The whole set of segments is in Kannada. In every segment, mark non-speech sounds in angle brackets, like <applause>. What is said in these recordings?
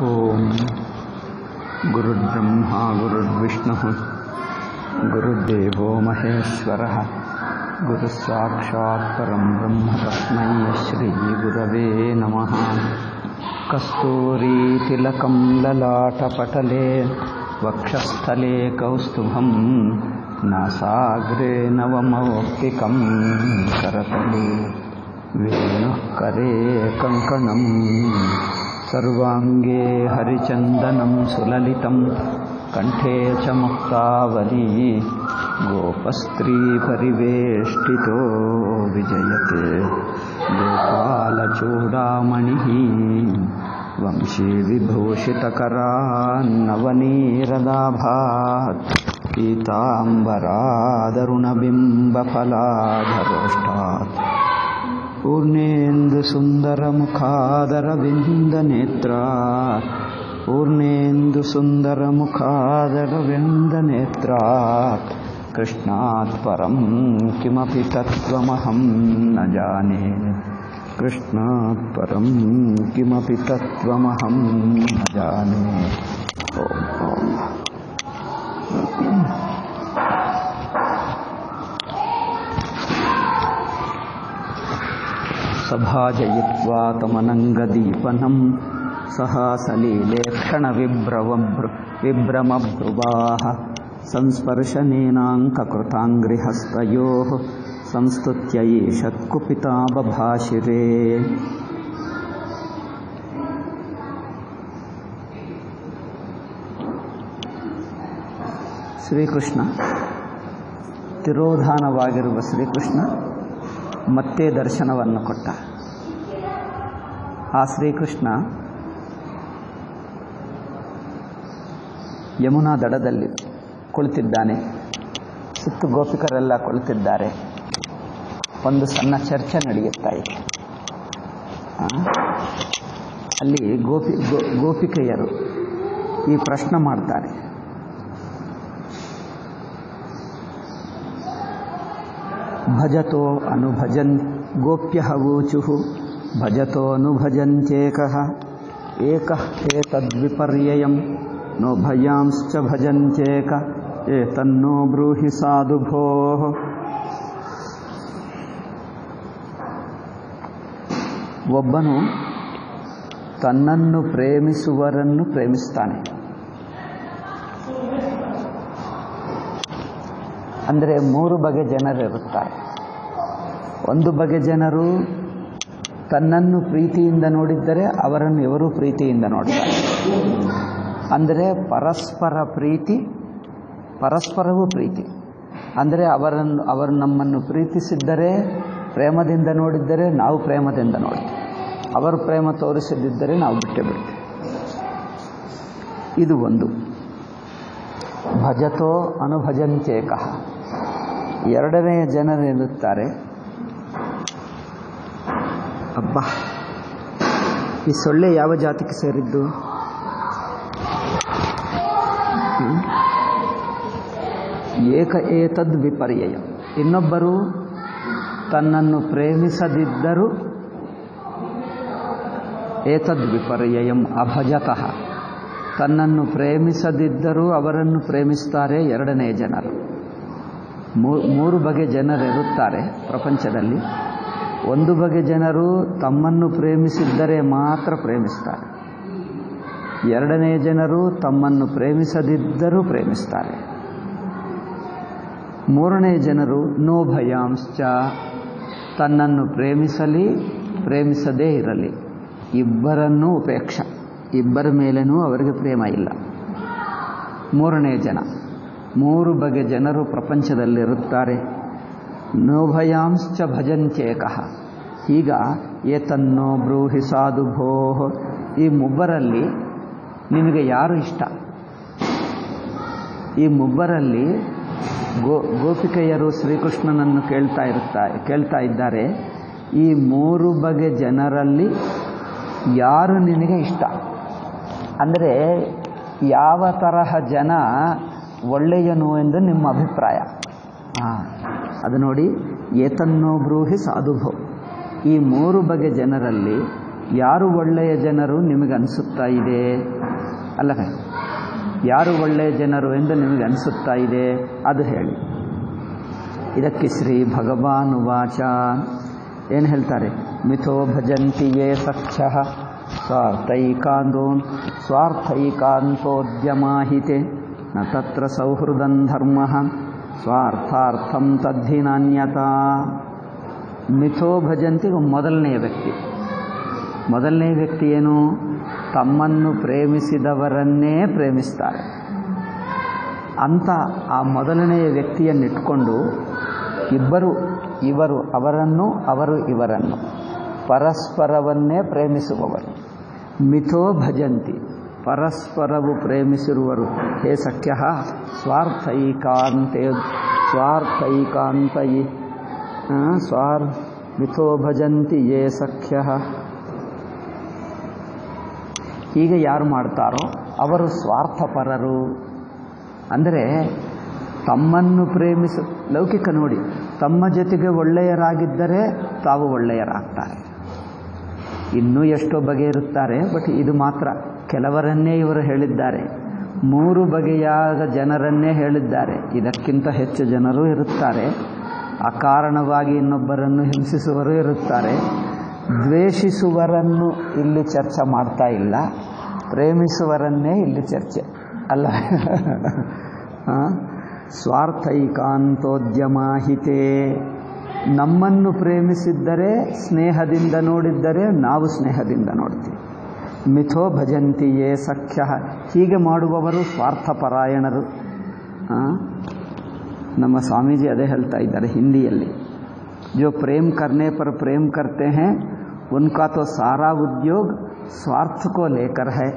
ॐ गुरुर्ब्रह्मा गुरुर्विष्णुः गुरुर्देवो महेश्वरः गुरुस्साक्षात् परं ब्रह्म तस्मै श्रीगुरवे नमः। कस्तूरीतिलकं ललाटपटले वक्षस्थले कौस्तुभं नासाग्रे नवमौक्तिकं करतले। वेणुः करे कङ्कणम् सर्वाङ्गे हरिचन्दनं सुललितं कण्ठे च मुक्तावली गोपस्त्रीपरिवेष्टितो विजयते। गोपालचूडामणिः वंशी विभूषितकरान्नवनीरदाभात् पीताम्बरादरुणबिम्बफलाधरोष्टात् पूर्णेन्दुसुन्दरमुखादरविन्दनेत्रात्। पूर्णेन्दुसुन्दरमुखादरविन्दनेत्रात्। कृष्णात् परं किमपि तत्त्वमहं न जाने। कृष्णात् परं किमपि तत्त्वमहं न जाने ॐ ॐ सभाजयित्वा तमनङ्गदीपनं सहासलीलेक्षणविभ्रवभ्र विभ्रमभ्रुवाः संस्पर्शनेनाङ्ककृताङ्घ्रिहस्तयोः संस्तुत्ययीषत्कुपिता बभाषिरे ಶ್ರೀಕೃಷ್ಣ ತಿರೋಧಾನವಾಗಿರುವ ಶ್ರೀಕೃಷ್ಣ ಮತ್ತೆ ದರ್ಶನವನ್ನು ಕೊಟ್ಟ. ಆ ಶ್ರೀಕೃಷ್ಣ ಯಮುನಾ ದಡದಲ್ಲಿ ಕುಳಿತಿದ್ದಾನೆ. ಸುತ್ತು ಗೋಪಿಕರೆಲ್ಲ ಕುಳಿತಿದ್ದಾರೆ. ಒಂದು ಸಣ್ಣ ಚರ್ಚೆ ನಡೆಯುತ್ತಾ ಇದೆ. ಅಲ್ಲಿ ಗೋಪಿ ಗೋಪಿಕೆಯರು ಈ ಪ್ರಶ್ನೆ ಮಾಡ್ತಾರೆ. ಭಜತೋ ಅನುಭಜನ್ ಗೋಪ್ಯ ವೋಚು ಭಜತೋ ಅನುಭಜಂತ್ಯೇಕಃ ಏಕಃ ಏತದ್ವಿಪರ್ಯಯಂ ನೋ ಭಯಾಂಶ್ಚ ಭಜಂತ್ಯೇಕ ಏತನ್ನೋ ಬ್ರೂಹಿ ಸಾಧು ಭೋಃ ಒಬ್ಬನು ತನ್ನನ್ನು ಪ್ರೇಮಿಸುವರನ್ನು ಪ್ರೇಮಿಸ್ತಾನೆ ಅಂದರೆ ಮೂರು ಬಗೆ ಜನರಿರುತ್ತಾರೆ ಒಂದು ಬಗೆ ಜನರು ತನ್ನನ್ನು ಪ್ರೀತಿಯಿಂದ ನೋಡಿದ್ದರೆ ಅವರನ್ನು ಇವರು ಪ್ರೀತಿಯಿಂದ ನೋಡ್ತಾರೆ. ಅಂದರೆ ಪರಸ್ಪರ ಪ್ರೀತಿ, ಪರಸ್ಪರವೂ ಪ್ರೀತಿ. ಅಂದರೆ ಅವರನ್ನು, ಅವರು ನಮ್ಮನ್ನು ಪ್ರೀತಿಸಿದ್ದರೆ, ಪ್ರೇಮದಿಂದ ನೋಡಿದ್ದರೆ ನಾವು ಪ್ರೇಮದಿಂದ ನೋಡ್ತೀವಿ. ಅವರು ಪ್ರೇಮ ತೋರಿಸದಿದ್ದರೆ ನಾವು ಬಿಟ್ಟೇ ಬಿಡ್ತೀವಿ. ಇದು ಒಂದು. ಭಜತೋ ಅನುಭಜಂತೇಕಃ. ಎರಡನೆಯ ಜನರಿರುತ್ತಾರೆ ಅಬ್ಬ, ಈ ಸೊಳ್ಳೆ ಯಾವ ಜಾತಿಗೆ ಸೇರಿದ್ದು? ಏಕ ಏತದ್ ವಿಪರ್ಯಯ. ಇನ್ನೊಬ್ಬರು ತನ್ನನ್ನು ಪ್ರೇಮಿಸದಿದ್ದರೂ ಏತದ್ ವಿಪರ್ಯಯಂ ಅಭಜತಃ. ತನ್ನನ್ನು ಪ್ರೇಮಿಸದಿದ್ದರೂ ಅವರನ್ನು ಪ್ರೇಮಿಸ್ತಾರೆ ಎರಡನೇ ಜನರು. ಮೂರು ಬಗೆ ಜನರಿರುತ್ತಾರೆ ಪ್ರಪಂಚದಲ್ಲಿ. ಒಂದು ಬಗೆ ಜನರು ತಮ್ಮನ್ನು ಪ್ರೇಮಿಸಿದ್ದರೆ ಮಾತ್ರ ಪ್ರೇಮಿಸ್ತಾರೆ. ಎರಡನೇ ಜನರು ತಮ್ಮನ್ನು ಪ್ರೇಮಿಸದಿದ್ದರೂ ಪ್ರೇಮಿಸ್ತಾರೆ. ಮೂರನೇ ಜನರು ನೋ ಭಯಾಂಶ್ಚ ತನ್ನನ್ನು ಪ್ರೇಮಿಸಲಿ, ಪ್ರೇಮಿಸದೇ ಇರಲಿ. ಇಬ್ಬರನ್ನೂ ಉಪೇಕ್ಷ. ಇಬ್ಬರ ಮೇಲೇನೂ ಅವರಿಗೆ ಪ್ರೇಮ ಇಲ್ಲ. ಮೂರನೇ ಜನ. ಮೂರು ಬಗೆ ಜನರು ಪ್ರಪಂಚದಲ್ಲಿರುತ್ತಾರೆ. ನೋಭಯಾಂಶ್ಚ ಭಜಂತ್ಯೇಕ ಈಗ ಏತನ್ನೋ ಬ್ರೂಹಿ ಸಾಧು ಭೋಃ. ಈ ಮುಬ್ಬರಲ್ಲಿ ನಿಮಗೆ ಯಾರು ಇಷ್ಟ? ಈ ಮುಬ್ಬರಲ್ಲಿ ಗೋ, ಗೋಪಿಕೆಯರು ಶ್ರೀಕೃಷ್ಣನನ್ನು ಕೇಳ್ತಾ ಇರುತ್ತಾ, ಕೇಳ್ತಾ ಇದ್ದಾರೆ. ಈ ಮೂರು ಬಗೆ ಜನರಲ್ಲಿ ಯಾರು ನಿನಗೆ ಇಷ್ಟ? ಅಂದರೆ ಯಾವ ತರಹ ಜನ ಒಳ್ಳೆಯನು ಎಂದು ನಿಮ್ಮ ಅಭಿಪ್ರಾಯ? ಹಾಂ ಅದು ನೋಡಿ, ಏತನ್ನೋ ಬ್ರೂಹಿ ಸಾಧುಭೋ. ಈ ಮೂರು ಬಗೆ ಜನರಲ್ಲಿ ಯಾರು ಒಳ್ಳೆಯ ಜನರು ನಿಮಗೆ ಅನಿಸುತ್ತಾ ಇದೆ? ಅಲ್ಲವೇ ಯಾರು ಒಳ್ಳೆಯ ಜನರು ಎಂದು ನಿಮಗೆ ಅನಿಸುತ್ತಾ ಇದೆ? ಅದು ಹೇಳಿ. ಇದಕ್ಕೆ ಶ್ರೀ ಭಗವಾನ್ ವಾಚ ಏನು ಹೇಳ್ತಾರೆ? ಮಿಥೋ ಭಜಂತಿಯೇ ಸಖ್ಯ. ಸ್ವಾರ್ಥೈಕಾಂದೋನ್ ಸ್ವಾರ್ಥೈಕಾಂತೋದ್ಯಮಾಹಿತೆ. ನ ತತ್ರ ಸೌಹೃದನ್ ಧರ್ಮ. ಸ್ವಾರ್ಥಾರ್ಥಂ ತದ್ಧಿ ನಾಣ್ಯತಾ ಮಿಥೋ ಭಜಂತಿ ಮೊದಲನೇ ವ್ಯಕ್ತಿ. ಮೊದಲನೇ ವ್ಯಕ್ತಿ ಏನು? ತಮ್ಮನ್ನು ಪ್ರೇಮಿಸಿದವರನ್ನೇ ಪ್ರೇಮಿಸ್ತಾರೆ. ಅಂತ ಆ ಮೊದಲನೆಯ ವ್ಯಕ್ತಿಯನ್ನಿಟ್ಕೊಂಡು ಇಬ್ಬರು ಇವರು ಅವರನ್ನು, ಅವರು ಇವರನ್ನು, ಪರಸ್ಪರವನ್ನೇ ಪ್ರೇಮಿಸುವವರು. ಮಿಥೋ ಭಜಂತಿ. ಪರಸ್ಪರವು ಪ್ರೇಮಿಸಿರುವರು. ಹೇ ಸಖ್ಯ, ಸ್ವಾರ್ಥೈಕಾಂತೆ, ಸ್ವಾರ್ಥೈಕಾಂತಯಿ ಸ್ವಾರ್ ಮಿಥೋ ಭಜಂತಿ ಯೇ ಸಖ್ಯ. ಹೀಗೆ ಯಾರು ಮಾಡ್ತಾರೋ, ಅವರು ಸ್ವಾರ್ಥಪರರು. ಅಂದರೆ, ತಮ್ಮನ್ನು ಪ್ರೇಮಿಸ, ಲೌಕಿಕ ನೋಡಿ, ತಮ್ಮ ಜೊತೆಗೆ ಒಳ್ಳೆಯರಾಗಿದ್ದರೆ ತಾವು ಒಳ್ಳೆಯರಾಗ್ತಾರೆ. ಇನ್ನೂ ಎಷ್ಟೋ ಬಗೆ ಇರುತ್ತಾರೆ ಬಟ್ ಇದು ಮಾತ್ರ. ಕೆಲವರನ್ನೇ ಇವರು ಹೇಳಿದ್ದಾರೆ. ಮೂರು ಬಗೆಯಾದ ಜನರನ್ನೇ ಹೇಳಿದ್ದಾರೆ. ಇದಕ್ಕಿಂತ ಹೆಚ್ಚು ಜನರು ಇರುತ್ತಾರೆ. ಅಕಾರಣವಾಗಿ ಇನ್ನೊಬ್ಬರನ್ನು ಹಿಂಸಿಸುವರು ಇರುತ್ತಾರೆ. ದ್ವೇಷಿಸುವರನ್ನು ಇಲ್ಲಿ ಚರ್ಚೆ ಮಾಡ್ತಾ ಇಲ್ಲ. ಪ್ರೇಮಿಸುವರನ್ನೇ ಇಲ್ಲಿ ಚರ್ಚೆ. ಅಲ್ಲ? ಸ್ವಾರ್ಥೈಕಾಂತೋದ್ಯಮಾಹಿತೆ. ನಮ್ಮನ್ನು ಪ್ರೇಮಿಸಿದ್ದರೆ, ಸ್ನೇಹದಿಂದ ನೋಡಿದ್ದರೆ ನಾವು ಸ್ನೇಹದಿಂದ ನೋಡ್ತೀವಿ. ಮಿಥೋ ಭಜಂತಿಯೇ ಸಖ್ಯ ಹೀಗೆ ಮಾಡುವವರು ಸ್ವಾರ್ಥಪರಾಯಣರು ನಮ್ಮ ಸ್ವಾಮೀಜಿ ಅದೇ ಹೇಳ್ತಾ ಇದ್ದಾರೆ ಹಿಂದಿಯಲ್ಲಿ जो प्रेम करने पर प्रेम करते हैं उनका तो सारा उद्योग स्वार्थ को लेकर है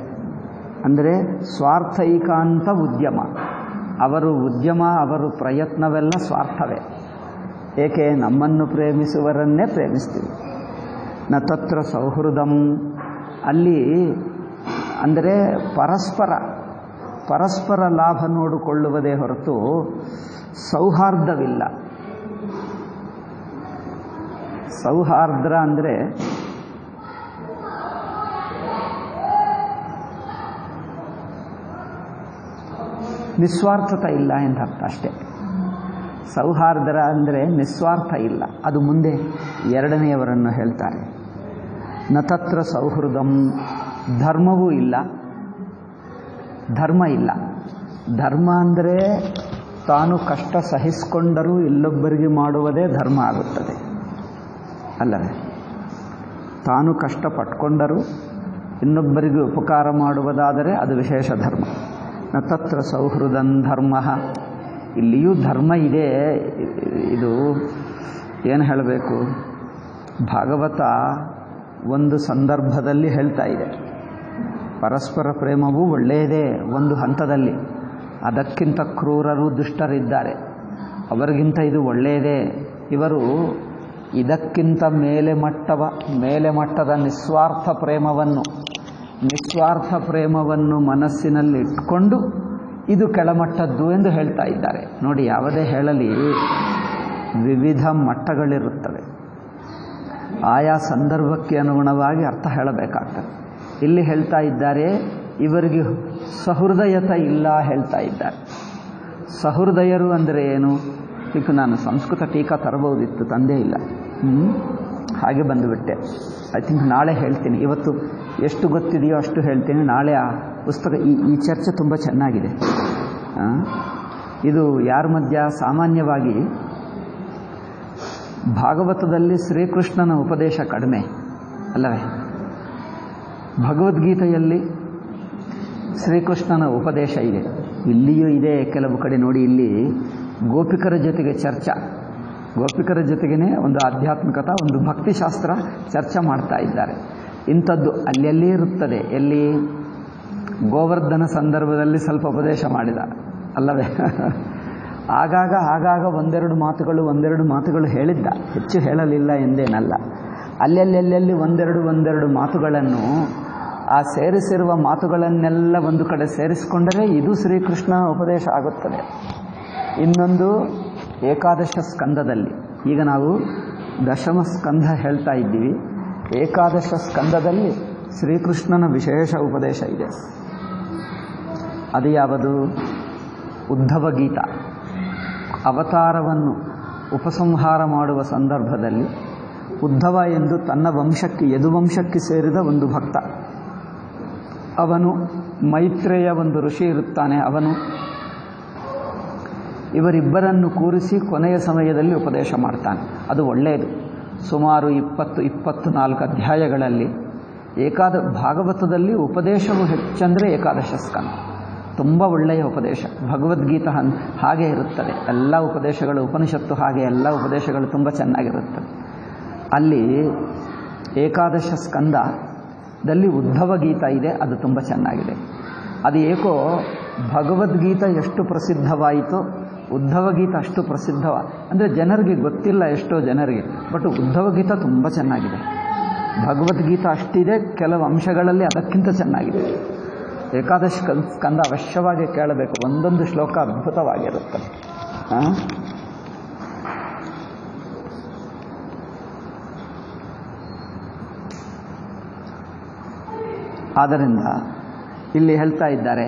ಅಂದರೆ ಸ್ವಾರ್ಥೈಕಾಂತ ಉದ್ಯಮ ಅವರು ಉದ್ಯಮ ಅವರು ಪ್ರಯತ್ನವೆಲ್ಲ ಸ್ವಾರ್ಥವೇ ಏಕೆ ನಮ್ಮನ್ನು ಪ್ರೇಮಿಸುವರನ್ನೇ ಪ್ರೇಮಿಸ್ತೀವಿ ನ ತತ್ರ ಸೌಹೃದಂ ಅಲ್ಲಿ, ಅಂದರೆ ಪರಸ್ಪರ ಪರಸ್ಪರ ಲಾಭ ನೋಡಿಕೊಳ್ಳುವುದೇ ಹೊರತು ಸೌಹಾರ್ದವಿಲ್ಲ. ಸೌಹಾರ್ದ ಅಂದರೆ ನಿಸ್ವಾರ್ಥತ ಇಲ್ಲ ಎಂದರ್ಥ ಅಷ್ಟೇ. ಸೌಹಾರ್ದರ ಅಂದರೆ ನಿಸ್ವಾರ್ಥ ಇಲ್ಲ. ಅದು ಮುಂದೆ ಎರಡನೆಯವರನ್ನು ಹೇಳ್ತಾರೆ. ನ ತತ್ರ ಸೌಹೃದಂ. ಧರ್ಮವೂ ಇಲ್ಲ. ಧರ್ಮ ಇಲ್ಲ. ಧರ್ಮ ಅಂದರೆ ತಾನು ಕಷ್ಟ ಸಹಿಸಿಕೊಂಡರೂ ಇಲ್ಲೊಬ್ಬರಿಗೆ ಮಾಡುವುದೇ ಧರ್ಮ ಆಗುತ್ತದೆ. ಅಲ್ಲವೇ? ತಾನು ಕಷ್ಟ ಪಟ್ಕೊಂಡರೂ ಇನ್ನೊಬ್ಬರಿಗೆ ಉಪಕಾರ ಮಾಡುವುದಾದರೆ ಅದು ವಿಶೇಷ ಧರ್ಮ. ನ ತತ್ರ ಸೌಹೃದನ್ ಧರ್ಮ. ಇಲ್ಲಿಯೂ ಧರ್ಮ ಇದೆ. ಇದು ಏನು ಹೇಳಬೇಕು? ಭಾಗವತ ಒಂದು ಸಂದರ್ಭದಲ್ಲಿ ಹೇಳ್ತಾ ಇದೆ. ಪರಸ್ಪರ ಪ್ರೇಮವು ಒಳ್ಳೆಯದೇ ಒಂದು ಹಂತದಲ್ಲಿ. ಅದಕ್ಕಿಂತ ಕ್ರೂರರು ದುಷ್ಟರಿದ್ದಾರೆ. ಅವರಿಗಿಂತ ಇದು ಒಳ್ಳೆಯದೇ. ಇವರು ಇದಕ್ಕಿಂತ ಮೇಲೆ ಮಟ್ಟವ, ಮೇಲೆ ಮಟ್ಟದ ನಿಸ್ವಾರ್ಥ ಪ್ರೇಮವನ್ನು ನಿಸ್ವಾರ್ಥ ಪ್ರೇಮವನ್ನು ಮನಸ್ಸಿನಲ್ಲಿ ಇಟ್ಕೊಂಡು ಇದು ಕೆಳಮಟ್ಟದ್ದು ಎಂದು ಹೇಳ್ತಾ ಇದ್ದಾರೆ. ನೋಡಿ, ಯಾವುದೇ ಹೇಳಲಿ, ವಿವಿಧ ಮಟ್ಟಗಳಿರುತ್ತವೆ. ಆಯಾ ಸಂದರ್ಭಕ್ಕೆ ಅನುಗುಣವಾಗಿ ಅರ್ಥ ಹೇಳಬೇಕಾಗ್ತದೆ. ಇಲ್ಲಿ ಹೇಳ್ತಾ ಇದ್ದಾರೆ, ಇವರಿಗೆ ಸಹೃದಯತ ಇಲ್ಲ ಹೇಳ್ತಾ ಇದ್ದಾರೆ. ಸಹೃದಯರು ಅಂದರೆ ಏನು? ಈಗ ನಾನು ಸಂಸ್ಕೃತ ಟೀಕಾ ತರಬಹುದಿತ್ತು, ತಂದೇ ಇಲ್ಲ. ಹಾಗೆ ಬಂದುಬಿಟ್ಟೆ. ಐ ಥಿಂಕ್ ನಾಳೆ ಹೇಳ್ತೀನಿ. ಇವತ್ತು ಎಷ್ಟು ಗೊತ್ತಿದೆಯೋ ಅಷ್ಟು ಹೇಳ್ತೀನಿ. ನಾಳೆ ಆ ಪುಸ್ತಕ, ಈ ಈ ಚರ್ಚೆ ತುಂಬ ಚೆನ್ನಾಗಿದೆ. ಇದು ಯಾರ ಮಧ್ಯ? ಸಾಮಾನ್ಯವಾಗಿ ಭಾಗವತದಲ್ಲಿ ಶ್ರೀಕೃಷ್ಣನ ಉಪದೇಶ ಕಡಿಮೆ, ಅಲ್ಲವೇ? ಭಗವದ್ಗೀತೆಯಲ್ಲಿ ಶ್ರೀಕೃಷ್ಣನ ಉಪದೇಶ ಇದೆ. ಇಲ್ಲಿಯೂ ಇದೆ, ಕೆಲವು ಕಡೆ ನೋಡಿ. ಇಲ್ಲಿ ಗೋಪಿಕರ ಜೊತೆಗೆ ಚರ್ಚಾ. ಗೋಪಿಕರ ಜೊತೆಗೇ ಒಂದು ಆಧ್ಯಾತ್ಮಿಕತಾ, ಒಂದು ಭಕ್ತಿಶಾಸ್ತ್ರ ಚರ್ಚೆ ಮಾಡ್ತಾ ಇದ್ದಾರೆ. ಇಂಥದ್ದು ಅಲ್ಲೆಲ್ಲಿ ಇರುತ್ತದೆ. ಎಲ್ಲಿ? ಗೋವರ್ಧನ ಸಂದರ್ಭದಲ್ಲಿ ಸ್ವಲ್ಪ ಉಪದೇಶ ಮಾಡಿದ. ಅಲ್ಲವೇ? ಆಗಾಗ ಆಗಾಗ ಒಂದೆರಡು ಮಾತುಗಳು ಒಂದೆರಡು ಮಾತುಗಳು ಹೇಳಿದ್ದ. ಹೆಚ್ಚು ಹೇಳಲಿಲ್ಲ ಎಂದೇನಲ್ಲ. ಅಲ್ಲೆಲ್ಲೆಲ್ಲೆಲ್ಲಿ ಒಂದೆರಡು ಒಂದೆರಡು ಮಾತುಗಳನ್ನು ಆ ಸೇರಿಸಿರುವ ಮಾತುಗಳನ್ನೆಲ್ಲ ಒಂದು ಕಡೆ ಸೇರಿಸಿಕೊಂಡರೆ ಇದು ಶ್ರೀಕೃಷ್ಣ ಉಪದೇಶ ಆಗುತ್ತದೆ. ಇನ್ನೊಂದು ಏಕಾದಶ ಸ್ಕಂದದಲ್ಲಿ. ಈಗ ನಾವು ದಶಮ ಸ್ಕಂದ ಹೇಳ್ತಾ ಇದ್ದೀವಿ. ಏಕಾದಶ ಸ್ಕಂದದಲ್ಲಿ ಶ್ರೀಕೃಷ್ಣನ ವಿಶೇಷ ಉಪದೇಶ ಇದೆ. ಅದು ಯಾವುದು? ಉದ್ಧವ ಗೀತ. ಅವತಾರವನ್ನು ಉಪಸಂಹಾರ ಮಾಡುವ ಸಂದರ್ಭದಲ್ಲಿ ಉದ್ಧವ ಎಂದು ತನ್ನ ವಂಶಕ್ಕೆ, ಯದುವಂಶಕ್ಕೆ ಸೇರಿದ ಒಂದು ಭಕ್ತ. ಅವನು ಮೈತ್ರೇಯ ಒಂದು ಋಷಿ ಇರುತ್ತಾನೆ. ಅವನು ಇವರಿಬ್ಬರನ್ನು ಕೂರಿಸಿ ಕೊನೆಯ ಸಮಯದಲ್ಲಿ ಉಪದೇಶ ಮಾಡ್ತಾನೆ. ಅದು ಒಳ್ಳೆಯದು. ಸುಮಾರು ಇಪ್ಪತ್ತು ಇಪ್ಪತ್ತು ನಾಲ್ಕು ಅಧ್ಯಾಯಗಳಲ್ಲಿ ಏಕಾದ ಭಾಗವತದಲ್ಲಿ ಉಪದೇಶವು ಹೆಚ್ಚಂದರೆ ಏಕಾದಶ ಸ್ಕಂದ ತುಂಬ ಒಳ್ಳೆಯ ಉಪದೇಶ. ಭಗವದ್ಗೀತ ಹಾಗೆ ಇರುತ್ತದೆ. ಎಲ್ಲ ಉಪದೇಶಗಳು, ಉಪನಿಷತ್ತು ಹಾಗೆ ಎಲ್ಲ ಉಪದೇಶಗಳು ತುಂಬ ಚೆನ್ನಾಗಿರುತ್ತದೆ ಅಲ್ಲಿ ಏಕಾದಶ ಸ್ಕಂದದಲ್ಲಿ ಉದ್ಧವ ಗೀತ ಇದೆ, ಅದು ತುಂಬ ಚೆನ್ನಾಗಿದೆ. ಅದು ಏಕೋ ಭಗವದ್ಗೀತ ಎಷ್ಟು ಪ್ರಸಿದ್ಧವಾಯಿತು, ಉದ್ಧವ ಗೀತ ಅಷ್ಟು ಪ್ರಸಿದ್ಧವ. ಅಂದರೆ ಜನರಿಗೆ ಗೊತ್ತಿಲ್ಲ ಎಷ್ಟೋ ಜನರಿಗೆ, ಬಟ್ ಉದ್ಧವ ಗೀತ ತುಂಬ ಚೆನ್ನಾಗಿದೆ. ಭಗವದ್ಗೀತ ಅಷ್ಟಿದೆ, ಕೆಲವು ಅಂಶಗಳಲ್ಲಿ ಅದಕ್ಕಿಂತ ಚೆನ್ನಾಗಿದೆ. ಏಕಾದಶ ಸ್ಕಂದ ಅವಶ್ಯವಾಗಿ ಕೇಳಬೇಕು. ಒಂದೊಂದು ಶ್ಲೋಕ ಅದ್ಭುತವಾಗಿರುತ್ತೆ. ಆದ್ದರಿಂದ ಇಲ್ಲಿ ಹೇಳ್ತಾ ಇದ್ದಾರೆ,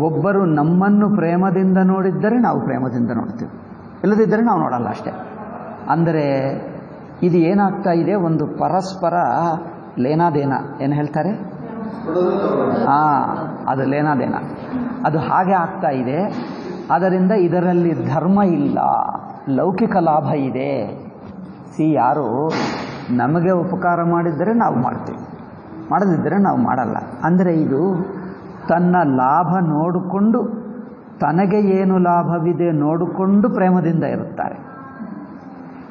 ಒಬ್ಬರು ನಮ್ಮನ್ನು ಪ್ರೇಮದಿಂದ ನೋಡಿದ್ದರೆ ನಾವು ಪ್ರೇಮದಿಂದ ನೋಡ್ತೀವಿ. ಇಲ್ಲದಿದ್ದರೆ ನಾವು ನೋಡಲ್ಲ ಅಷ್ಟೇ. ಅಂದರೆ ಇದು ಏನಾಗ್ತಾ ಇದೆ? ಒಂದು ಪರಸ್ಪರ ಲೇನಾದೇನ. ಏನು ಹೇಳ್ತಾರೆ? ಹಾಂ ಅದು ಲೇನಾದೇನ ಅದು ಹಾಗೆ ಆಗ್ತಾ ಇದೆ. ಅದರಿಂದ ಇದರಲ್ಲಿ ಧರ್ಮ ಇಲ್ಲ. ಲೌಕಿಕ ಲಾಭ ಇದೆ. ಸಿ, ಯಾರು ನಮಗೆ ಉಪಕಾರ ಮಾಡಿದ್ದರೆ ನಾವು ಮಾಡ್ತೀವಿ. ಮಾಡದಿದ್ದರೆ ನಾವು ಮಾಡಲ್ಲ. ಅಂದರೆ ಇದು ತನ್ನ ಲಾಭ ನೋಡಿಕೊಂಡು, ತನಗೆ ಏನು ಲಾಭವಿದೆ ನೋಡಿಕೊಂಡು ಪ್ರೇಮದಿಂದ ಇರುತ್ತಾರೆ.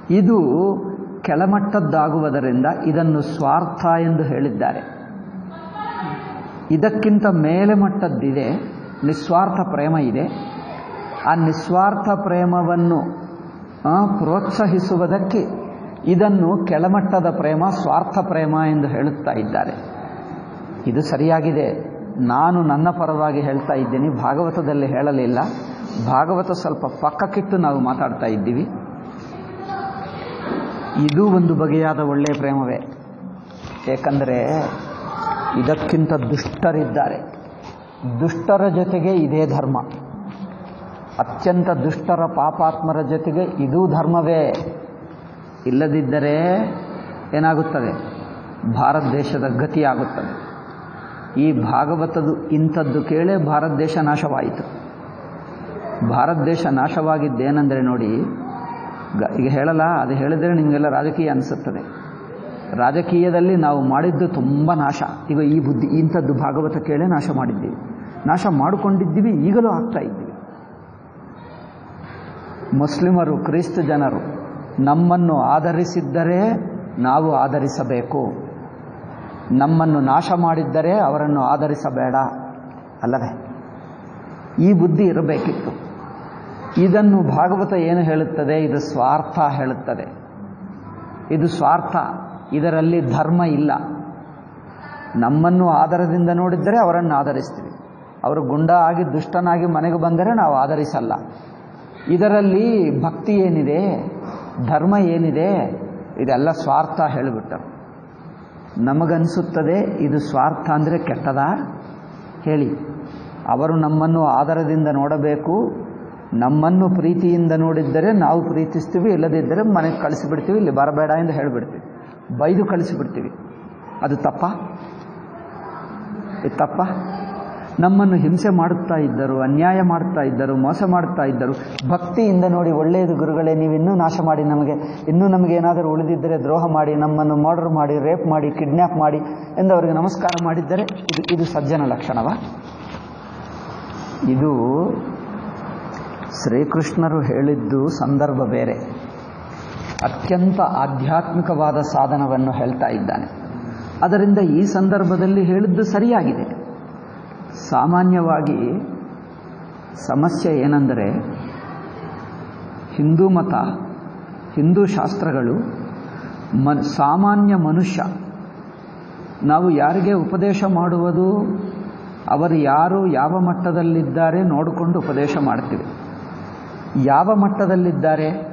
ಇದು ಕೆಳಮಟ್ಟದ್ದಾಗುವುದರಿಂದ ಇದನ್ನು ಸ್ವಾರ್ಥ ಎಂದು ಹೇಳಿದ್ದಾರೆ. ಇದಕ್ಕಿಂತ ಮೇಲೆ ಮಟ್ಟದ್ದಿದೆ ನಿಸ್ವಾರ್ಥ ಪ್ರೇಮ ಇದೆ. ಆ ನಿಸ್ವಾರ್ಥ ಪ್ರೇಮವನ್ನು ಪ್ರೋತ್ಸಾಹಿಸುವುದಕ್ಕೆ ಇದನ್ನು ಕೆಳಮಟ್ಟದ ಪ್ರೇಮ, ಸ್ವಾರ್ಥ ಪ್ರೇಮ ಎಂದು ಹೇಳುತ್ತಾ ಇದ್ದಾರೆ. ಇದು ಸರಿಯಾಗಿದೆ. ನಾನು ನನ್ನ ಪರವಾಗಿ ಹೇಳ್ತಾ ಇದ್ದೀನಿ. ಭಾಗವತದಲ್ಲಿ ಹೇಳಲಿಲ್ಲ. ಭಾಗವತ ಸ್ವಲ್ಪ ಪಕ್ಕಕ್ಕಿಟ್ಟು ನಾವು ಮಾತಾಡ್ತಾ ಇದ್ದೀವಿ. ಇದು ಒಂದು ಬಗೆಯಾದ ಒಳ್ಳೆಯ ಪ್ರೇಮವೇ. ಏಕೆಂದರೆ ಇದಕ್ಕಿಂತ ದುಷ್ಟರಿದ್ದಾರೆ. ದುಷ್ಟರ ಜೊತೆಗೆ ಇದೇ ಧರ್ಮ. ಅತ್ಯಂತ ದುಷ್ಟರ ಪಾಪಾತ್ಮರ ಜೊತೆಗೆ ಇದೂ ಧರ್ಮವೇ. ಇಲ್ಲದಿದ್ದರೆ ಏನಾಗುತ್ತದೆ? ಭಾರತ ದೇಶದ ಗತಿಯಾಗುತ್ತದೆ. ಈ ಭಾಗವತದು ಇಂಥದ್ದು ಕೇಳೇ ಭಾರತ ದೇಶ ನಾಶವಾಯಿತು. ಭಾರತ ದೇಶ ನಾಶವಾಗಿದ್ದೇನೆಂದರೆ ನೋಡಿ, ಈಗ ಹೇಳಲ್ಲ, ಅದು ಹೇಳಿದರೆ ನಿಮಗೆಲ್ಲ ರಾಜಕೀಯ ಅನಿಸುತ್ತದೆ. ರಾಜಕೀಯದಲ್ಲಿ ನಾವು ಮಾಡಿದ್ದು ತುಂಬ ನಾಶ. ಈಗ ಈ ಬುದ್ಧಿ, ಇಂಥದ್ದು ಭಾಗವತ ಕೇಳೇ ನಾಶ ಮಾಡಿದ್ದೀವಿ ನಾಶ ಮಾಡಿಕೊಂಡಿದ್ದೀವಿ, ಈಗಲೂ ಆಗ್ತಾ ಇದ್ದೀವಿ. ಮುಸ್ಲಿಮರು, ಕ್ರಿಸ್ತ ಜನರು, ನಮ್ಮನ್ನು ಆಧರಿಸಿದ್ದರೆ ನಾವು ಆಧರಿಸಬೇಕು. ನಮ್ಮನ್ನು ನಾಶ ಮಾಡಿದ್ದರೆ ಅವರನ್ನು ಆಧರಿಸಬೇಡ. ಅಲ್ಲವೇ? ಈ ಬುದ್ಧಿ ಇರಬೇಕಿತ್ತು. ಇದನ್ನು ಭಾಗವತ ಏನು ಹೇಳುತ್ತದೆ? ಇದು ಸ್ವಾರ್ಥ ಹೇಳುತ್ತದೆ. ಇದು ಸ್ವಾರ್ಥ. ಇದರಲ್ಲಿ ಧರ್ಮ ಇಲ್ಲ. ನಮ್ಮನ್ನು ಆಧಾರದಿಂದ ನೋಡಿದ್ದರೆ ಅವರನ್ನು ಆಧರಿಸ್ತೀವಿ. ಅವರು ಗುಂಡ ಆಗಿ, ದುಷ್ಟನಾಗಿ ಮನೆಗೆ ಬಂದರೆ ನಾವು ಆಧರಿಸಲ್ಲ. ಇದರಲ್ಲಿ ಭಕ್ತಿ ಏನಿದೆ? ಧರ್ಮ ಏನಿದೆ? ಇದೆಲ್ಲ ಸ್ವಾರ್ಥ ಹೇಳಿಬಿಟ್ಟರು. ನಮಗನ್ಸುತ್ತದೆ, ಇದು ಸ್ವಾರ್ಥ ಅಂದರೆ ಕೆಟ್ಟದ? ಹೇಳಿ. ಅವರು ನಮ್ಮನ್ನು ಆಧಾರದಿಂದ ನೋಡಬೇಕು. ನಮ್ಮನ್ನು ಪ್ರೀತಿಯಿಂದ ನೋಡಿದ್ದರೆ ನಾವು ಪ್ರೀತಿಸ್ತೀವಿ, ಇಲ್ಲದಿದ್ದರೆ ಮನೆಗೆ ಕಳಿಸಿಬಿಡ್ತೀವಿ, ಇಲ್ಲಿ ಬರಬೇಡ ಎಂದು ಹೇಳಿಬಿಡ್ತೀವಿ. ಬೈದು ಕಳಿಸಿಬಿಡ್ತೀವಿ ಅದು ತಪ್ಪ? ಇದು ತಪ್ಪ? ನಮ್ಮನ್ನು ಹಿಂಸೆ ಮಾಡುತ್ತಾ ಇದ್ದರು, ಅನ್ಯಾಯ ಮಾಡ್ತಾ ಇದ್ದರು, ಮೋಸ ಮಾಡ್ತಾ ಇದ್ದರು. ಭಕ್ತಿಯಿಂದ ನೋಡಿ ಒಳ್ಳೆಯದು ಗುರುಗಳೇ, ನೀವು ಇನ್ನೂ ನಾಶ ಮಾಡಿ ನಮಗೆ, ಇನ್ನೂ ನಮಗೆ ಏನಾದರೂ ಉಳಿದಿದ್ದರೆ ದ್ರೋಹ ಮಾಡಿ, ನಮ್ಮನ್ನು ಮರ್ಡರ್ ಮಾಡಿ, ರೇಪ್ ಮಾಡಿ ಕಿಡ್ನ್ಯಾಪ್ ಮಾಡಿ ಎಂದು ಅವರಿಗೆ ನಮಸ್ಕಾರ ಮಾಡಿದ್ದರೆ ಇದು ಇದು ಸಜ್ಜನ ಲಕ್ಷಣವ? ಇದು ಶ್ರೀಕೃಷ್ಣರು ಹೇಳಿದ್ದು ಸಂದರ್ಭ ಬೇರೆ. ಅತ್ಯಂತ ಆಧ್ಯಾತ್ಮಿಕವಾದ ಸಾಧನವನ್ನು ಹೇಳ್ತಾ ಇದ್ದಾನೆ. ಅದರಿಂದ ಈ ಸಂದರ್ಭದಲ್ಲಿ ಹೇಳಿದ್ದು ಸರಿಯಾಗಿದೆ. ಸಾಮಾನ್ಯವಾಗಿ ಸಮಸ್ಯೆ ಏನೆಂದರೆ, ಹಿಂದೂ ಮತ, ಹಿಂದೂ ಶಾಸ್ತ್ರಗಳು ಮ ಸಾಮಾನ್ಯ ಮನುಷ್ಯ. ನಾವು ಯಾರಿಗೆ ಉಪದೇಶ ಮಾಡುವುದು, ಅವರು ಯಾರು ಯಾವ ಮಟ್ಟದಲ್ಲಿದ್ದಾರೆ ನೋಡಿಕೊಂಡು ಉಪದೇಶ ಮಾಡ್ತೀವಿ. ಯಾವ ಮಟ್ಟದಲ್ಲಿದ್ದಾರೆ?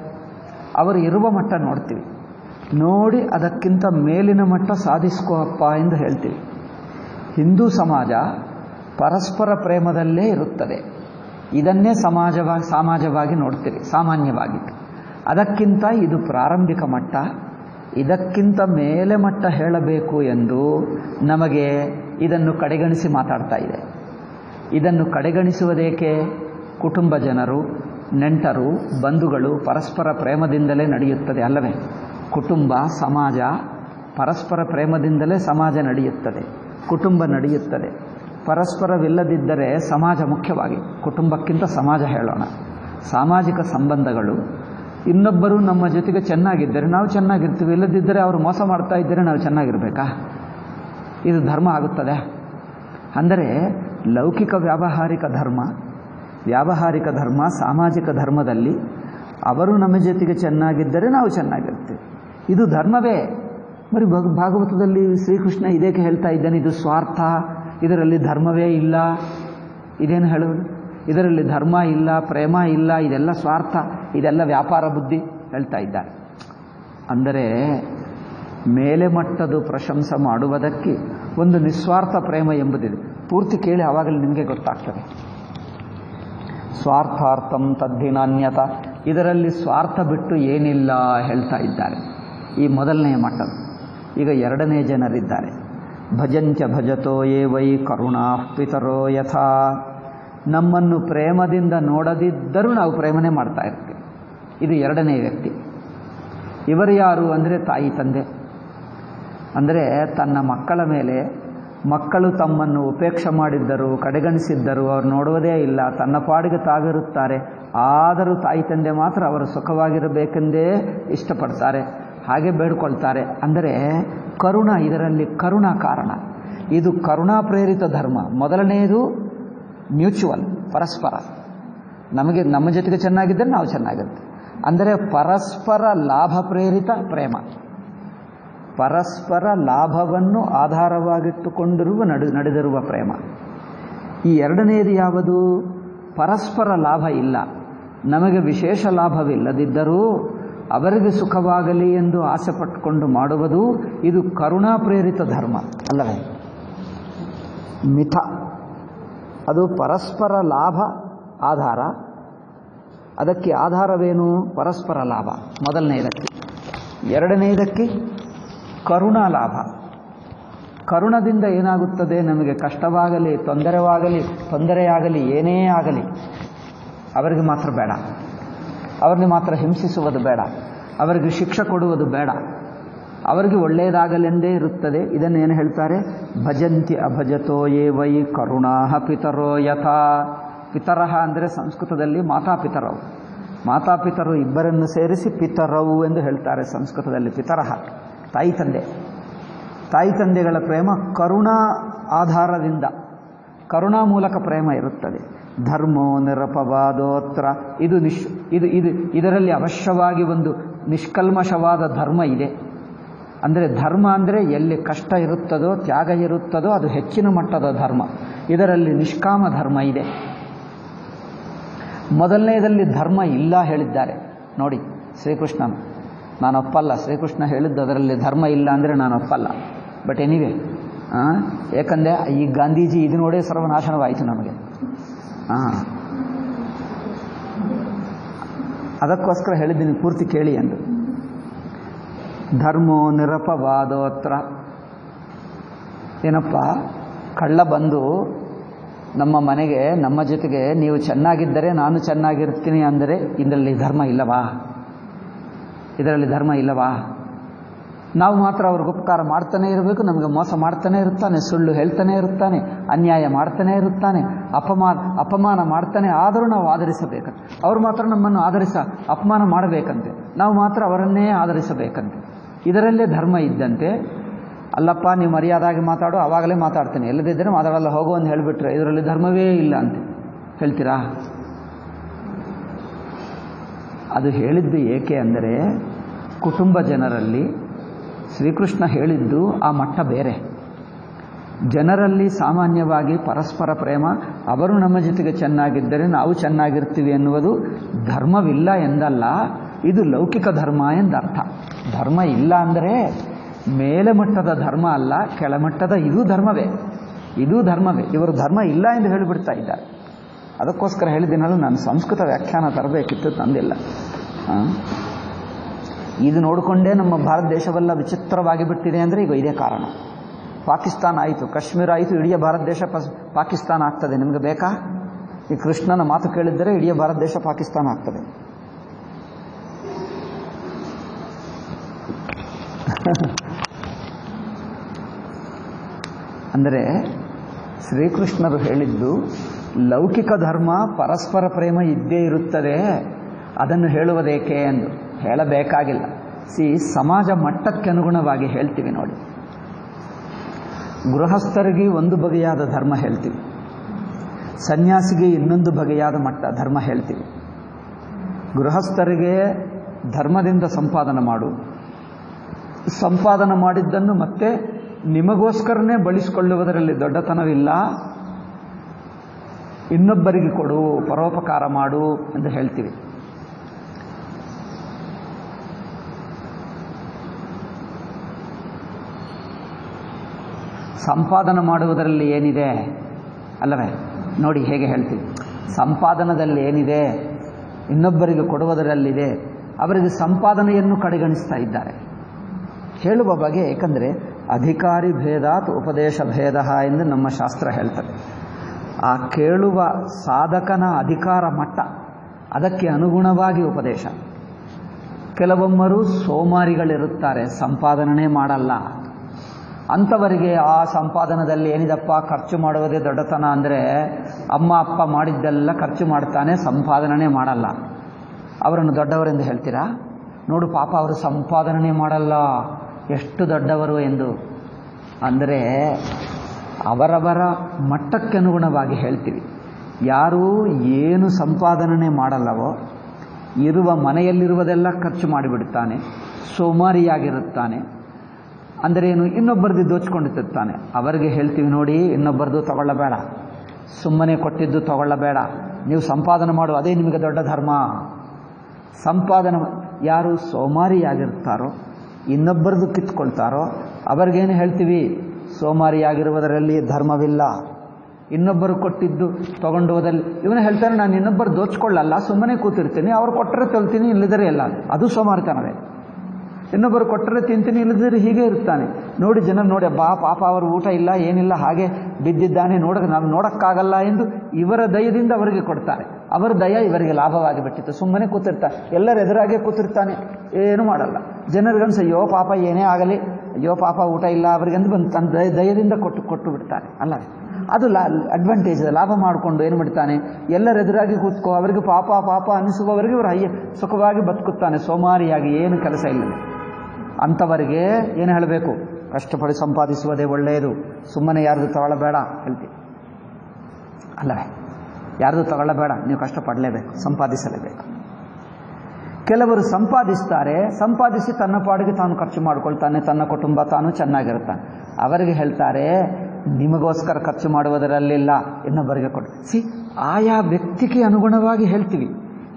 ಅವರು ಇರುವ ಮಟ್ಟ ನೋಡ್ತೀವಿ. ನೋಡಿ ಅದಕ್ಕಿಂತ ಮೇಲಿನ ಮಟ್ಟ ಸಾಧಿಸ್ಕೋಪ್ಪ ಎಂದು ಹೇಳ್ತೀವಿ. ಹಿಂದೂ ಸಮಾಜ ಪರಸ್ಪರ ಪ್ರೇಮದಲ್ಲೇ ಇರುತ್ತದೆ. ಇದನ್ನೇ ಸಮಾಜವಾಗಿ ಸಮಾಜವಾಗಿ ನೋಡ್ತೀವಿ ಸಾಮಾನ್ಯವಾಗಿ ಅದಕ್ಕಿಂತ ಇದು ಪ್ರಾರಂಭಿಕ ಮಟ್ಟ, ಇದಕ್ಕಿಂತ ಮೇಲೆ ಮಟ್ಟ ಹೇಳಬೇಕು ಎಂದು ನಮಗೆ ಇದನ್ನು ಕಡೆಗಣಿಸಿ ಮಾತಾಡ್ತಾ ಇದೆ. ಇದನ್ನು ಕಡೆಗಣಿಸುವುದೇಕೆ? ಕುಟುಂಬ ಜನರು ನೆಂಟರು, ಬಂಧುಗಳು ಪರಸ್ಪರ ಪ್ರೇಮದಿಂದಲೇ ನಡೆಯುತ್ತದೆ ಅಲ್ಲವೇ? ಕುಟುಂಬ, ಸಮಾಜ ಪರಸ್ಪರ ಪ್ರೇಮದಿಂದಲೇ ಸಮಾಜ ನಡೆಯುತ್ತದೆ, ಕುಟುಂಬ ನಡೆಯುತ್ತದೆ. ಪರಸ್ಪರವಿಲ್ಲದಿದ್ದರೆ ಸಮಾಜ ಮುಖ್ಯವಾಗಿ, ಕುಟುಂಬಕ್ಕಿಂತ ಸಮಾಜ ಹೇಳೋಣ. ಸಾಮಾಜಿಕ ಸಂಬಂಧಗಳು, ಇನ್ನೊಬ್ಬರು ನಮ್ಮ ಜೊತೆಗೆ ಚೆನ್ನಾಗಿದ್ದರೆ ನಾವು ಚೆನ್ನಾಗಿರ್ತೀವಿ, ಇಲ್ಲದಿದ್ದರೆ ಅವರು ಮೋಸ ಮಾಡ್ತಾ ಇದ್ದರೆ ನಾವು ಚೆನ್ನಾಗಿರಬೇಕಾ? ಇದು ಧರ್ಮ ಆಗುತ್ತದೆ. ಅಂದರೆ ಲೌಕಿಕ ವ್ಯಾವಹಾರಿಕ ಧರ್ಮ ವ್ಯಾವಹಾರಿಕ ಧರ್ಮ, ಸಾಮಾಜಿಕ ಧರ್ಮದಲ್ಲಿ ಅವರು ನಮ್ಮ ಜೊತೆಗೆ ಚೆನ್ನಾಗಿದ್ದರೆ ನಾವು ಚೆನ್ನಾಗಿರ್ತೀವಿ. ಇದು ಧರ್ಮವೇ. ಬರೀ ಭಗ, ಭಾಗವತದಲ್ಲಿ ಶ್ರೀಕೃಷ್ಣ ಇದಕ್ಕೆ ಹೇಳ್ತಾ ಇದ್ದಾನೆ, ಇದು ಸ್ವಾರ್ಥ, ಇದರಲ್ಲಿ ಧರ್ಮವೇ ಇಲ್ಲ. ಇದೇನು ಹೇಳೋದು? ಇದರಲ್ಲಿ ಧರ್ಮ ಇಲ್ಲ, ಪ್ರೇಮ ಇಲ್ಲ, ಇದೆಲ್ಲ ಸ್ವಾರ್ಥ, ಇದೆಲ್ಲ ವ್ಯಾಪಾರ ಬುದ್ಧಿ ಹೇಳ್ತಾ ಇದ್ದಾರೆ. ಅಂದರೆ ಮೇಲೆ ಮಟ್ಟದ ಪ್ರಶಂಸೆ ಮಾಡುವುದಕ್ಕೆ ಒಂದು ನಿಸ್ವಾರ್ಥ ಪ್ರೇಮ ಎಂಬುದಿದೆ. ಪೂರ್ತಿ ಕೇಳಿ ಆವಾಗಲೇ ನಿಮಗೆ ಗೊತ್ತಾಗ್ತದೆ. ಸ್ವಾರ್ಥಾರ್ಥಂ ತದ್ದಿನಾನ್ಯತ. ಇದರಲ್ಲಿ ಸ್ವಾರ್ಥ ಬಿಟ್ಟು ಏನಿಲ್ಲ ಹೇಳ್ತಾ ಇದ್ದಾರೆ. ಈ ಮೊದಲನೆಯ ಮಟ್ಟದ ಈಗ ಎರಡನೇ ಜನರಿದ್ದಾರೆ. ಭಜಂಚ ಭಜತೋ ಯೇ ವೈ ಕರುಣಾ ಪಿತರೋ ಯಥಾ. ನಮ್ಮನ್ನು ಪ್ರೇಮದಿಂದ ನೋಡದಿದ್ದರೂ ನಾವು ಪ್ರೇಮನೆ ಮಾಡ್ತಾ ಇರ್ತೀವಿ. ಇದು ಎರಡನೇ ವ್ಯಕ್ತಿ. ಇವರು ಯಾರು ಅಂದರೆ ತಾಯಿ ತಂದೆ. ಅಂದರೆ ತನ್ನ ಮಕ್ಕಳ ಮೇಲೆ ಮಕ್ಕಳು ತಮ್ಮನ್ನು ಉಪೇಕ್ಷೆ ಮಾಡಿದ್ದರು, ಕಡೆಗಣಿಸಿದ್ದರು, ಅವರು ನೋಡುವುದೇ ಇಲ್ಲ, ತನ್ನ ಪಾಡಿಗೆ ತಾವಿರುತ್ತಾರೆ. ಆದರೂ ತಾಯಿ ತಂದೆ ಮಾತ್ರ ಅವರು ಸುಖವಾಗಿರಬೇಕೆಂದೇ ಇಷ್ಟಪಡ್ತಾರೆ, ಹಾಗೆ ಬೇಡ್ಕೊಳ್ತಾರೆ. ಅಂದರೆ ಕರುಣ, ಇದರಲ್ಲಿ ಕರುಣ ಕಾರಣ. ಇದು ಕರುಣಾ ಪ್ರೇರಿತ ಧರ್ಮ. ಮೊದಲನೆಯದು ಮ್ಯೂಚುವಲ್, ಪರಸ್ಪರ. ನಮಗೆ ನಮ್ಮ ಜೊತೆಗೆ ಚೆನ್ನಾಗಿದ್ದರೆ ನಾವು ಚೆನ್ನಾಗಿರ್ತೀವಿ ಅಂದರೆ ಪರಸ್ಪರ ಲಾಭ ಪ್ರೇರಿತ ಪ್ರೇಮ. ಪರಸ್ಪರ ಲಾಭವನ್ನು ಆಧಾರವಾಗಿಟ್ಟುಕೊಂಡಿರುವ ನಡೆ, ನಡೆದಿರುವ ಪ್ರೇಮ. ಈ ಎರಡನೆಯದು ಯಾವುದು? ಪರಸ್ಪರ ಲಾಭ ಇಲ್ಲ. ನಮಗೆ ವಿಶೇಷ ಲಾಭವಿಲ್ಲದಿದ್ದರೂ ಅವರಿಗೆ ಸುಖವಾಗಲಿ ಎಂದು ಆಸೆ ಪಟ್ಟುಕೊಂಡು ಮಾಡುವುದು ಇದು ಕರುಣಾ ಪ್ರೇರಿತ ಧರ್ಮ, ಅಲ್ಲವೇ? ಮಿಥ. ಅದು ಪರಸ್ಪರ ಲಾಭ, ಆಧಾರ. ಅದಕ್ಕೆ ಆಧಾರವೇನು? ಪರಸ್ಪರ ಲಾಭ. ಮೊದಲನೆಯದಕ್ಕೆ ಎರಡನೆಯದಕ್ಕೆ ಕರುಣಾ ಲಾಭ ಕರುಣದಿಂದ ಏನಾಗುತ್ತದೆ? ನಮಗೆ ಕಷ್ಟವಾಗಲಿ, ತೊಂದರೆವಾಗಲಿ, ತೊಂದರೆಯಾಗಲಿ, ಏನೇ ಆಗಲಿ, ಅವರಿಗೆ ಮಾತ್ರ ಬೇಡ. ಅವರಿಗೆ ಮಾತ್ರ ಹಿಂಸಿಸುವುದು ಬೇಡ. ಅವರಿಗೆ ಶಿಕ್ಷೆ ಕೊಡುವುದು ಬೇಡ. ಅವರಿಗೆ ಒಳ್ಳೆಯದಾಗಲೆಂದೇ ಇರುತ್ತದೆ. ಇದನ್ನು ಏನು ಹೇಳ್ತಾರೆ? ಭಜಂತಿ ಅಭಜತೋ ಯೇ ವೈ ಕರುಣಾ ಪಿತರೋ ಯಥಾ. ಪಿತರಹ ಅಂದರೆ ಸಂಸ್ಕೃತದಲ್ಲಿ ಮಾತಾಪಿತರವು ಮಾತಾಪಿತರು ಇಬ್ಬರನ್ನು ಸೇರಿಸಿ ಪಿತರವು ಎಂದು ಹೇಳ್ತಾರೆ ಸಂಸ್ಕೃತದಲ್ಲಿ. ಪಿತರಹ. ತಾಯಿ ತಂದೆ. ತಾಯಿ ತಂದೆಗಳ ಪ್ರೇಮ ಕರುಣಾ ಆಧಾರದಿಂದ, ಕರುಣಾ ಮೂಲಕ ಪ್ರೇಮ ಇರುತ್ತದೆ. ಧರ್ಮೋ ನಿರಪವಾದೋತ್ರ. ಇದು ನಿಶ್, ಇದು ಇದು, ಇದರಲ್ಲಿ ಅವಶ್ಯವಾಗಿ ಒಂದು ನಿಷ್ಕಲ್ಮಶವಾದ ಧರ್ಮ ಇದೆ. ಅಂದರೆ ಧರ್ಮ ಅಂದರೆ ಎಲ್ಲಿ ಕಷ್ಟ ಇರುತ್ತದೋ, ತ್ಯಾಗ ಇರುತ್ತದೋ, ಅದು ಹೆಚ್ಚಿನ ಮಟ್ಟದ ಧರ್ಮ. ಇದರಲ್ಲಿ ನಿಷ್ಕಾಮ ಧರ್ಮ ಇದೆ. ಮೊದಲನೆಯದಲ್ಲಿ ಧರ್ಮ ಇಲ್ಲ ಹೇಳಿದ್ದಾರೆ. ನೋಡಿ ಶ್ರೀಕೃಷ್ಣ ನಾನು ಒಪ್ಪಲ್ಲ ಶ್ರೀಕೃಷ್ಣ ಹೇಳಿದ್ದು ಅದರಲ್ಲಿ ಧರ್ಮ ಇಲ್ಲ ಅಂದರೆ ನಾನು ಒಪ್ಪಲ್ಲ ಬಟ್ ಎನಿವೆ ಯಾಕಂದರೆ ಈ ಗಾಂಧೀಜಿ ಇದು ನೋಡೇ ಸರ್ವನಾಶನವಾಯಿತು ನಮಗೆ. ಹಾಂ ಅದಕ್ಕೋಸ್ಕರ ಹೇಳಿದ್ದೀನಿ ಪೂರ್ತಿ ಕೇಳಿ ಎಂದು. ಧರ್ಮೋ ನಿರಪವಾದೋತ್ರ. ಏನಪ್ಪ? ಕಳ್ಳ ಬಂದು ನಮ್ಮ ಮನೆಗೆ, ನಮ್ಮ ಜೊತೆಗೆ ನೀವು ಚೆನ್ನಾಗಿದ್ದರೆ ನಾನು ಚೆನ್ನಾಗಿರ್ತೀನಿ ಅಂದರೆ ಇದರಲ್ಲಿ ಧರ್ಮ ಇಲ್ಲವಾ? ಇದರಲ್ಲಿ ಧರ್ಮ ಇಲ್ಲವಾ? ನಾವು ಮಾತ್ರ ಅವ್ರಿಗೆ ಉಪಕಾರ ಮಾಡ್ತಾನೆ ಇರಬೇಕು, ನಮಗೆ ಮೋಸ ಮಾಡ್ತಾನೆ ಇರುತ್ತಾನೆ, ಸುಳ್ಳು ಹೇಳ್ತಾನೆ ಇರುತ್ತಾನೆ, ಅನ್ಯಾಯ ಮಾಡ್ತಾನೆ ಇರುತ್ತಾನೆ, ಅಪಮಾನ ಅಪಮಾನ ಮಾಡ್ತಾನೆ ಆದರೂ ನಾವು ಆಧರಿಸಬೇಕು. ಅವ್ರು ಮಾತ್ರ ನಮ್ಮನ್ನು ಆಧರಿಸ, ಅಪಮಾನ ಮಾಡಬೇಕಂತೆ. ನಾವು ಮಾತ್ರ ಅವರನ್ನೇ ಆಧರಿಸಬೇಕಂತೆ. ಇದರಲ್ಲೇ ಧರ್ಮ ಇದ್ದಂತೆ, ಅಲ್ಲಪ್ಪ, ನೀವು ಮರ್ಯಾದಾಗಿ ಮಾತಾಡು ಆವಾಗಲೇ ಮಾತಾಡ್ತೇನೆ. ಎಲ್ಲದಿದ್ದರೆ ಮಾತಾಡಲ್ಲ, ಹೋಗು ಅಂತ ಹೇಳಿಬಿಟ್ರೆ, ಇದರಲ್ಲಿ ಧರ್ಮವೇ ಇಲ್ಲ ಅಂತ. ಹೇಳ್ತೀರಾ? ಅದು ಹೇಳಿದ್ದು ಏಕೆ ಅಂದರೆ ಕುಟುಂಬ ಜನರಲ್ಲಿ ಶ್ರೀಕೃಷ್ಣ ಹೇಳಿದ್ದು ಆ ಮಟ್ಟ ಬೇರೆ. ಜನರಲ್ಲಿ ಸಾಮಾನ್ಯವಾಗಿ ಪರಸ್ಪರ ಪ್ರೇಮ, ಅವರು ನಮ್ಮ ಜೊತೆಗೆ ಚೆನ್ನಾಗಿದ್ದರೆ ನಾವು ಚೆನ್ನಾಗಿರ್ತೀವಿ ಎನ್ನುವುದು ಧರ್ಮವಿಲ್ಲ ಎಂದಲ್ಲ, ಇದು ಲೌಕಿಕ ಧರ್ಮ ಎಂದರ್ಥ. ಧರ್ಮ ಇಲ್ಲ ಅಂದರೆ ಮೇಲೆ ಮಟ್ಟದ ಧರ್ಮ ಅಲ್ಲ, ಕೆಳಮಟ್ಟದ ಇದು ಧರ್ಮವೇ. ಇದು ಧರ್ಮವೇ. ಇವರು ಧರ್ಮ ಇಲ್ಲ ಎಂದು ಹೇಳಿಬಿಡ್ತಾ ಇದ್ದಾರೆ. ಅದಕ್ಕೋಸ್ಕರ ಹೇಳಿದ್ದೀನಲ್ಲ, ನಾನು ಸಂಸ್ಕೃತ ವ್ಯಾಖ್ಯಾನ ತರಬೇಕಿತ್ತು, ತಂದಿಲ್ಲ? ಇದು ನೋಡಿಕೊಂಡೇ ನಮ್ಮ ಭಾರತ ದೇಶವೆಲ್ಲ ವಿಚಿತ್ರವಾಗಿ ಬಿಟ್ಟಿದೆ ಅಂದರೆ ಈಗ ಇದೇ ಕಾರಣ. ಪಾಕಿಸ್ತಾನ ಆಯಿತು, ಕಾಶ್ಮೀರ ಆಯಿತು, ಇಡೀ ಭಾರತ ದೇಶ ಪಾಕಿಸ್ತಾನ ಆಗ್ತದೆ. ನಿಮಗೆ ಬೇಕಾ? ಈ ಕೃಷ್ಣನ ಮಾತು ಕೇಳಿದ್ದರೆ ಇಡೀ ಭಾರತ ದೇಶ ಪಾಕಿಸ್ತಾನ ಆಗ್ತದೆ. <laughs> ಅಂದರೆ ಶ್ರೀಕೃಷ್ಣರು ಹೇಳಿದ್ದು ಲೌಕಿಕ ಧರ್ಮ, ಪರಸ್ಪರ ಪ್ರೇಮ ಇದ್ದೇ ಇರುತ್ತದೆ. ಅದನ್ನು ಹೇಳುವುದೇಕೆ ಎಂದು ಹೇಳಬೇಕಾಗಿಲ್ಲ. ಸಿ, ಸಮಾಜ ಮಟ್ಟಕ್ಕೆ ಅನುಗುಣವಾಗಿ ಹೇಳ್ತೀವಿ ನೋಡಿ. ಗೃಹಸ್ಥರಿಗೆ ಒಂದು ಬಗೆಯಾದ ಧರ್ಮ ಹೇಳ್ತೀವಿ. ಸನ್ಯಾಸಿಗೆ ಇನ್ನೊಂದು ಬಗೆಯಾದ ಮಟ್ಟ ಧರ್ಮ ಹೇಳ್ತೀವಿ. ಗೃಹಸ್ಥರಿಗೆ ಧರ್ಮದಿಂದ ಸಂಪಾದನೆ ಮಾಡು. ಸಂಪಾದನೆ ಮಾಡಿದ್ದನ್ನು ಮತ್ತೆ ನಿಮಗೋಸ್ಕರನೇ ಬಳಸಿಕೊಳ್ಳುವುದರಲ್ಲಿ ದೊಡ್ಡತನವಿಲ್ಲ. ಇನ್ನೊಬ್ಬರಿಗೆ ಕೊಡು, ಪರೋಪಕಾರ ಮಾಡು ಎಂದು ಹೇಳ್ತೀವಿ. ಸಂಪಾದನೆ ಮಾಡುವುದರಲ್ಲಿ ಏನಿದೆ? ಅಲ್ಲವೇ, ನೋಡಿ ಹೇಗೆ ಹೇಳ್ತೀವಿ. ಸಂಪಾದನದಲ್ಲಿ ಏನಿದೆ? ಇನ್ನೊಬ್ಬರಿಗೆ ಕೊಡುವುದರಲ್ಲಿದೆ. ಅವರಿಗೆ ಸಂಪಾದನೆಯನ್ನು ಕಡೆಗಣಿಸ್ತಾ ಇದ್ದಾರೆ. ಹೇಳುವ ಬಗೆ ಏಕೆಂದರೆ, ಅಧಿಕಾರಿ ಭೇದಾತ್ ಉಪದೇಶ ಭೇದ ಎಂದು ನಮ್ಮ ಶಾಸ್ತ್ರ ಹೇಳ್ತದೆ. ಆ ಕೇಳುವ ಸಾಧಕನ ಅಧಿಕಾರ ಮಟ್ಟ, ಅದಕ್ಕೆ ಅನುಗುಣವಾಗಿ ಉಪದೇಶ. ಕೆಲವೊಮ್ಮರು ಸೋಮಾರಿಗಳಿರುತ್ತಾರೆ, ಸಂಪಾದನೆ ಮಾಡಲ್ಲ. ಅಂಥವರಿಗೆ ಆ ಸಂಪಾದನದಲ್ಲಿ ಏನಿದಪ್ಪ, ಖರ್ಚು ಮಾಡುವುದೇ ದೊಡ್ಡತನ ಅಂದರೆ ಅಮ್ಮ, ಅಪ್ಪ ಮಾಡಿದ್ದೆಲ್ಲ ಖರ್ಚು ಮಾಡ್ತಾನೆ, ಸಂಪಾದನೆ ಮಾಡಲ್ಲ. ಅವರನ್ನು ದೊಡ್ಡವರೆಂದು ಹೇಳ್ತೀರಾ? ನೋಡು ಪಾಪ, ಅವರು ಸಂಪಾದನೆ ಮಾಡಲ್ಲ. ಎಷ್ಟು ದೊಡ್ಡವರು ಎಂದು. ಅಂದರೆ ಅವರವರ ಮಟ್ಟಕ್ಕೆ ಅನುಗುಣವಾಗಿ ಹೇಳ್ತೀವಿ. ಯಾರು ಏನು ಸಂಪಾದನೆ ಮಾಡಲ್ಲವೋ, ಇರುವ ಮನೆಯಲ್ಲಿರುವುದೆಲ್ಲ ಖರ್ಚು ಮಾಡಿಬಿಡುತ್ತಾನೆ, ಸೋಮಾರಿಯಾಗಿರುತ್ತಾನೆ. ಅಂದರೆ ಏನು, ಇನ್ನೊಬ್ಬರದ್ದು ದೋಚ್ಕೊಂಡಿರ್ತಾನೆ. ಅವರಿಗೆ ಹೇಳ್ತೀವಿ ನೋಡಿ ಇನ್ನೊಬ್ಬರದು ತಗೊಳ್ಳಬೇಡ. ಸುಮ್ಮನೆ ಕೊಟ್ಟಿದ್ದು ತಗೊಳ್ಳಬೇಡ. ನೀವು ಸಂಪಾದನೆ ಮಾಡು ಅದೇ ನಿಮಗೆ ದೊಡ್ಡ ಧರ್ಮ. ಸಂಪಾದನೆ ಯಾರು ಸೋಮಾರಿಯಾಗಿರ್ತಾರೋ ಇನ್ನೊಬ್ಬರದು ಕಿತ್ಕೊಳ್ತಾರೋ, ಅವ್ರಿಗೇನು ಹೇಳ್ತೀವಿ? ಸೋಮಾರಿಯಾಗಿರುವುದರಲ್ಲಿ ಧರ್ಮವಿಲ್ಲ. ಇನ್ನೊಬ್ಬರು ಕೊಟ್ಟಿದ್ದು ತಗೊಂಡುವುದಲ್ಲಿ, ಇವನು ಹೇಳ್ತಾನೆ, ನಾನು ಇನ್ನೊಬ್ಬರು ದೋಚ್ಕೊಳ್ಳಲ್ಲ, ಸುಮ್ಮನೆ ಕೂತಿರ್ತೀನಿ, ಅವ್ರು ಕೊಟ್ಟರೆ ತೊಲ್ತೀನಿ ಇಲ್ಲದರೆ ಇಲ್ಲ. ಅದು ಸೋಮಾರಿತನವೇ. ಇನ್ನೊಬ್ಬರು ಕೊಟ್ಟರೆ ತಿಂತೀನಿ, ಇಲ್ಲದಿದ್ರೆ ಹೀಗೆ ಇರ್ತಾನೆ. ನೋಡಿ ಜನ ನೋಡಿ ಬಾ ಪಾಪ ಅವರು ಊಟ ಇಲ್ಲ, ಏನಿಲ್ಲ, ಹಾಗೆ ಬಿದ್ದಿದ್ದಾನೆ, ನೋಡಕ್ಕೆ ನಾವು ನೋಡೋಕ್ಕಾಗಲ್ಲ ಎಂದು ಇವರ ದಯದಿಂದ ಅವರಿಗೆ ಕೊಡ್ತಾರೆ. ಅವರ ದಯ ಇವರಿಗೆ ಲಾಭವಾಗಿ ಬಿಟ್ಟಿತ್ತು ಸುಮ್ಮನೆ ಕೂತಿರ್ತಾರೆ ಎಲ್ಲರ ಎದುರಾಗೆ ಕೂತಿರ್ತಾನೆ. ಏನು ಮಾಡಲ್ಲ. ಜನರಿಗನ್ಸ ಅಯ್ಯೋ, ಪಾಪ, ಏನೇ ಆಗಲಿ ಅಯ್ಯೋ, ಪಾಪ, ಊಟ ಇಲ್ಲ ಅವರಿಗೆಂದು ಬಂದು ತನ್ನ ದಯ ದಯದಿಂದ ಕೊಟ್ಟು ಕೊಟ್ಟು ಬಿಡ್ತಾನೆ, ಅಲ್ಲ? ಅದು ಲಾ ಅಡ್ವಾಂಟೇಜ್ ಲಾಭ ಮಾಡಿಕೊಂಡು ಏನು ಮಾಡ್ತಾನೆ? ಎಲ್ಲರ ಎದುರಾಗಿ ಕೂತ್ಕೋ, ಅವರಿಗೆ ಪಾಪ ಪಾಪ ಅನಿಸುವವರಿಗೆ ಇವರು ಅಯ್ಯ ಸುಖವಾಗಿ ಬದುಕುತ್ತಾನೆ, ಸೋಮಾರಿಯಾಗಿ, ಏನು ಕೆಲಸ ಇಲ್ಲ. ಅಂಥವರಿಗೆ ಏನು ಹೇಳಬೇಕು? ಕಷ್ಟಪಡಿ ಸಂಪಾದಿಸುವುದೇ ಒಳ್ಳೆಯದು. ಸುಮ್ಮನೆ ಯಾರ್ದು ತಗೊಳ್ಳಬೇಡ ಹೇಳ್ತೀವಿ ಅಲ್ಲವೇ? ಯಾರ್ದು ತಗೊಳ್ಳಬೇಡ, ನೀವು ಕಷ್ಟಪಡಲೇಬೇಕು, ಸಂಪಾದಿಸಲೇಬೇಕು. ಕೆಲವರು ಸಂಪಾದಿಸ್ತಾರೆ, ಸಂಪಾದಿಸಿ ತನ್ನ ಪಾಡಿಗೆ ತಾನು ಖರ್ಚು ಮಾಡಿಕೊಳ್ತಾನೆ, ತನ್ನ ಕುಟುಂಬ ತಾನು ಚೆನ್ನಾಗಿರ್ತಾನೆ ಅವರಿಗೆ ಹೇಳ್ತಾರೆ, ನಿಮಗೋಸ್ಕರ ಖರ್ಚು ಮಾಡುವುದರಲ್ಲಿಲ್ಲ. ಇನ್ನೊಬ್ಬರಿಗೆ ಕೊಡು. ಸಿ, ಆಯಾ ವ್ಯಕ್ತಿಗೆ ಅನುಗುಣವಾಗಿ ಹೇಳ್ತೀವಿ.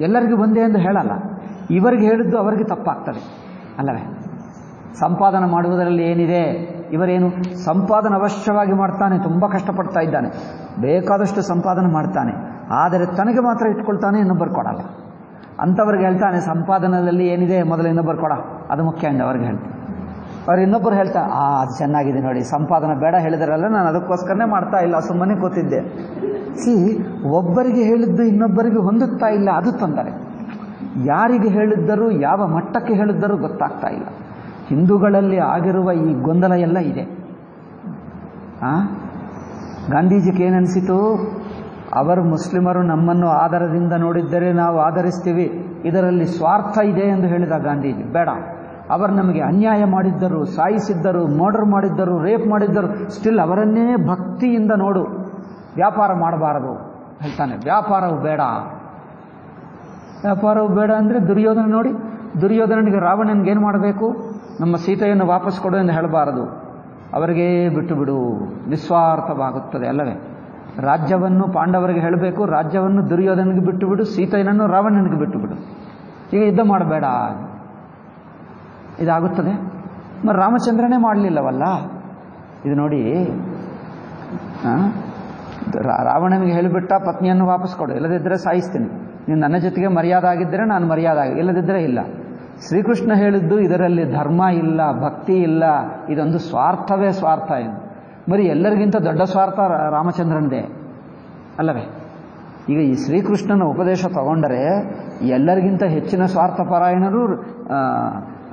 ಎಲ್ಲರಿಗೂ ಒಂದೇ ಎಂದು ಹೇಳಲ್ಲ. ಇವರಿಗೆ ಹೇಳಿದ್ದು ಅವರಿಗೆ ತಪ್ಪಾಗ್ತದೆ. ಅಲ್ಲವೇ? ಸಂಪಾದನೆ ಮಾಡುವುದರಲ್ಲಿ ಏನಿದೆ? ಇವರೇನು? ಸಂಪಾದನೆ ಅವಶ್ಯವಾಗಿ ಮಾಡ್ತಾನೆ, ತುಂಬ ಕಷ್ಟಪಡ್ತಾ ಇದ್ದಾನೆ. ಬೇಕಾದಷ್ಟು ಸಂಪಾದನೆ ಮಾಡ್ತಾನೆ. ಆದರೆ ತನಗೆ ಮಾತ್ರ ಇಟ್ಕೊಳ್ತಾನೆ, ಇನ್ನೊಬ್ಬರು ಕೊಡಲ್ಲ. ಅಂಥವ್ರಿಗೆ ಹೇಳ್ತಾನೆ ಸಂಪಾದನದಲ್ಲಿ ಏನಿದೆ, ಮೊದಲು ಇನ್ನೊಬ್ಬರು ಕೊಡ. ಅದು ಮುಖ್ಯ ಅಂದ ಅವ್ರಿಗೆ ಹೇಳ್ತಾರೆ ಅವ್ರು ಇನ್ನೊಬ್ಬರು ಹೇಳ್ತಾ, ಆ, ಅದು ಚೆನ್ನಾಗಿದೆ ನೋಡಿ, ಸಂಪಾದನೆ ಬೇಡ ಹೇಳಿದ್ರಲ್ಲ, ನಾನು ಅದಕ್ಕೋಸ್ಕರನೇ ಮಾಡ್ತಾ ಇಲ್ಲ, ಸುಮ್ಮನೆ ಕೂತಿದ್ದೆ. ಸಿ, ಒಬ್ಬರಿಗೆ ಹೇಳಿದ್ದು ಇನ್ನೊಬ್ಬರಿಗೆ ಹೊಂದುತ್ತಾ ಇಲ್ಲ, ಅದು ತೊಂದರೆ. ಯಾರಿಗೆ ಹೇಳಿದ್ದರೂ, ಯಾವ ಮಟ್ಟಕ್ಕೆ ಹೇಳಿದ್ದರೂ ಗೊತ್ತಾಗ್ತಾ ಇಲ್ಲ. ಹಿಂದೂಗಳಲ್ಲಿ ಆಗಿರುವ ಈ ಗೊಂದಲ ಎಲ್ಲ ಇದೆ. ಆ? ಗಾಂಧೀಜಿಗೆ ಏನನಿಸಿತು ಅವರು ಮುಸ್ಲಿಮರು ನಮ್ಮನ್ನು ಆಧಾರದಿಂದ ನೋಡಿದ್ದರೆ ನಾವು ಆಧರಿಸ್ತೀವಿ. ಇದರಲ್ಲಿ ಸ್ವಾರ್ಥ ಇದೆ ಎಂದು ಹೇಳಿದ ಗಾಂಧೀಜಿ. ಬೇಡ. ಅವರು ನಮಗೆ ಅನ್ಯಾಯ ಮಾಡಿದ್ದರು, ಸಾಯಿಸಿದ್ದರು ಮರ್ಡರ್ ಮಾಡಿದ್ದರು ರೇಪ್ ಮಾಡಿದ್ದರು. ಸ್ಟಿಲ್ ಅವರನ್ನೇ ಭಕ್ತಿಯಿಂದ ನೋಡು. ವ್ಯಾಪಾರ ಮಾಡಬಾರದು ಹೇಳ್ತಾನೆ. ವ್ಯಾಪಾರವು ಬೇಡ. ವ್ಯಾಪಾರವು ಬೇಡ ಅಂದರೆ ದುರ್ಯೋಧನ ನೋಡಿ. ದುರ್ಯೋಧನನಿಗೆ ರಾವಣನಿಗೆ ಏನು ಮಾಡಬೇಕು? ನಮ್ಮ ಸೀತೆಯನ್ನು ವಾಪಸ್ ಕೊಡು ಎಂದು ಹೇಳಬಾರದು. ಅವರಿಗೇ ಬಿಟ್ಟು ಬಿಡು. ನಿಸ್ವಾರ್ಥವಾಗುತ್ತದೆ ಅಲ್ಲವೇ? ರಾಜ್ಯವನ್ನು ಪಾಂಡವರಿಗೆ ಹೇಳಬೇಕು, ರಾಜ್ಯವನ್ನು ದುರ್ಯೋಧನಿಗೆ ಬಿಟ್ಟುಬಿಡು ಸೀತೆಯನ್ನು ರಾವಣನಿಗೆ ಬಿಟ್ಟುಬಿಡು. ಈಗ ಯುದ್ಧ ಮಾಡಬೇಡ. ಇದಾಗುತ್ತದೆ. మరి ರಾಮಚಂದ್ರನೇ ಮಾಡಲಿಲ್ಲವಲ್ಲ? ಇದು ನೋಡಿ ರಾವಣನಿಗೆ ಹೇಳಿಬಿಟ್ಟ ಪತ್ನಿಯನ್ನು ವಾಪಸ್ ಕೊಡು. ಇಲ್ಲದಿದ್ದರೆ ಸಾಯಿಸ್ತೀನಿ. ನೀನು ನನ್ನ ಜೊತೆಗೆ ಮರ್ಯಾದ ಆಗಿದ್ದರೆ ನಾನು ಮರ್ಯಾದ ಆಗ ಇಲ್ಲದಿದ್ದರೆ ಇಲ್ಲ. ಶ್ರೀಕೃಷ್ಣ ಹೇಳಿದ್ದು ಇದರಲ್ಲಿ ಧರ್ಮ ಇಲ್ಲ, ಭಕ್ತಿ ಇಲ್ಲ. ಇದೊಂದು ಸ್ವಾರ್ಥವೇ ಸ್ವಾರ್ಥ ಎಂದು. ಬರೀ ಎಲ್ಲರಿಗಿಂತ ದೊಡ್ಡ ಸ್ವಾರ್ಥ ರಾಮಚಂದ್ರನದೇ. ಅಲ್ಲವೇ? ಈಗ ಈ ಶ್ರೀಕೃಷ್ಣನ ಉಪದೇಶ ತಗೊಂಡರೆ ಎಲ್ಲರಿಗಿಂತ ಹೆಚ್ಚಿನ ಸ್ವಾರ್ಥ ಪರಾಯಣರು ಆ,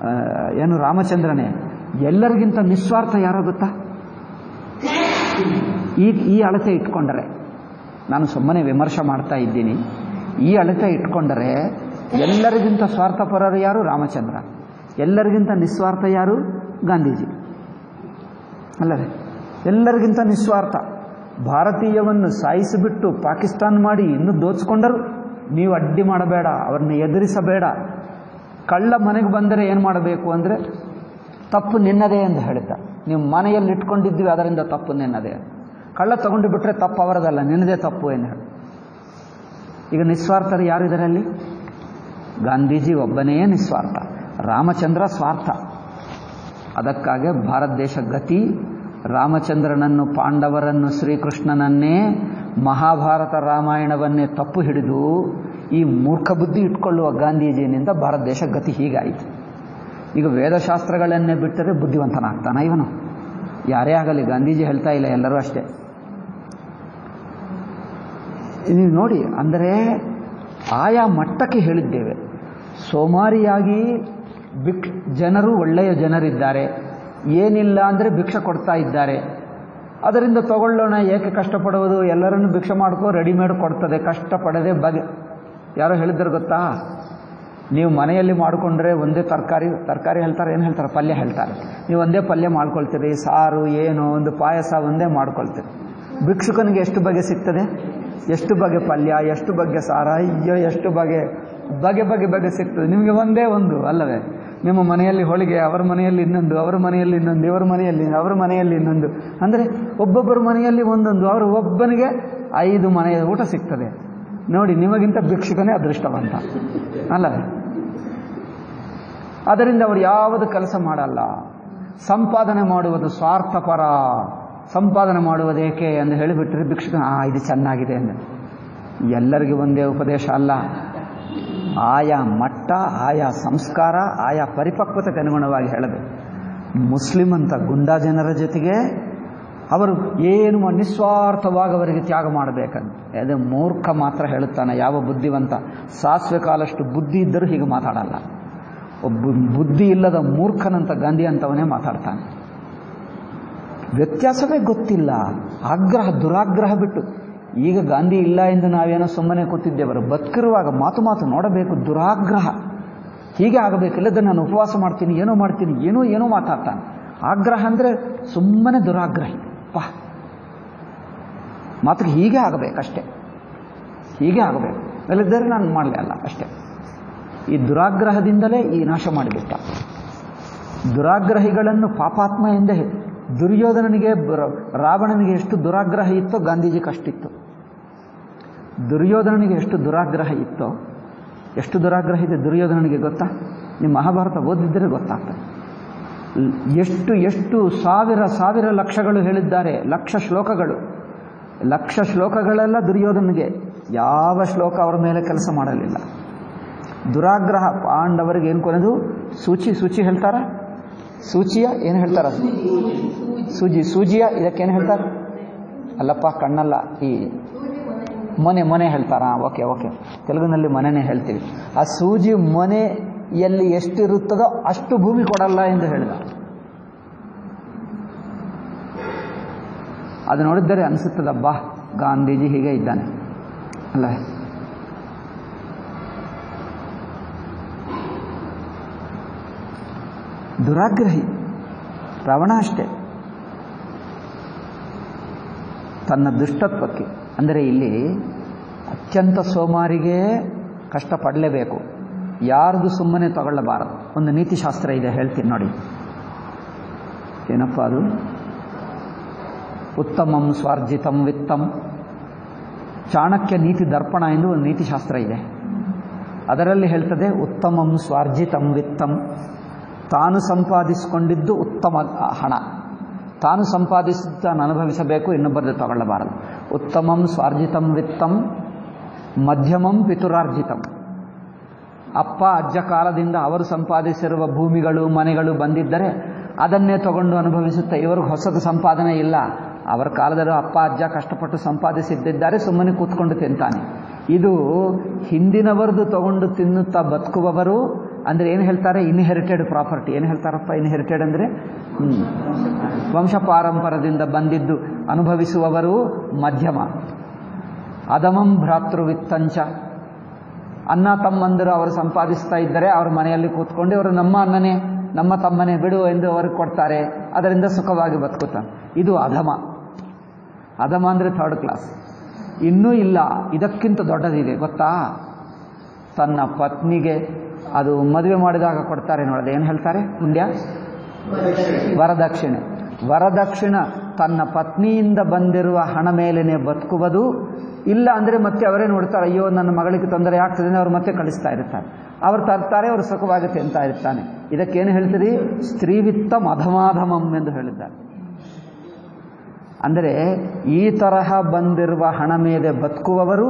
ಆ, ಏನು ರಾಮಚಂದ್ರನೇ? ಎಲ್ಲರಿಗಿಂತ ನಿಸ್ವಾರ್ಥ ಯಾರೋ ಗೊತ್ತಾ? ಈ ಈ ಅಳತೆ ಇಟ್ಕೊಂಡರೆ ನಾನು ಸುಮ್ಮನೆ ವಿಮರ್ಶೆ ಮಾಡ್ತಾ ಇದ್ದೀನಿ. ಈ ಅಳತೆ ಇಟ್ಕೊಂಡರೆ ಎಲ್ಲರಿಗಿಂತ ಸ್ವಾರ್ಥಪರರು ಯಾರು? ರಾಮಚಂದ್ರ. ಎಲ್ಲರಿಗಿಂತ ನಿಸ್ವಾರ್ಥ ಯಾರು? ಗಾಂಧೀಜಿ. ಅಲ್ಲವೇ? ಎಲ್ಲರಿಗಿಂತ ನಿಸ್ವಾರ್ಥ. ಭಾರತೀಯವನ್ನು ಸಾಯಿಸಿಬಿಟ್ಟು ಪಾಕಿಸ್ತಾನ ಮಾಡಿ ಇನ್ನೂ ದೋಚ್ಕೊಂಡರು. ನೀವು ಅಡ್ಡಿ ಮಾಡಬೇಡ, ಅವ್ರನ್ನ ಎದುರಿಸಬೇಡ. ಕಳ್ಳ ಮನೆಗೆ ಬಂದರೆ ಏನು ಮಾಡಬೇಕು ಅಂದರೆ, ತಪ್ಪು ನಿನ್ನದೇ ಎಂದು ಹೇಳಿದ್ದ. ನೀವು ಮನೆಯಲ್ಲಿ ಇಟ್ಕೊಂಡಿದ್ದೀವಿ ಅದರಿಂದ ತಪ್ಪು ನಿನ್ನದೇ ಕಳ್ಳ ತಗೊಂಡು ಬಿಟ್ಟರೆ ತಪ್ಪು ಅವರದಲ್ಲ, ನಿನ್ನದೇ ತಪ್ಪು ಏನು ಹೇಳಿ. ಈಗ ನಿಸ್ವಾರ್ಥರು ಯಾರು ಇದರಲ್ಲಿ? ಗಾಂಧೀಜಿ ಒಬ್ಬನೇ ನಿಸ್ವಾರ್ಥ. ರಾಮಚಂದ್ರ ಸ್ವಾರ್ಥ. ಅದಕ್ಕಾಗಿ ಭಾರತ ದೇಶ ಗತಿ ರಾಮಚಂದ್ರನನ್ನು ಪಾಂಡವರನ್ನು ಶ್ರೀಕೃಷ್ಣನನ್ನೇ ಮಹಾಭಾರತ ರಾಮಾಯಣವನ್ನೇ ತಪ್ಪು ಹಿಡಿದು ಈ ಮೂರ್ಖ ಬುದ್ಧಿ ಇಟ್ಕೊಳ್ಳುವ ಗಾಂಧೀಜಿನಿಂದ ಭಾರತ ದೇಶ ಗತಿ ಹೀಗಾಯಿತು. ಈಗ ವೇದಶಾಸ್ತ್ರಗಳನ್ನೇ ಬಿಟ್ಟರೆ ಬುದ್ಧಿವಂತನಾಗ್ತಾನ ಇವನು? ಯಾರೇ ಆಗಲಿ, ಗಾಂಧೀಜಿ ಹೇಳ್ತಾ ಇಲ್ಲ, ಎಲ್ಲರೂ ಅಷ್ಟೇ. ನೀವು ನೋಡಿ, ಅಂದರೆ ಆಯಾ ಮಟ್ಟಕ್ಕೆ ಹೇಳಿದ್ದೇವೆ. ಸೋಮಾರಿಯಾಗಿ ಬಿಕ್ ಜನರು ಒಳ್ಳೆಯ ಜನರಿದ್ದಾರೆ. ಏನಿಲ್ಲ ಅಂದರೆ ಭಿಕ್ಷೆ ಕೊಡ್ತಾ ಇದ್ದಾರೆ. ಅದರಿಂದ ತಗೊಳ್ಳೋಣ, ಏಕೆ ಕಷ್ಟಪಡುವುದು? ಎಲ್ಲರನ್ನು ಭಿಕ್ಷೆ ಮಾಡ್ಕೋ, ರೆಡಿಮೇಡ್ ಕೊಡ್ತದೆ, ಕಷ್ಟಪಡದೆ ಬಗೆ. ಯಾರೋ ಹೇಳಿದ್ರು ಗೊತ್ತಾ? ನೀವು ಮನೆಯಲ್ಲಿ ಮಾಡಿಕೊಂಡ್ರೆ ಒಂದೇ ತರಕಾರಿ ತರಕಾರಿ ಹೇಳ್ತಾರೆ, ಏನು ಹೇಳ್ತಾರೆ? ಪಲ್ಯ ಹೇಳ್ತಾರೆ. ನೀವು ಒಂದೇ ಪಲ್ಯ ಮಾಡ್ಕೊಳ್ತೀರಿ, ಸಾರು, ಏನು, ಒಂದು ಪಾಯಸ ಒಂದೇ ಮಾಡ್ಕೊಳ್ತೀರಿ. ಭಿಕ್ಷುಕನಿಗೆ ಎಷ್ಟು ಬಗೆ ಸಿಗ್ತದೆ? ಎಷ್ಟು ಬಗೆ ಪಲ್ಯ, ಎಷ್ಟು ಬಗೆ ಸಾರ? ಅಯ್ಯೋ, ಎಷ್ಟು ಬಗೆ ಬಗೆ ಬಗೆ ಬಗೆ ಸಿಗ್ತದೆ. ನಿಮಗೆ ಒಂದೇ ಒಂದು, ಅಲ್ಲವೇ? ನಿಮ್ಮ ಮನೆಯಲ್ಲಿ ಹೋಳಿಗೆ, ಅವರ ಮನೆಯಲ್ಲಿ ಇನ್ನೊಂದು, ಅವರ ಮನೆಯಲ್ಲಿ ಇನ್ನೊಂದು, ಇವರ ಮನೆಯಲ್ಲಿ, ಅವರ ಮನೆಯಲ್ಲಿ ಇನ್ನೊಂದು. ಅಂದರೆ ಒಬ್ಬೊಬ್ಬರ ಮನೆಯಲ್ಲಿ ಒಂದೊಂದು, ಅವರು ಒಬ್ಬನಿಗೆ ಐದು ಮನೆಯ ಊಟ ಸಿಗ್ತದೆ. ನೋಡಿ, ನಿಮಗಿಂತ ಭಿಕ್ಷುಕನೇ ಅದೃಷ್ಟವಂತ. ಅಲ್ಲ? ಅದರಿಂದ ಅವರು ಯಾವುದು ಕೆಲಸ ಮಾಡಲ್ಲ. ಸಂಪಾದನೆ ಮಾಡುವುದು ಸ್ವಾರ್ಥಪರ. ಸಂಪಾದನೆ ಮಾಡುವುದೇಕೆ ಎಂದು ಹೇಳಿಬಿಟ್ರೆ ಭಿಕ್ಷುಕ ಇದು ಚೆನ್ನಾಗಿದೆ ಎಂದು. ಎಲ್ಲರಿಗೂ ಒಂದೇ ಉಪದೇಶ ಅಲ್ಲ. ಆಯಾ ಮಟ್ಟ, ಆಯಾ ಸಂಸ್ಕಾರ, ಆಯಾ ಪರಿಪಕ್ವತೆಗೆ ಅನುಗುಣವಾಗಿ ಹೇಳಬೇಕು. ಮುಸ್ಲಿಂ ಅಂತ ಗುಂಡಾ ಜನರ ಜೊತೆಗೆ ಅವರು ಏನು ನಿಸ್ವಾರ್ಥವಾಗಿ ಅವರಿಗೆ ತ್ಯಾಗ ಮಾಡಬೇಕಂತ. ಅದೇ ಮೂರ್ಖ ಮಾತ್ರ ಹೇಳುತ್ತಾನೆ, ಯಾವ ಬುದ್ಧಿವಂತ. ಸಾಸಿವೆ ಕಾಲಷ್ಟು ಬುದ್ಧಿ ಇದ್ದರೂ ಹೀಗೆ ಮಾತಾಡಲ್ಲ. ಒಬ್ಬ ಬುದ್ಧಿ ಇಲ್ಲದ ಮೂರ್ಖನಂತ ಗಾಂಧಿ ಅಂತವನೇ ಮಾತಾಡ್ತಾನೆ. ವ್ಯತ್ಯಾಸವೇ ಗೊತ್ತಿಲ್ಲ. ಆಗ್ರಹ, ದುರಾಗ್ರಹ ಬಿಟ್ಟು ಈಗ ಗಾಂಧಿ ಇಲ್ಲ ಎಂದು ನಾವೇನೋ ಸುಮ್ಮನೆ ಕೂತಿದ್ದೇವರು, ಬದುಕಿರುವಾಗ ಮಾತು ಮಾತು ನೋಡಬೇಕು, ದುರಾಗ್ರಹ. ಹೀಗೆ ಆಗಬೇಕಿಲ್ಲದ ನಾನು ಉಪವಾಸ ಮಾಡ್ತೀನಿ, ಏನೋ ಮಾಡ್ತೀನಿ, ಏನೋ ಏನೋ ಮಾತಾಡ್ತಾನೆ. ಆಗ್ರಹ ಅಂದರೆ ಸುಮ್ಮನೆ ದುರಾಗ್ರಹಿ. ಪಾ. ಮಾತ್ರ ಹೀಗೆ ಆಗಬೇಕಷ್ಟೇ. ಹೀಗೆ ಆಗಬೇಕು. ಇಲ್ಲದಿದ್ದರೆ ನಾನು ಮಾಡಲೇ ಅಲ್ಲ, ಅಷ್ಟೇ. ಈ ದುರಾಗ್ರಹದಿಂದಲೇ ಈ ನಾಶ ಮಾಡಿಬಿಟ್ಟ. ದುರಾಗ್ರಹಿಗಳನ್ನು ಪಾಪಾತ್ಮ ಎಂದೇ ದುರ್ಯೋಧನನಿಗೆ, ರಾವಣನಿಗೆ ಎಷ್ಟು ದುರಾಗ್ರಹ ಇತ್ತೋ ಗಾಂಧೀಜಿಗೆ ಅಷ್ಟಿತ್ತು ದುರ್ಯೋಧನನಿಗೆ ಎಷ್ಟು ದುರಾಗ್ರಹ ಇತ್ತೋ ಎಷ್ಟು ದುರಾಗ್ರಹ ಇದೆ ದುರ್ಯೋಧನನಿಗೆ ಗೊತ್ತಾ? ನಿಮ್ಮ ಮಹಾಭಾರತ ಓದಿದ್ದರೆ ಗೊತ್ತಾಗ್ತದೆ. ಎಷ್ಟು ಎಷ್ಟು ಸಾವಿರ ಸಾವಿರ ಲಕ್ಷಗಳು ಹೇಳಿದ್ದಾರೆ ಲಕ್ಷ ಶ್ಲೋಕಗಳು. ಲಕ್ಷ ಶ್ಲೋಕಗಳೆಲ್ಲ ದುರ್ಯೋಧನಿಗೆ ಯಾವ ಶ್ಲೋಕ ಅವರ ಮೇಲೆ ಕೆಲಸ ಮಾಡಲಿಲ್ಲ. ದುರಾಗ್ರಹ ಪಾಂಡವರಿಗೆ ಏನು ಕೊನೆದು? ಸೂಚಿ ಸೂಚಿ ಹೇಳ್ತಾರ? ಸೂಚಿಯ ಏನು ಹೇಳ್ತಾರ? ಸೂಜಿ ಸೂಜಿಯ ಇದಕ್ಕೇನು ಹೇಳ್ತಾರೆ? ಅಲ್ಲಪ್ಪ ಕಣ್ಣಲ್ಲ ಈ ಮೊನೆ, ಮನೆ ಹೇಳ್ತಾರಾ? Okay okay. ತೆಲುಗಿನಲ್ಲಿ ಮನೆನೇ ಹೇಳ್ತೀವಿ. ಆ ಸೂಜಿ ಮನೆಯಲ್ಲಿ ಎಷ್ಟಿರುತ್ತದೋ ಅಷ್ಟು ಭೂಮಿ ಕೊಡಲ್ಲ ಎಂದು ಹೇಳಿದ. ಅದು ನೋಡಿದ್ದರೆ ಅನಿಸುತ್ತದಬ್ಬ ಗಾಂಧೀಜಿ ಹೀಗೆ ಇದ್ದಾನೆ. ಅಲ್ಲ. ದುರಾಗ್ರಹಿ. ರಾವಣ ಅಷ್ಟೇ. ತನ್ನ ದುಷ್ಟತ್ವಕ್ಕೆ ಅಂದರೆ ಇಲ್ಲಿ ಅತ್ಯಂತ ಸೋಮಾರಿಗೆ ಕಷ್ಟಪಡಲೇಬೇಕು ಯಾರ್ದು ಸುಮ್ಮನೆ ತಗೊಳ್ಳಬಾರದು. ಒಂದು ನೀತಿಶಾಸ್ತ್ರ ಇದೆ, ಹೇಳ್ತೀನಿ ನೋಡಿ. ಏನಪ್ಪ ಅದು? ಉತ್ತಮಂ ಸ್ವಾರ್ಜಿತಂ ವಿತ್ತಂ. ಚಾಣಕ್ಯ ನೀತಿ ದರ್ಪಣ ಎಂದು ಒಂದು ನೀತಿಶಾಸ್ತ್ರ ಇದೆ. ಅದರಲ್ಲಿ ಹೇಳ್ತದೆ, ಉತ್ತಮಂ ಸ್ವಾರ್ಜಿತಂ ವಿತ್ತಂ. ತಾನು ಸಂಪಾದಿಸಿಕೊಂಡಿದ್ದು ಉತ್ತಮ ಹಣ. ತಾನು ಸಂಪಾದಿಸಿದ್ದು ತಾನು ಅನುಭವಿಸಬೇಕು ಇನ್ನೊಬ್ಬರದ್ದು ತಗೊಳ್ಳಬಾರದು. ಉತ್ತಮಂ ಸ್ವಾರ್ಜಿತಂ ವಿತ್ತಂ, ಮಧ್ಯಮಂ ಪಿತುರಾರ್ಜಿತಂ. ಅಪ್ಪ, ಅಜ್ಜ ಕಾಲದಿಂದ ಅವರು ಸಂಪಾದಿಸಿರುವ ಭೂಮಿಗಳು, ಮನೆಗಳು ಬಂದಿದ್ದರೆ ಅದನ್ನೇ ತಗೊಂಡು ಅನುಭವಿಸುತ್ತೆ ಇವ್ರಿಗೆ ಹೊಸದು ಸಂಪಾದನೆ ಇಲ್ಲ. ಅವರ ಕಾಲದಲ್ಲೂ ಅಪ್ಪ, ಅಜ್ಜ ಕಷ್ಟಪಟ್ಟು ಸಂಪಾದಿಸಿದ್ದಿದ್ದಾರೆ, ಸುಮ್ಮನೆ ಕೂತ್ಕೊಂಡು ತಿಂತಾನೆ. ಇದು ಹಿಂದಿನವರದು ತಗೊಂಡು ತಿನ್ನುತ್ತಾ ಬದುಕುವವರು ಅಂದರೆ ಏನು ಹೇಳ್ತಾರೆ? ಇನ್ಹೆರಿಟೆಡ್ ಪ್ರಾಪರ್ಟಿ ಏನು ಹೇಳ್ತಾರಪ್ಪ? ಇನ್ಹೆರಿಟೆಡ್ ಅಂದರೆ ವಂಶ ಪಾರಂಪರದಿಂದ ಬಂದಿದ್ದು, ಅನುಭವಿಸುವವರು ಮಧ್ಯಮ. ಅಧಮಂ ಭ್ರಾತೃವಿತ್ತಂಚ ಅನ್ನ ತಮ್ಮಂದರು ಅವರು ಸಂಪಾದಿಸ್ತಾ ಇದ್ದರೆ ಅವರ ಮನೆಯಲ್ಲಿ ಕೂತ್ಕೊಂಡು ಇವರು ನಮ್ಮ ಅನ್ನನೇ, ನಮ್ಮ ತಮ್ಮನೇ ಬಿಡು ಎಂದು ಅವ್ರಿಗೆ ಕೊಡ್ತಾರೆ. ಅದರಿಂದ ಸುಖವಾಗಿ ಬದುಕುತ್ತಾನೆ ಇದು ಅಧಮ ಅಧಮ ಅಂದರೆ ಥರ್ಡ್ ಕ್ಲಾಸ್ ಇನ್ನೂ ಇಲ್ಲ. ಇದಕ್ಕಿಂತ ದೊಡ್ಡದಿದೆ. ಗೊತ್ತಾ? ತನ್ನ ಪತ್ನಿಗೆ ಅದು ಮದುವೆ ಮಾಡಿದಾಗ ಕೊಡ್ತಾರೆ ನೋಡೋದು, ಏನು ಹೇಳ್ತಾರೆ ಪುಂಡ್ಯ ವರದಕ್ಷಿಣೆ. ವರದಕ್ಷಿಣ ತನ್ನ ಪತ್ನಿಯಿಂದ ಬಂದಿರುವ ಹಣ ಮೇಲೆನೆ ಬದುಕುವುದು. ಇಲ್ಲ ಅಂದರೆ ಮತ್ತೆ ಅವರೇ ನೋಡ್ತಾರೆ, ಅಯ್ಯೋ, ನನ್ನ ಮಗಳಿಗೆ ತೊಂದರೆ ಆಗ್ತದೆ ಅವ್ರು ಮತ್ತೆ ಕಳಿಸ್ತಾ ಇರ್ತಾರೆ. ಅವರು ತರ್ತಾರೆ, ಅವರು ಸುಖವಾಗುತ್ತೆ ಅಂತ ಇರ್ತಾನೆ. ಇದಕ್ಕೇನು ಹೇಳ್ತೀರಿ? ಸ್ತ್ರೀವಿತ್ತ ಮಧಮಾಧಮಂ ಎಂದು ಹೇಳಿದ್ದಾರೆ. ಅಂದರೆ ಈ ತರಹ ಬಂದಿರುವ ಹಣ ಮೇಲೆ ಬದುಕುವವರು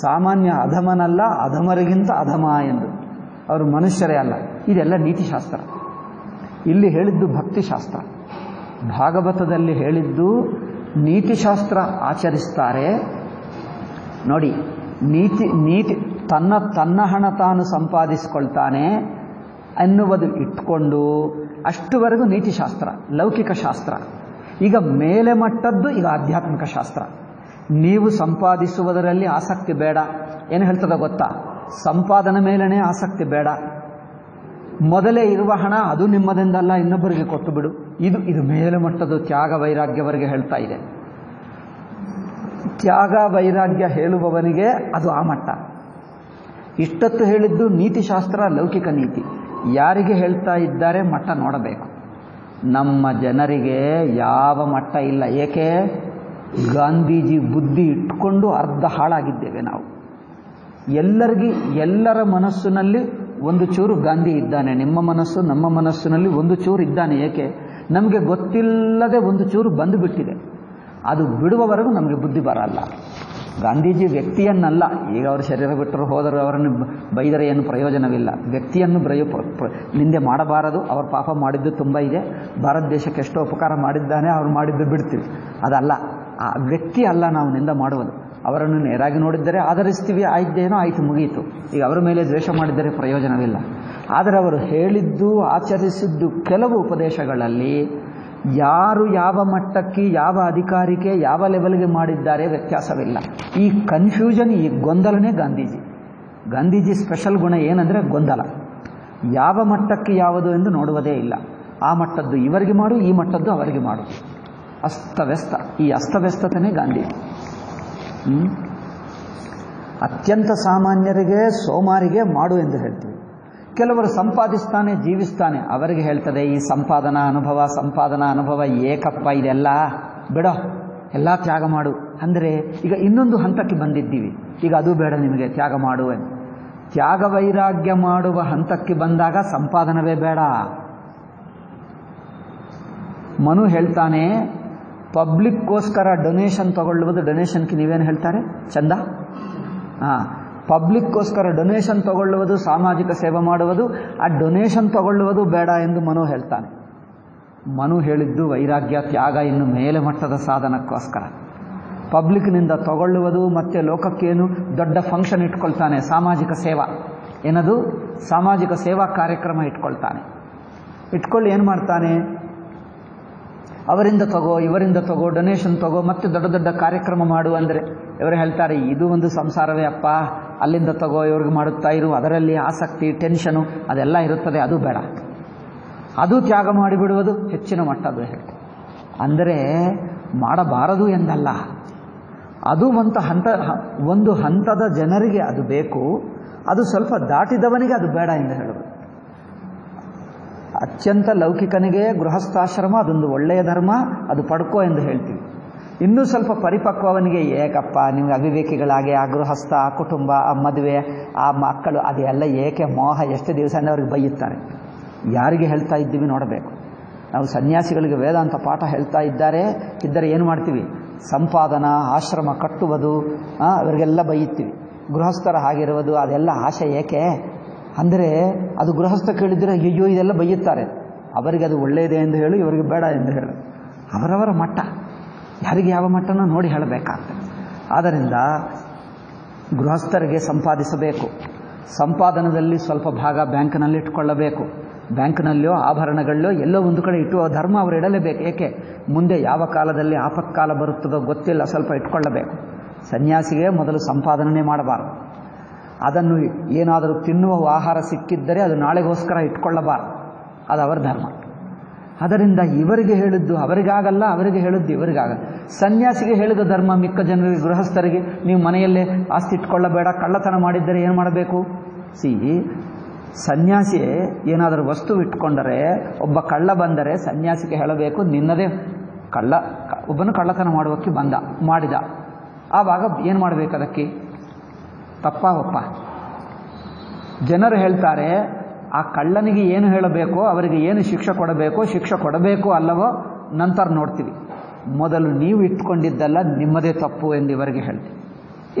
ಸಾಮಾನ್ಯ ಅಧಮನಲ್ಲ, ಅಧಮರಿಗಿಂತ ಅಧಮ ಎಂದು. ಅವರು ಮನುಷ್ಯರೇ ಅಲ್ಲ. ಇದೆಲ್ಲ ನೀತಿಶಾಸ್ತ್ರ. ಇಲ್ಲಿ ಹೇಳಿದ್ದು ಭಕ್ತಿಶಾಸ್ತ್ರ. ಭಾಗವತದಲ್ಲಿ ಹೇಳಿದ್ದು ನೀತಿಶಾಸ್ತ್ರ ಆಚರಿಸ್ತಾರೆ. ನೋಡಿ, ನೀತಿ ನೀತಿ, ತನ್ನ ತನ್ನ ಹಣ ತಾನು ಸಂಪಾದಿಸಿಕೊಳ್ತಾನೆ ಅನ್ನುವುದು ಇಟ್ಕೊಂಡು ಅಷ್ಟುವರೆಗೂ ನೀತಿಶಾಸ್ತ್ರ, ಲೌಕಿಕ ಶಾಸ್ತ್ರ. ಈಗ ಮೇಲೆ ಮಟ್ಟದ್ದು ಈಗ ಆಧ್ಯಾತ್ಮಿಕ ಶಾಸ್ತ್ರ. ನೀವು ಸಂಪಾದಿಸುವುದರಲ್ಲಿ ಆಸಕ್ತಿ ಬೇಡ. ಏನು ಹೇಳ್ತದ ಗೊತ್ತಾ? ಸಂಪಾದನೆ ಮೇಲೇ ಆಸಕ್ತಿ ಬೇಡ. ಮೊದಲೇ ಇರುವ ಹಣ ಅದು ನಿಮ್ಮದೆಂದಲ್ಲ, ಇನ್ನೊಬ್ಬರಿಗೆ ಕೊಟ್ಟು ಬಿಡು. ಇದು ಇದು ಮೇಲೆ ಮಟ್ಟದ ತ್ಯಾಗ ವೈರಾಗ್ಯವರೆಗೆ ಹೇಳ್ತಾ ಇದೆ. ತ್ಯಾಗ ವೈರಾಗ್ಯ ಹೇಳುವವನಿಗೆ ಅದು ಆ ಮಟ್ಟ. ಇಷ್ಟತ್ತು ಹೇಳಿದ್ದು ನೀತಿಶಾಸ್ತ್ರ, ಲೌಕಿಕ ನೀತಿ. ಯಾರಿಗೆ ಹೇಳ್ತಾ ಇದ್ದಾರೆ ಮಟ್ಟ ನೋಡಬೇಕು. ನಮ್ಮ ಜನರಿಗೆ ಯಾವ ಮಟ್ಟ ಇಲ್ಲ. ಏಕೆ? ಗಾಂಧೀಜಿ ಬುದ್ಧಿ ಇಟ್ಟುಕೊಂಡು ಅರ್ಧ ಹಾಳಾಗಿದ್ದೇವೆ ನಾವು. ಎಲ್ಲರಿಗೂ ಎಲ್ಲರ ಮನಸ್ಸಿನಲ್ಲಿ ಒಂದು ಚೂರು ಗಾಂಧಿ ಇದ್ದಾನೆ. ನಿಮ್ಮ ಮನಸ್ಸು, ನಮ್ಮ ಮನಸ್ಸಿನಲ್ಲಿ ಒಂದು ಚೂರು ಇದ್ದಾನೆ. ಏಕೆ? ನಮಗೆ ಗೊತ್ತಿಲ್ಲದೆ ಒಂದು ಚೂರು ಬಂದು ಬಿಟ್ಟಿದೆ ಅದು ಬಿಡುವವರೆಗೂ ನಮಗೆ ಬುದ್ಧಿ ಬರಲ್ಲ. ಗಾಂಧೀಜಿ ವ್ಯಕ್ತಿಯನ್ನಲ್ಲ. ಈಗ ಅವರು ಶರೀರ ಬಿಟ್ಟರು ಹೋದರು ಅವರನ್ನು ಬೈದರೆ ಏನು ಪ್ರಯೋಜನವಿಲ್ಲ. ವ್ಯಕ್ತಿಯನ್ನು ಬ್ರಯ ನಿಂದೆ ಮಾಡಬಾರದು. ಅವ್ರ ಪಾಪ ಮಾಡಿದ್ದು ತುಂಬ ಇದೆ. ಭಾರತ ದೇಶಕ್ಕೆ ಎಷ್ಟೋ ಉಪಕಾರ ಮಾಡಿದ್ದಾನೆ. ಅವ್ರು ಮಾಡಿದ್ದು ಬಿಡ್ತೀವಿ. ಅದಲ್ಲ. ಆ ವ್ಯಕ್ತಿ ಅಲ್ಲ ನಾವು ನಿಂದ ಮಾಡುವುದು. ಅವರನ್ನು ನೇರಾಗಿ ನೋಡಿದ್ದರೆ ಆಧರಿಸ್ತೀವಿ, ಆಯ್ತೇನೋ, ಆಯಿತು ಮುಗಿಯಿತು ಈಗ ಅವರ ಮೇಲೆ ದ್ವೇಷ ಮಾಡಿದರೆ ಪ್ರಯೋಜನವಿಲ್ಲ. ಆದರೆ ಅವರು ಹೇಳಿದ್ದು, ಆಚರಿಸಿದ್ದು ಕೆಲವು ಉಪದೇಶಗಳಲ್ಲಿ ಯಾರು ಯಾವ ಮಟ್ಟಕ್ಕೆ, ಯಾವ ಅಧಿಕಾರಿಕೆ ಯಾವ ಲೆವೆಲ್ಗೆ ಮಾಡಿದ್ದಾರೆ ವ್ಯತ್ಯಾಸವಿಲ್ಲ. ಈ ಕನ್ಫ್ಯೂಷನ್ ಈ ಗೊಂದಲನೇ ಗಾಂಧೀಜಿ. ಗಾಂಧೀಜಿ ಸ್ಪೆಷಲ್ ಗುಣ ಏನಂದರೆ ಗೊಂದಲ. ಯಾವ ಮಟ್ಟಕ್ಕೆ ಯಾವುದು ಎಂದು ನೋಡುವುದೇ ಇಲ್ಲ. ಆ ಮಟ್ಟದ್ದು ಇವರಿಗೆ ಮಾಡು, ಈ ಮಟ್ಟದ್ದು ಅವರಿಗೆ ಮಾಡು. ಅಸ್ತವ್ಯಸ್ತ. ಈ ಅಸ್ತವ್ಯಸ್ತತೆಯೇ ಗಾಂಧೀಜಿ? ಅತ್ಯಂತ ಸಾಮಾನ್ಯರಿಗೆ, ಸೋಮಾರಿಗೆ ಮಾಡು ಎಂದು ಹೇಳ್ತೀವಿ. ಕೆಲವರು ಸಂಪಾದಿಸ್ತಾನೆ, ಜೀವಿಸ್ತಾನೆ. ಅವರಿಗೆ ಹೇಳ್ತದೆ, ಈ ಸಂಪಾದನಾ ಅನುಭವ ಸಂಪಾದನಾ ಅನುಭವ ಏಕಪ್ಪ, ಇದೆಲ್ಲ ಬಿಡೋ. ಎಲ್ಲ ತ್ಯಾಗ ಮಾಡು. ಅಂದರೆ, ಈಗ ಇನ್ನೊಂದು ಹಂತಕ್ಕೆ ಬಂದಿದ್ದೀವಿ. ಈಗ ಅದು ಬೇಡ ನಿಮಗೆ, ತ್ಯಾಗ ಮಾಡು ತ್ಯಾಗ ವೈರಾಗ್ಯ ಮಾಡುವ ಹಂತಕ್ಕೆ ಬಂದಾಗ ಸಂಪಾದನವೇ ಬೇಡ. ಮನು ಹೇಳ್ತಾನೆ ಪಬ್ಲಿಕ್ಗೋಸ್ಕರ ಡೊನೇಷನ್ ತಗೊಳ್ಳುವುದು ಡೊನೇಷನ್ಗೆ ನೀವೇನು ಹೇಳ್ತಾರೆ? ಚಂದ? ಹಾಂ. ಪಬ್ಲಿಕ್ಗೋಸ್ಕರ ಡೊನೇಷನ್ ತಗೊಳ್ಳುವುದು, ಸಾಮಾಜಿಕ ಸೇವೆ ಮಾಡುವುದು, ಆ ಡೊನೇಷನ್ ತಗೊಳ್ಳುವುದು ಬೇಡ ಎಂದು ಮನು ಹೇಳ್ತಾನೆ. ಮನು ಹೇಳಿದ್ದು ವೈರಾಗ್ಯ, ತ್ಯಾಗ ಇನ್ನು ಮೇಲೆ ಮಟ್ಟದ ಸಾಧನಕ್ಕೋಸ್ಕರ. ಪಬ್ಲಿಕ್ನಿಂದ ತಗೊಳ್ಳುವುದು ಮತ್ತು ಲೋಕಕ್ಕೇನು ದೊಡ್ಡ ಫಂಕ್ಷನ್ ಇಟ್ಕೊಳ್ತಾನೆ, ಸಾಮಾಜಿಕ ಸೇವಾ. ಏನದು? ಸಾಮಾಜಿಕ ಸೇವಾ ಕಾರ್ಯಕ್ರಮ ಇಟ್ಕೊಳ್ತಾನೆ. ಇಟ್ಕೊಳ್ಳಿ ಏನು ಮಾಡ್ತಾನೆ? ಅವರಿಂದ ತಗೋ, ಇವರಿಂದ ತಗೋ ಡೊನೇಷನ್ ತಗೋ, ಮತ್ತೆ ದೊಡ್ಡ ದೊಡ್ಡ ಕಾರ್ಯಕ್ರಮ ಮಾಡು ಅಂದರೆ ಇವರು ಹೇಳ್ತಾರೆ, ಇದು ಒಂದು ಸಂಸಾರವೇ ಅಪ್ಪ, ಅಲ್ಲಿಂದ ತಗೋ, ಇವ್ರಿಗೆ ಮಾಡುತ್ತಾ ಇರು, ಅದರಲ್ಲಿ ಆಸಕ್ತಿ ಟೆನ್ಷನು ಅದೆಲ್ಲ ಇರುತ್ತದೆ, ಅದು ಬೇಡ. ಅದು ತ್ಯಾಗ ಮಾಡಿಬಿಡುವುದು ಹೆಚ್ಚಿನ ಮಟ್ಟದ್ದು ಹೇಳ್ತಾರೆ. ಅಂದರೆ ಮಾಡಬಾರದು ಎಂದಲ್ಲ. ಅದು ಒಂದು ಹಂತ, ಒಂದು ಹಂತದ ಜನರಿಗೆ ಅದು ಬೇಕು, ಅದು ಸ್ವಲ್ಪ ದಾಟಿದವನಿಗೆ ಅದು ಬೇಡ ಎಂದು ಹೇಳುವುದು ಅತ್ಯಂತ ಲೌಕಿಕನಿಗೆ ಗೃಹಸ್ಥಾಶ್ರಮ, ಅದೊಂದು ಒಳ್ಳೆಯ ಧರ್ಮ, ಅದು ಪಡ್ಕೋ ಎಂದು ಹೇಳ್ತೀವಿ. ಇನ್ನೂ ಸ್ವಲ್ಪ ಪರಿಪಕ್ವವನಿಗೆ ಏಕಪ್ಪ, ನಿಮಗೆ ಅವಿವೇಕಿಗಳಾಗಿ, ಆ ಗೃಹಸ್ಥ, ಆ ಕುಟುಂಬ, ಆ ಮದುವೆ, ಆ ಮಕ್ಕಳು, ಅದೆಲ್ಲ ಏಕೆ ಮೋಹ, ಎಷ್ಟು ದಿವಸ ಅವ್ರಿಗೆ ಬೈಯುತ್ತಾರೆ. ಯಾರಿಗೆ ಹೇಳ್ತಾ ಇದ್ದೀವಿ ನೋಡಬೇಕು. ನಾವು ಸನ್ಯಾಸಿಗಳಿಗೆ ವೇದಾಂತ ಪಾಠ ಹೇಳ್ತಾ ಇದ್ದಾರೆ. ಇದ್ದರೆ ಏನು ಮಾಡ್ತೀವಿ? ಸಂಪಾದನಾ, ಆಶ್ರಮ ಕಟ್ಟುವುದು ಅವರಿಗೆಲ್ಲ ಬೈಯುತ್ತೀವಿ. ಗೃಹಸ್ಥರ ಆಗಿರುವುದು ಅದೆಲ್ಲ ಆಶೆ ಏಕೆ? ಅಂದರೆ ಅದು ಗೃಹಸ್ಥ ಕೇಳಿದರೆ ಅಯ್ಯೋ ಇದೆಲ್ಲ ಬೈಯುತ್ತಾರೆ. ಅವರಿಗೆ ಅದು ಒಳ್ಳೆಯದೇ ಎಂದು ಹೇಳು, ಇವರಿಗೆ ಬೇಡ ಎಂದು ಹೇಳು. ಅವರವರ ಮಟ್ಟ ಯಾರಿಗೆ ಯಾವ ಮಟ್ಟನ ನೋಡಿ ಹೇಳಬೇಕಾಗ್ತದೆ. ಆದ್ದರಿಂದ ಗೃಹಸ್ಥರಿಗೆ ಸಂಪಾದಿಸಬೇಕು. ಸಂಪಾದನದಲ್ಲಿ ಸ್ವಲ್ಪ ಭಾಗ ಬ್ಯಾಂಕ್ನಲ್ಲಿ ಇಟ್ಕೊಳ್ಳಬೇಕು ಬ್ಯಾಂಕ್ನಲ್ಲಿಯೋ ಆಭರಣಗಳಲ್ಲೋ ಎಲ್ಲೋ ಒಂದು ಕಡೆ ಇಟ್ಟು ಆ ಧರ್ಮ ಅವರು ಇಡಲೇಬೇಕು. ಏಕೆ? ಮುಂದೆ ಯಾವ ಕಾಲದಲ್ಲಿ ಆಪತ್ಕಾಲ ಬರುತ್ತದೋ ಗೊತ್ತಿಲ್ಲ. ಸ್ವಲ್ಪ ಇಟ್ಕೊಳ್ಳಬೇಕು ಸನ್ಯಾಸಿಗೆ ಮೊದಲು ಸಂಪಾದನೆ ಮಾಡಬಾರದು. ಅದನ್ನು ಏನಾದರೂ ತಿನ್ನುವ ಆಹಾರ ಸಿಕ್ಕಿದ್ದರೆ ಅದು ನಾಳೆಗೋಸ್ಕರ ಇಟ್ಕೊಳ್ಳಬಾರದು. ಅದು ಅವರ ಧರ್ಮ. ಅದರಿಂದ ಇವರಿಗೆ ಹೇಳಿದ್ದು ಅವರಿಗಾಗಲ್ಲ, ಅವರಿಗೆ ಹೇಳಿದ್ದು ಇವರಿಗಾಗಲ್ಲ. ಸನ್ಯಾಸಿಗೆ ಹೇಳಿದ ಧರ್ಮ ಮಿಕ್ಕ ಜನರಿಗೆ, ಗೃಹಸ್ಥರಿಗೆ, ನೀವು ಮನೆಯಲ್ಲೇ ಆಸ್ತಿ ಇಟ್ಕೊಳ್ಳಬೇಡ, ಕಳ್ಳತನ ಮಾಡಿದ್ದರೆ ಏನು ಮಾಡಬೇಕು? ಸಿ ಸನ್ಯಾಸಿ ಏನಾದರೂ ವಸ್ತು ಇಟ್ಕೊಂಡರೆ, ಒಬ್ಬ ಕಳ್ಳ ಬಂದರೆ ಸನ್ಯಾಸಿಗೆ ಹೇಳಬೇಕು, ನಿನ್ನದೇ ಕಳ್ಳ, ಒಬ್ಬನು ಕಳ್ಳತನ ಮಾಡುವಕ್ಕೆ ಬಂದ, ಮಾಡಿದ. ಆವಾಗ ಏನು ಮಾಡಬೇಕು ಅದಕ್ಕೆ? ತಪ್ಪ ಒಪ್ಪ ಜನರು ಹೇಳ್ತಾರೆ, ಆ ಕಳ್ಳನಿಗೆ ಏನು ಹೇಳಬೇಕೋ, ಅವರಿಗೆ ಏನು ಶಿಕ್ಷೆ ಕೊಡಬೇಕೋ, ಶಿಕ್ಷೆ ಕೊಡಬೇಕು ಅಲ್ಲವೋ, ನಂತರ ನೋಡ್ತೀವಿ. ಮೊದಲು ನೀವು ಇಟ್ಕೊಂಡಿದ್ದಲ್ಲ ನಿಮ್ಮದೇ ತಪ್ಪು ಎಂದು ಇವರಿಗೆ ಹೇಳ್ತೀವಿ.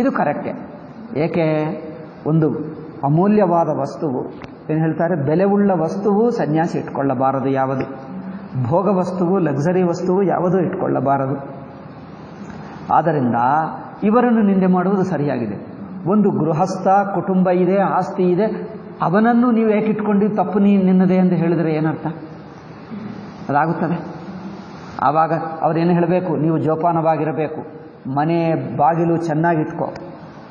ಇದು ಕರೆಕ್ಟೇ. ಏಕೆ? ಒಂದು ಅಮೂಲ್ಯವಾದ ವಸ್ತುವು, ಏನು ಹೇಳ್ತಾರೆ? ಬೆಲೆ ಉಳ್ಳ ವಸ್ತುವು ಸನ್ಯಾಸಿ ಇಟ್ಕೊಳ್ಳಬಾರದು ಯಾವುದು. ಭೋಗ ವಸ್ತುವು, ಲಕ್ಸರಿ ವಸ್ತುವು ಯಾವುದೂ ಇಟ್ಕೊಳ್ಳಬಾರದು. ಆದ್ದರಿಂದ ಇವರನ್ನು ನಿಂದೆ ಮಾಡುವುದು ಸರಿಯಾಗಿದೆ. ಒಂದು ಗೃಹಸ್ಥ ಕುಟುಂಬ ಇದೆ, ಆಸ್ತಿ ಇದೆ, ಅವನನ್ನು ನೀವು ಯಾಕೆ ಇಟ್ಕೊಂಡು ತಪ್ಪು ನೀ ನಿನ್ನದೆ ಎಂದು ಹೇಳಿದರೆ ಏನರ್ಥ? ಅದಾಗುತ್ತದೆ. ಆವಾಗ ಅವರೇನು ಹೇಳಬೇಕು? ನೀವು ಜೋಪಾನವಾಗಿರಬೇಕು. ಮನೆ ಬಾಗಿಲು ಚೆನ್ನಾಗಿ ಇಟ್ಕೋ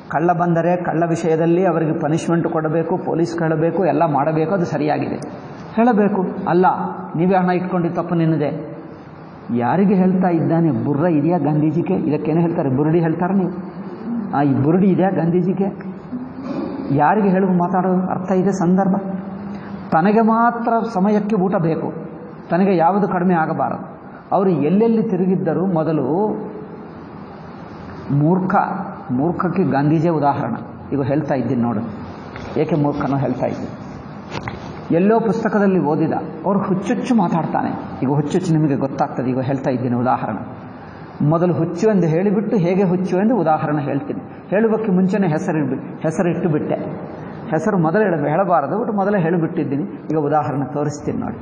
ಕಳ್ಳ ಬಂದರೆ ಕಳ್ಳ ವಿಷಯದಲ್ಲಿ ಅವರಿಗೆ ಪನಿಷ್ಮೆಂಟ್ ಕೊಡಬೇಕು, ಪೊಲೀಸ್ ಕೇಳಬೇಕು, ಎಲ್ಲ ಮಾಡಬೇಕು, ಅದು ಸರಿಯಾಗಿದೆ. ಹೇಳಬೇಕು. ಅಲ್ಲ, ನೀವೇ ಹಣ ಇಟ್ಕೊಂಡು ತಪ್ಪು ನಿನ್ನದೆ. ಯಾರಿಗೆ ಹೇಳ್ತಾ ಇದ್ದಾನೆ? ಬುರ್ರ ಇದೆಯಾ ಗಾಂಧೀಜಿಗೆ? ಇದಕ್ಕೇನು ಹೇಳ್ತಾರೆ? ಬುರುಡಿ ಹೇಳ್ತಾರೆ ನೀವು? ಆ ಈ ಬುರುಡಿ ಇದೆಯಾ ಗಾಂಧೀಜಿಗೆ. ಯಾರಿಗೆ ಹೇಳುವ ಮಾತಾಡೋದು? ಅರ್ಥ ಇದೆ, ಸಂದರ್ಭ. ತನಗೆ ಮಾತ್ರ ಸಮಯಕ್ಕೆ ಊಟ ಬೇಕು. ತನಗೆ ಯಾವುದು ಕಡಿಮೆ ಆಗಬಾರದು. ಅವರು ಎಲ್ಲೆಲ್ಲಿ ತಿರುಗಿದ್ದರು ಮೊದಲು ಮೂರ್ಖ, ಮೂರ್ಖಕ್ಕೆ ಗಾಂಧೀಜಿಯ ಉದಾಹರಣೆ. ಈಗ ಹೇಳ್ತಾ ಇದ್ದೀನಿ ನೋಡು. ಏಕೆ ಮೂರ್ಖನೋ ಹೇಳ್ತಾ ಇದ್ದೀನಿ. ಎಲ್ಲೋ ಪುಸ್ತಕದಲ್ಲಿ ಓದಿದ, ಅವರು ಹುಚ್ಚುಚ್ಚು ಮಾತಾಡ್ತಾನೆ. ಈಗ ಹುಚ್ಚುಚ್ಚು ನಿಮಗೆ ಗೊತ್ತಾಗ್ತದೆ, ಈಗ ಹೇಳ್ತಾ ಇದ್ದೀನಿ ಉದಾಹರಣೆ. ಮೊದಲು ಹುಚ್ಚು ಎಂದು ಹೇಳಿಬಿಟ್ಟು ಹೇಗೆ ಹುಚ್ಚು ಎಂದು ಉದಾಹರಣೆ ಹೇಳ್ತೀನಿ. ಹೇಳುವಕ್ಕೆ ಮುಂಚೆನೇ ಹೆಸರು ಹೆಸರಿಟ್ಟು ಬಿಟ್ಟೆ ಹೆಸರು ಮೊದಲು ಹೇಳ ಹೇಳಬಾರದು ಬಟ್ ಮೊದಲೇ ಹೇಳಿಬಿಟ್ಟಿದ್ದೀನಿ. ಈಗ ಉದಾಹರಣೆ ತೋರಿಸ್ತೀನಿ ನೋಡಿ.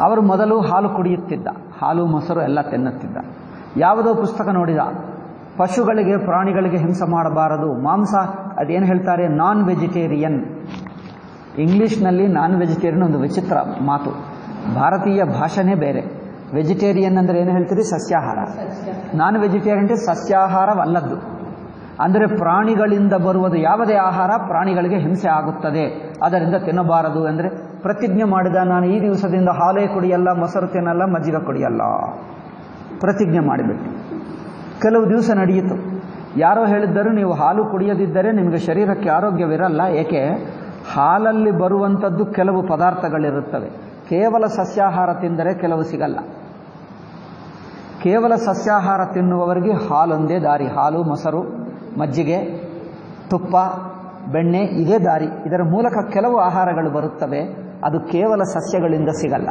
ಅವರು ಮೊದಲು ಹಾಲು ಕುಡಿಯುತ್ತಿದ್ದ. ಹಾಲು, ಮೊಸರು ಎಲ್ಲ ತಿನ್ನುತ್ತಿದ್ದ. ಯಾವುದೋ ಪುಸ್ತಕ ನೋಡಿದ. ಪಶುಗಳಿಗೆ, ಪ್ರಾಣಿಗಳಿಗೆ ಹಿಂಸೆ ಮಾಡಬಾರದು. ಮಾಂಸ, ಅದೇನು ಹೇಳ್ತಾರೆ? ನಾನ್ ವೆಜಿಟೇರಿಯನ್ ಇಂಗ್ಲೀಷ್ನಲ್ಲಿ ನಾನ್ ವೆಜಿಟೇರಿಯನ್ ಒಂದು ವಿಚಿತ್ರ ಮಾತು. ಭಾರತೀಯ ಭಾಷೆನೇ ಬೇರೆ. ವೆಜಿಟೇರಿಯನ್ ಅಂದರೆ ಏನು ಹೇಳ್ತೀರಿ? ಸಸ್ಯಾಹಾರ. ನಾನ್ ವೆಜಿಟೇರಿಯನ್ ಅಂದರೆ ಸಸ್ಯಾಹಾರವಲ್ಲದ್ದು. ಅಂದರೆ ಪ್ರಾಣಿಗಳಿಂದ ಬರುವುದು ಯಾವುದೇ ಆಹಾರ ಪ್ರಾಣಿಗಳಿಗೆ ಹಿಂಸೆ ಆಗುತ್ತದೆ. ಅದರಿಂದ ತಿನ್ನಬಾರದು ಅಂದರೆ ಪ್ರತಿಜ್ಞೆ ಮಾಡಿದ ನಾನು ಈ ದಿವಸದಿಂದ ಹಾಲೇ ಕುಡಿಯಲ್ಲ ಮೊಸರು ತಿನ್ನಲ್ಲ ಮಜ್ಜಿಗೆ ಕುಡಿಯಲ್ಲ. ಪ್ರತಿಜ್ಞೆ ಮಾಡಿಬಿಟ್ಟು. ಕೆಲವು ದಿವಸ ನಡೆಯಿತು ಯಾರೋ ಹೇಳಿದ್ದರು ನೀವು ಹಾಲು ಕುಡಿಯದಿದ್ದರೆ ನಿಮಗೆ ಶರೀರಕ್ಕೆ ಆರೋಗ್ಯವಿರಲ್ಲ. ಏಕೆ? ಹಾಲಲ್ಲಿ ಬರುವಂಥದ್ದು ಕೆಲವು ಪದಾರ್ಥಗಳಿರುತ್ತವೆ. ಕೇವಲ ಸಸ್ಯಾಹಾರ ತಿಂದರೆ ಕೆಲವು ಸಿಗಲ್ಲ. ಕೇವಲ ಸಸ್ಯಾಹಾರ ತಿನ್ನುವವರಿಗೆ ಹಾಲೊಂದೇ ದಾರಿ. ಹಾಲು, ಮೊಸರು, ಮಜ್ಜಿಗೆ, ತುಪ್ಪ, ಬೆಣ್ಣೆ ಇದೇ ದಾರಿ. ಇದರ ಮೂಲಕ ಕೆಲವು ಆಹಾರಗಳು ಬರುತ್ತವೆ. ಅದು ಕೇವಲ ಸಸ್ಯಗಳಿಂದ ಸಿಗಲ್ಲ.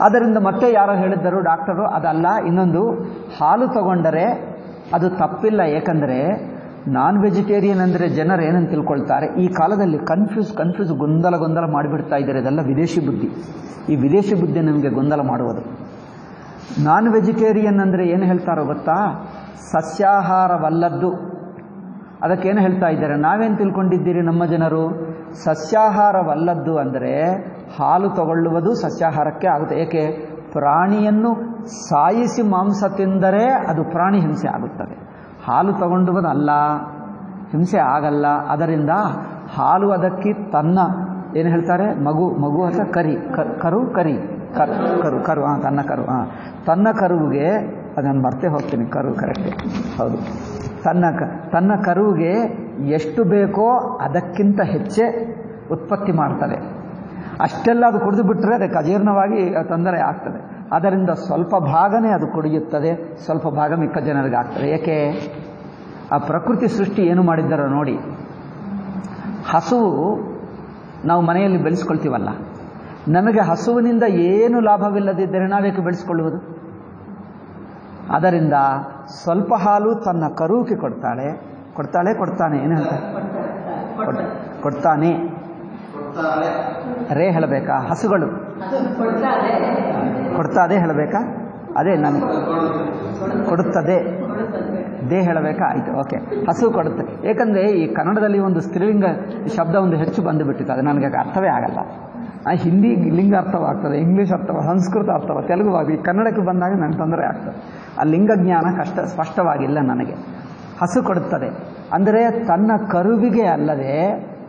ಅದರಿಂದ ಮತ್ತೆ ಯಾರೋ ಹೇಳಿದ್ದರು ಡಾಕ್ಟರು, ಅದಲ್ಲ. ಇನ್ನೊಂದು, ಹಾಲು ತಗೊಂಡರೆ ಅದು ತಪ್ಪಿಲ್ಲ. ಏಕೆಂದರೆ ನಾನ್ ವೆಜಿಟೇರಿಯನ್ ಅಂದರೆ ಜನರು ಏನಂತ ತಿಳ್ಕೊಳ್ತಾರೆ? ಈ ಕಾಲದಲ್ಲಿ ಕನ್ಫ್ಯೂಸ್ ಕನ್ಫ್ಯೂಸ್, ಗೊಂದಲ ಗೊಂದಲ ಮಾಡಿಬಿಡ್ತಾ ಇದ್ದಾರೆ. ಇದೆಲ್ಲ ವಿದೇಶಿ ಬುದ್ಧಿ. ಈ ವಿದೇಶಿ ಬುದ್ಧಿ ನಮಗೆ ಗೊಂದಲ ಮಾಡುವುದು. ನಾನ್ ವೆಜಿಟೇರಿಯನ್ ಅಂದರೆ ಏನು ಹೇಳ್ತಾರೋ ಗೊತ್ತಾ? ಸಸ್ಯಾಹಾರವಲ್ಲದ್ದು. ಅದಕ್ಕೇನು ಹೇಳ್ತಾ ಇದ್ದಾರೆ? ನಾವೇನು ತಿಳ್ಕೊಂಡಿದ್ದೀರಿ ನಮ್ಮ ಜನರು? ಸಸ್ಯಾಹಾರವಲ್ಲದ್ದು ಅಂದರೆ ಹಾಲು ತಗೊಳ್ಳುವುದು ಸಸ್ಯಾಹಾರಕ್ಕೆ ಆಗುತ್ತೆ. ಏಕೆ? ಪ್ರಾಣಿಯನ್ನು ಸಾಯಿಸಿ ಮಾಂಸ ತಿಂದರೆ ಅದು ಪ್ರಾಣಿ ಹಿಂಸೆ ಆಗುತ್ತದೆ. ಹಾಲು ತಗೊಂಡುವುದಲ್ಲ, ಹಿಂಸೆ ಆಗಲ್ಲ. ಅದರಿಂದ ಹಾಲು ಅದಕ್ಕೆ ತನ್ನ, ಏನು ಹೇಳ್ತಾರೆ? ಮಗು ಮಗು ಅಂತ ಕರಿ ಕರು, ಕರಿ. ಕರು ಕರು ಕರು ಹಾಂ ತನ್ನ ಕರು ಹಾಂ ತನ್ನ ಕರುವಿಗೆ ಅದನ್ನು ಮರ್ತೆ ಹೋಗ್ತೀನಿ, ಕರು, ಕರೆಕ್ಟ್. ಹೌದು. ತನ್ನ ಕ, ತನ್ನ ಕರುವಿಗೆ ಎಷ್ಟು ಬೇಕೋ ಅದಕ್ಕಿಂತ ಹೆಚ್ಚೇ ಉತ್ಪತ್ತಿ ಮಾಡ್ತದೆ. ಅಷ್ಟೆಲ್ಲ ಅದು ಕುಡಿದು ಬಿಟ್ಟರೆ ಅದಕ್ಕೆ ಅಜೀರ್ಣವಾಗಿ ತೊಂದರೆ ಆಗ್ತದೆ. ಅದರಿಂದ ಸ್ವಲ್ಪ ಭಾಗನೇ ಅದು ಕುಡಿಯುತ್ತದೆ, ಸ್ವಲ್ಪ ಭಾಗ ಮಿಕ್ಕ ಜನರಿಗೆ ಆಗ್ತದೆ. ಏಕೆ? ಆ ಪ್ರಕೃತಿ ಸೃಷ್ಟಿ ಏನು ಮಾಡಿದ್ದಾರೋ ನೋಡಿ. ಹಸುವು ನಾವು ಮನೆಯಲ್ಲಿ ಬೆಳೆಸ್ಕೊಳ್ತೀವಲ್ಲ ನಮಗೆ ಹಸುವಿನಿಂದ ಏನು ಲಾಭವಿಲ್ಲದಿದ್ದರೆ ನಾವೇಕೆ ಬೆಳೆಸ್ಕೊಳ್ಳುವುದು? ಅದರಿಂದ ಸ್ವಲ್ಪ ಹಾಲು ತನ್ನ ಕರುವಿಗೆ ಕೊಡ್ತಾಳೆ. ಕೊಡ್ತಾಳೆ, ಕೊಡ್ತಾನೆ, ಏನು ಹೇಳ್ತಾರೆ? ಕೊಡ್- ಕೊಡ್ತಾನೆ. ರೇ ಹೇಳಬೇಕಾ? ಹಸುಗಳು. ಕೊಡ್ತಾದೆ ಹೇಳಬೇಕಾ? ಅದೇ ನಾನು ಕೊಡುತ್ತದೆ. ದೇ ಹೇಳಬೇಕಾ ಆಯಿತು ಓಕೆ ಹಸು ಕೊಡುತ್ತೆ. ಏಕೆಂದರೆ ಈ ಕನ್ನಡದಲ್ಲಿ ಒಂದು ಸ್ತ್ರೀಲಿಂಗ ಶಬ್ದ ಒಂದು ಹೆಚ್ಚು ಬಂದುಬಿಟ್ಟಿತ್ತು. ಅದು ನನಗೆ ಅರ್ಥವೇ ಆಗಲ್ಲ. ಆ ಹಿಂದಿ ಲಿಂಗ ಅರ್ಥವಾಗ್ತದೆ, ಇಂಗ್ಲೀಷ್ ಅರ್ಥವ, ಸಂಸ್ಕೃತ ಅರ್ಥವ, ತೆಲುಗು ಆಗಿ ಕನ್ನಡಕ್ಕೆ ಬಂದಾಗ ನನಗೆ ತೊಂದರೆ ಆಗ್ತದೆ. ಆ ಲಿಂಗ ಜ್ಞಾನ ಕಷ್ಟ ಸ್ಪಷ್ಟವಾಗಿಲ್ಲ ನನಗೆ. ಹಸು ಕೊಡುತ್ತದೆ. ಅಂದರೆ ತನ್ನ ಕರುವಿಗೆ ಅಲ್ಲದೆ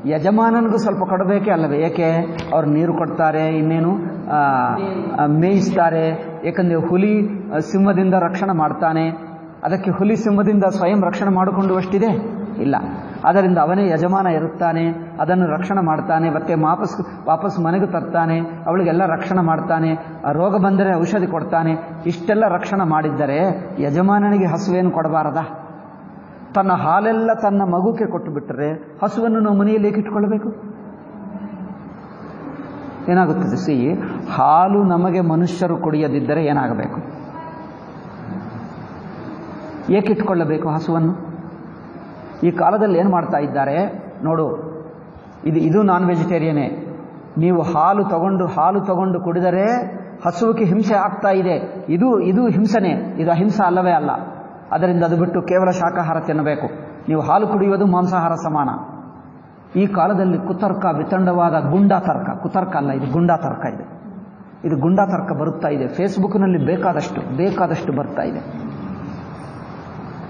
ಯಜಮಾನನಿಗೂ ಸ್ವಲ್ಪ ಕೊಡಬೇಕೇ ಅಲ್ಲವೇ? ಏಕೆ? ಅವ್ರು ನೀರು ಕೊಡ್ತಾರೆ, ಇನ್ನೇನು ಮೇಯಿಸ್ತಾರೆ. ಏಕೆಂದರೆ ಹುಲಿ ಸಿಂಹದಿಂದ ರಕ್ಷಣೆ ಮಾಡ್ತಾನೆ. ಅದಕ್ಕೆ ಹುಲಿ ಸಿಂಹದಿಂದ ಸ್ವಯಂ ರಕ್ಷಣೆ ಮಾಡಿಕೊಂಡುವಷ್ಟಿದೆ? ಇಲ್ಲ. ಅದರಿಂದ ಅವನೇ ಯಜಮಾನ ಇರುತ್ತಾನೆ, ಅದನ್ನು ರಕ್ಷಣೆ ಮಾಡ್ತಾನೆ, ಮತ್ತೆ ವಾಪಸ್ ವಾಪಸ್ ಮನೆಗೆ ತರ್ತಾನೆ, ಅವಳಿಗೆಲ್ಲ ರಕ್ಷಣೆ ಮಾಡ್ತಾನೆ ರೋಗ ಬಂದರೆ ಔಷಧಿ ಕೊಡ್ತಾನೆ. ಇಷ್ಟೆಲ್ಲ ರಕ್ಷಣೆ ಮಾಡಿದ್ದರೆ ಯಜಮಾನನಿಗೆ ಹಸುವೇನು ಕೊಡಬಾರದಾ? ತನ್ನ ಹಾಲೆಲ್ಲ ತನ್ನ ಮಗುಕ್ಕೆ ಕೊಟ್ಟು ಬಿಟ್ಟರೆ ಹಸುವನ್ನು ನಾವು ಮನೆಯಲ್ಲಿ ಇಟ್ಕೊಳ್ಬೇಕು ಏನಾಗುತ್ತದೆ? ಸಿ, ಹಾಲು ನಮಗೆ ಮನುಷ್ಯರು ಕುಡಿಯದಿದ್ದರೆ ಏನಾಗಬೇಕು? ಏಕಿಟ್ಕೊಳ್ಳಬೇಕು ಹಸುವನ್ನು? ಈ ಕಾಲದಲ್ಲಿ ಏನು ಮಾಡ್ತಾ ಇದ್ದಾರೆ? ನೋಡು, ಇದು ಇದು ನಾನ್ ವೆಜಿಟೇರಿಯನೇ ನೀವು ಹಾಲು ತಗೊಂಡು ಹಾಲು ತಗೊಂಡು ಕುಡಿದರೆ ಹಸುವಿಗೆ ಹಿಂಸೆ ಆಗ್ತಾ ಇದೆ. ಇದು ಇದು ಹಿಂಸನೆ. ಇದು ಅಹಿಂಸ ಅಲ್ಲವೇ ಅಲ್ಲ. ಅದರಿಂದ ಅದು ಬಿಟ್ಟು ಕೇವಲ ಶಾಖಾಹಾರ ತಿನ್ನಬೇಕು. ನೀವು ಹಾಲು ಕುಡಿಯುವುದು ಮಾಂಸಾಹಾರ ಸಮಾನ. ಈ ಕಾಲದಲ್ಲಿ ಕುತರ್ಕ, ವಿತಂಡವಾದ ಗುಂಡಾ ತರ್ಕ. ಕುತರ್ಕ ಅಲ್ಲ, ಇದು ಗುಂಡಾ ತರ್ಕ ಇದೆ. ಇದು ಗುಂಡಾ ತರ್ಕ ಬರುತ್ತಾ ಇದೆ. ಫೇಸ್ಬುಕ್ನಲ್ಲಿ ಬೇಕಾದಷ್ಟು ಬೇಕಾದಷ್ಟು ಬರ್ತಾ ಇದೆ.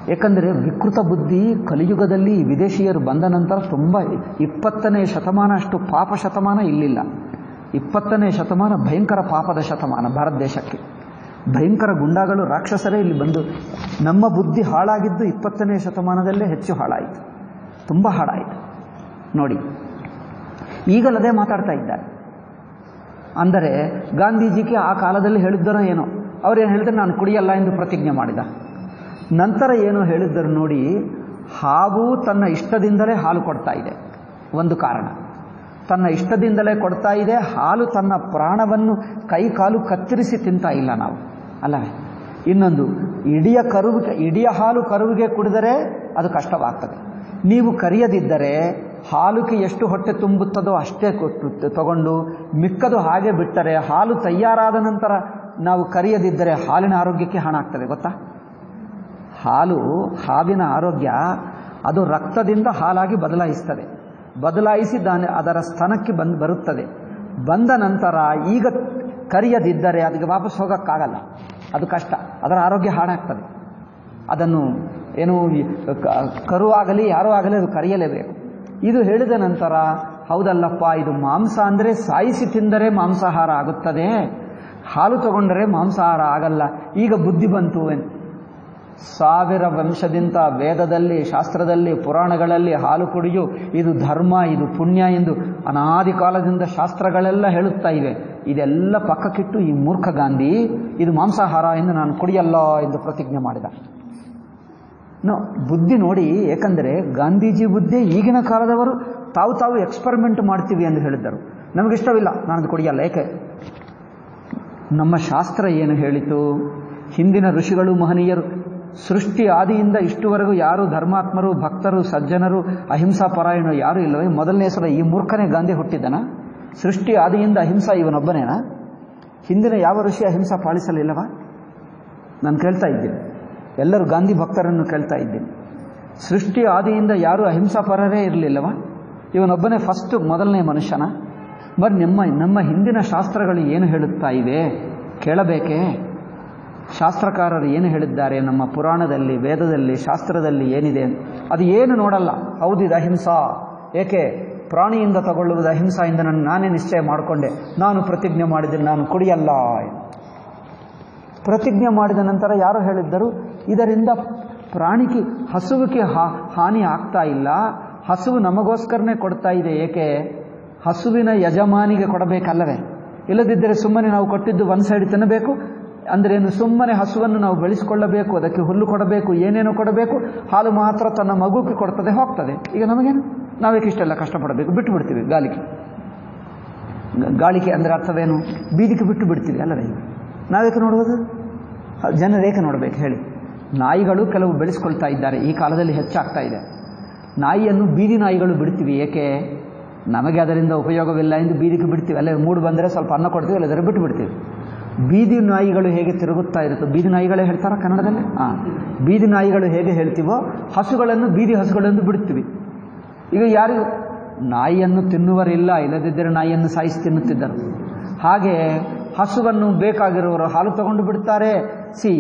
ಏಕೆಂದರೆ ವಿಕೃತ ಬುದ್ಧಿ ಕಲಿಯುಗದಲ್ಲಿ ವಿದೇಶಿಯರು ಬಂದ ನಂತರ ತುಂಬ ಇಪ್ಪತ್ತನೇ ಶತಮಾನ ಅಷ್ಟು ಪಾಪ ಶತಮಾನ ಇಲ್ಲಿಲ್ಲ. ಇಪ್ಪತ್ತನೇ ಶತಮಾನ ಭಯಂಕರ ಪಾಪದ ಶತಮಾನ ಭಾರತ ದೇಶಕ್ಕೆ. ಭಯಂಕರ ಗುಂಡಾಗಳು ರಾಕ್ಷಸರೇ ಇಲ್ಲಿ ಬಂದು ನಮ್ಮ ಬುದ್ಧಿ ಹಾಳಾಗಿದ್ದು ಇಪ್ಪತ್ತನೇ ಶತಮಾನದಲ್ಲೇ ಹೆಚ್ಚು ಹಾಳಾಯಿತು. ತುಂಬ ಹಾಳಾಯಿತು. ನೋಡಿ, ಈಗಲದೇ ಮಾತಾಡ್ತಾ ಇದ್ದಾರೆ. ಅಂದರೆ ಗಾಂಧೀಜಿಗೆ ಆ ಕಾಲದಲ್ಲಿ ಹೇಳಿದ್ದರೋ ಏನೋ? ಅವ್ರೇನು ಹೇಳಿದ್ರೆ, ನಾನು ಕುಡಿಯಲ್ಲ ಎಂದು ಪ್ರತಿಜ್ಞೆ ಮಾಡಿದ. ನಂತರ ಏನು ಹೇಳಿದ್ದರು ನೋಡಿ, ಹಾವು ತನ್ನ ಇಷ್ಟದಿಂದಲೇ ಹಾಲು ಕೊಡ್ತಾ ಇದೆ. ಒಂದು ಕಾರಣ. ತನ್ನ ಇಷ್ಟದಿಂದಲೇ ಕೊಡ್ತಾ ಇದೆ, ಹಾಲು ತನ್ನ ಪ್ರಾಣವನ್ನು ಕೈ ಕಾಲು ಕತ್ತರಿಸಿ ತಿಂತಾ ಇಲ್ಲ ನಾವು. ಅಲ್ಲವೇ? ಇನ್ನೊಂದು, ಇಡಿಯ ಕರುವಿಗೆ, ಇಡಿಯ ಹಾಲು ಕರುವಿಗೆ ಕುಡಿದರೆ ಅದು ಕಷ್ಟವಾಗ್ತದೆ. ನೀವು ಕರಿಯದಿದ್ದರೆ ಹಾಲುಕ್ಕೆ ಎಷ್ಟು ಹೊಟ್ಟೆ ತುಂಬುತ್ತದೋ ಅಷ್ಟೇ ಕೊಟ್ಟು ತಗೊಂಡು ಮಿಕ್ಕದು ಹಾಗೆ ಬಿಟ್ಟರೆ ಹಾಲು ತಯಾರಾದ ನಂತರ ನಾವು ಕರಿಯದಿದ್ದರೆ ಹಾಲಿನ ಆರೋಗ್ಯಕ್ಕೆ ಹಣ ಆಗ್ತದೆ ಗೊತ್ತಾ? ಹಾಲು, ಹಾವಿನ ಆರೋಗ್ಯ, ಅದು ರಕ್ತದಿಂದ ಹಾಲಾಗಿ ಬದಲಾಯಿಸ್ತದೆ. ಬದಲಾಯಿಸಿ ಅದರ ಸ್ಥಾನಕ್ಕೆ ಬಂದು, ಬರುತ್ತದೆ. ಬಂದ ನಂತರ ಈಗ ಕರಿಯದಿದ್ದರೆ ಅದಕ್ಕೆ ವಾಪಸ್ ಹೋಗೋಕ್ಕಾಗಲ್ಲ. ಅದು ಕಷ್ಟ. ಅದರ ಆರೋಗ್ಯ ಹಾಳಾಗ್ತದೆ. ಅದನ್ನು ಏನು ಕರು ಆಗಲಿ, ಯಾರೂ ಆಗಲಿ ಅದು ಕರೆಯಲೇಬೇಕು. ಇದು ಹೇಳಿದ ನಂತರ, ಹೌದಲ್ಲಪ್ಪ, ಇದು ಮಾಂಸ ಅಂದರೆ ಸಾಯಿಸಿ ತಿಂದರೆ ಮಾಂಸಾಹಾರ ಆಗುತ್ತದೆ. ಹಾಲು ತಗೊಂಡರೆ ಮಾಂಸಾಹಾರ ಆಗಲ್ಲ. ಈಗ ಬುದ್ಧಿ ಬಂತು ಸಾವಿರ ವಂಶದಿಂದ ವೇದದಲ್ಲಿ, ಶಾಸ್ತ್ರದಲ್ಲಿ, ಪುರಾಣಗಳಲ್ಲಿ ಹಾಲು ಕುಡಿಯು, ಇದು ಧರ್ಮ, ಇದು ಪುಣ್ಯ ಎಂದು ಅನಾದಿ ಕಾಲದಿಂದ ಶಾಸ್ತ್ರಗಳೆಲ್ಲ ಹೇಳುತ್ತಾ ಇವೆ. ಇದೆಲ್ಲ ಪಕ್ಕಕ್ಕಿಟ್ಟು ಈ ಮೂರ್ಖ ಗಾಂಧಿ, ಇದು ಮಾಂಸಾಹಾರ ಎಂದು ನಾನು ಕುಡಿಯಲ್ಲ ಎಂದು ಪ್ರತಿಜ್ಞೆ ಮಾಡಿದ. ನೋ, ಬುದ್ಧಿ ನೋಡಿ, ಏಕೆಂದರೆ ಗಾಂಧೀಜಿ ಬುದ್ಧಿ ಈಗಿನ ಕಾಲದವರು ತಾವು ತಾವು ಎಕ್ಸ್ಪರಿಮೆಂಟ್ ಮಾಡ್ತೀವಿ ಎಂದು ಹೇಳಿದ್ದರು. ನಮಗಿಷ್ಟವಿಲ್ಲ ನಾನು ಕುಡಿಯಲ್ಲ, ಏಕೆ? ನಮ್ಮ ಶಾಸ್ತ್ರ ಏನು ಹೇಳಿತು? ಹಿಂದಿನ ಋಷಿಗಳು, ಮಹನೀಯರು ಸೃಷ್ಟಿ ಆದಿಯಿಂದ ಇಷ್ಟುವರೆಗೂ ಯಾರು ಧರ್ಮಾತ್ಮರು, ಭಕ್ತರು, ಸಜ್ಜನರು, ಅಹಿಂಸಾ ಪರಾಯಣರು ಯಾರು ಇಲ್ಲವೇ? ಮೊದಲನೇ ಸಲ ಈ ಮೂರ್ಖನೇ ಗಾಂಧಿ ಹುಟ್ಟಿದನ ಸೃಷ್ಟಿ ಆದಿಯಿಂದ ಅಹಿಂಸಾ ಇವನೊಬ್ಬನೇನಾ? ಹಿಂದಿನ ಯಾವ ಋಷಿ ಅಹಿಂಸಾ ಪಾಲಿಸಲಿಲ್ಲವ? ನಾನು ಕೇಳ್ತಾ ಇದ್ದೀನಿ. ಎಲ್ಲರೂ ಗಾಂಧಿ ಭಕ್ತರನ್ನು ಕೇಳ್ತಾ ಇದ್ದೀನಿ. ಸೃಷ್ಟಿ ಆದಿಯಿಂದ ಯಾರೂ ಅಹಿಂಸಾ ಪರರೇ ಇರಲಿಲ್ಲವಾ? ಇವನೊಬ್ಬನೇ ಫಸ್ಟ್ ಮೊದಲನೇ ಮನುಷ್ಯನ? ಬಟ್ ನಮ್ಮ ನಮ್ಮ ಹಿಂದಿನ ಶಾಸ್ತ್ರಗಳು ಏನು ಹೇಳುತ್ತಾ ಇವೆ? ಕೇಳಬೇಕೇ? ಶಾಸ್ತ್ರಕಾರರು ಏನು ಹೇಳಿದ್ದಾರೆ? ನಮ್ಮ ಪುರಾಣದಲ್ಲಿ, ವೇದದಲ್ಲಿ, ಶಾಸ್ತ್ರದಲ್ಲಿ ಏನಿದೆ? ಅದು ಏನು ನೋಡಲ್ಲ. ಹೌದು, ಇದು ಅಹಿಂಸಾ. ಏಕೆ? ಪ್ರಾಣಿಯಿಂದ ತಗೊಳ್ಳುವುದು ಅಹಿಂಸಾ ಎಂದು ನಾನು ನಾನೇ ನಿಶ್ಚಯ ಮಾಡಿಕೊಂಡೆ. ನಾನು ಪ್ರತಿಜ್ಞೆ ಮಾಡಿದರೆ ನಾನು ಕುಡಿಯಲ್ಲ ಪ್ರತಿಜ್ಞೆ ಮಾಡಿದ ನಂತರ ಯಾರು ಹೇಳಿದ್ದರು? ಇದರಿಂದ ಪ್ರಾಣಿಗೆ ಹಸುವಿಗೆ ಹಾನಿ ಆಗ್ತಾ ಇಲ್ಲ. ಹಸುವು ನಮಗೋಸ್ಕರನೇ ಕೊಡ್ತಾ ಇದೆ. ಏಕೆ? ಹಸುವಿನ ಯಜಮಾನಿಗೆ ಕೊಡಬೇಕಲ್ಲವೇ? ಇಲ್ಲದಿದ್ದರೆ ಸುಮ್ಮನೆ ನಾವು ಕೊಟ್ಟಿದ್ದು ಒಂದು ಸೈಡ್ ತಿನ್ನಬೇಕು ಅಂದ್ರೇನು ಸುಮ್ಮನೆ ಹಸುವನ್ನು ನಾವು ಬೆಳೆಸಿಕೊಳ್ಳಬೇಕು, ಅದಕ್ಕೆ ಹುಲ್ಲು ಕೊಡಬೇಕು, ಏನೇನು ಕೊಡಬೇಕು, ಹಾಲು ಮಾತ್ರ ತನ್ನ ಮಗುಕ್ಕೆ ಕೊಡ್ತದೆ, ಹೋಗ್ತದೆ. ಈಗ ನಮಗೇನು? ನಾವೇಕೆ ಇಷ್ಟೆಲ್ಲ ಕಷ್ಟಪಡಬೇಕು ಬಿಟ್ಟು ಬಿಡ್ತೀವಿ ಗಾಲಿಗೆ ಗಾಳಿಕೆ ಅಂದರೆ ಅರ್ಥವೇನು? ಬೀದಿಗೆ ಬಿಟ್ಟು ಬಿಡ್ತೀವಿ ಅಲ್ಲವೇ? ನಾವೇಕೆ ನೋಡುವುದು? ಜನರೇಕೆ ನೋಡಬೇಕು ಹೇಳಿ? ನಾಯಿಗಳು ಕೆಲವು ಬೆಳೆಸ್ಕೊಳ್ತಾ ಇದ್ದಾರೆ, ಈ ಕಾಲದಲ್ಲಿ ಹೆಚ್ಚಾಗ್ತಾ ಇದೆ. ನಾಯಿಯನ್ನು ಬೀದಿ ನಾಯಿಗಳು ಬಿಡ್ತೀವಿ, ಏಕೆ? ನಮಗೆ ಅದರಿಂದ ಉಪಯೋಗವಿಲ್ಲ ಎಂದು ಬೀದಿಗೆ ಬಿಡ್ತೀವಿ. ಅಲ್ಲೇ ಮೂಡು ಬಂದರೆ ಸ್ವಲ್ಪ ಅನ್ನ ಕೊಡ್ತೀವಿ ಅಲ್ಲದ್ರೆ ಬಿಟ್ಟು ಬಿಡ್ತೀವಿ ಬೀದಿ ನಾಯಿಗಳು ಹೇಗೆ ತಿರುಗುತ್ತಾ ಇರುತ್ತೋ, ಬೀದಿ ನಾಯಿಗಳೇ ಹೇಳ್ತಾರ ಕನ್ನಡದಲ್ಲಿ? ಹಾಂ ಬೀದಿ ನಾಯಿಗಳು ಹೇಗೆ ಹೇಳ್ತೀವೋ, ಹಸುಗಳನ್ನು, ಬೀದಿ ಹಸುಗಳನ್ನು ಬಿಡ್ತೀವಿ ಈಗ ಯಾರು ನಾಯಿಯನ್ನು ತಿನ್ನುವರಿಲ್ಲ, ಇಲ್ಲದಿದ್ದರೆ ನಾಯಿಯನ್ನು ಸಾಯಿಸಿ ತಿನ್ನುತ್ತಿದ್ದರು. ಹಾಗೆ ಹಸುವನ್ನು ಬೇಕಾಗಿರುವವರು ಹಾಲು ತಗೊಂಡು ಬಿಡ್ತಾರೆ ಸಿ,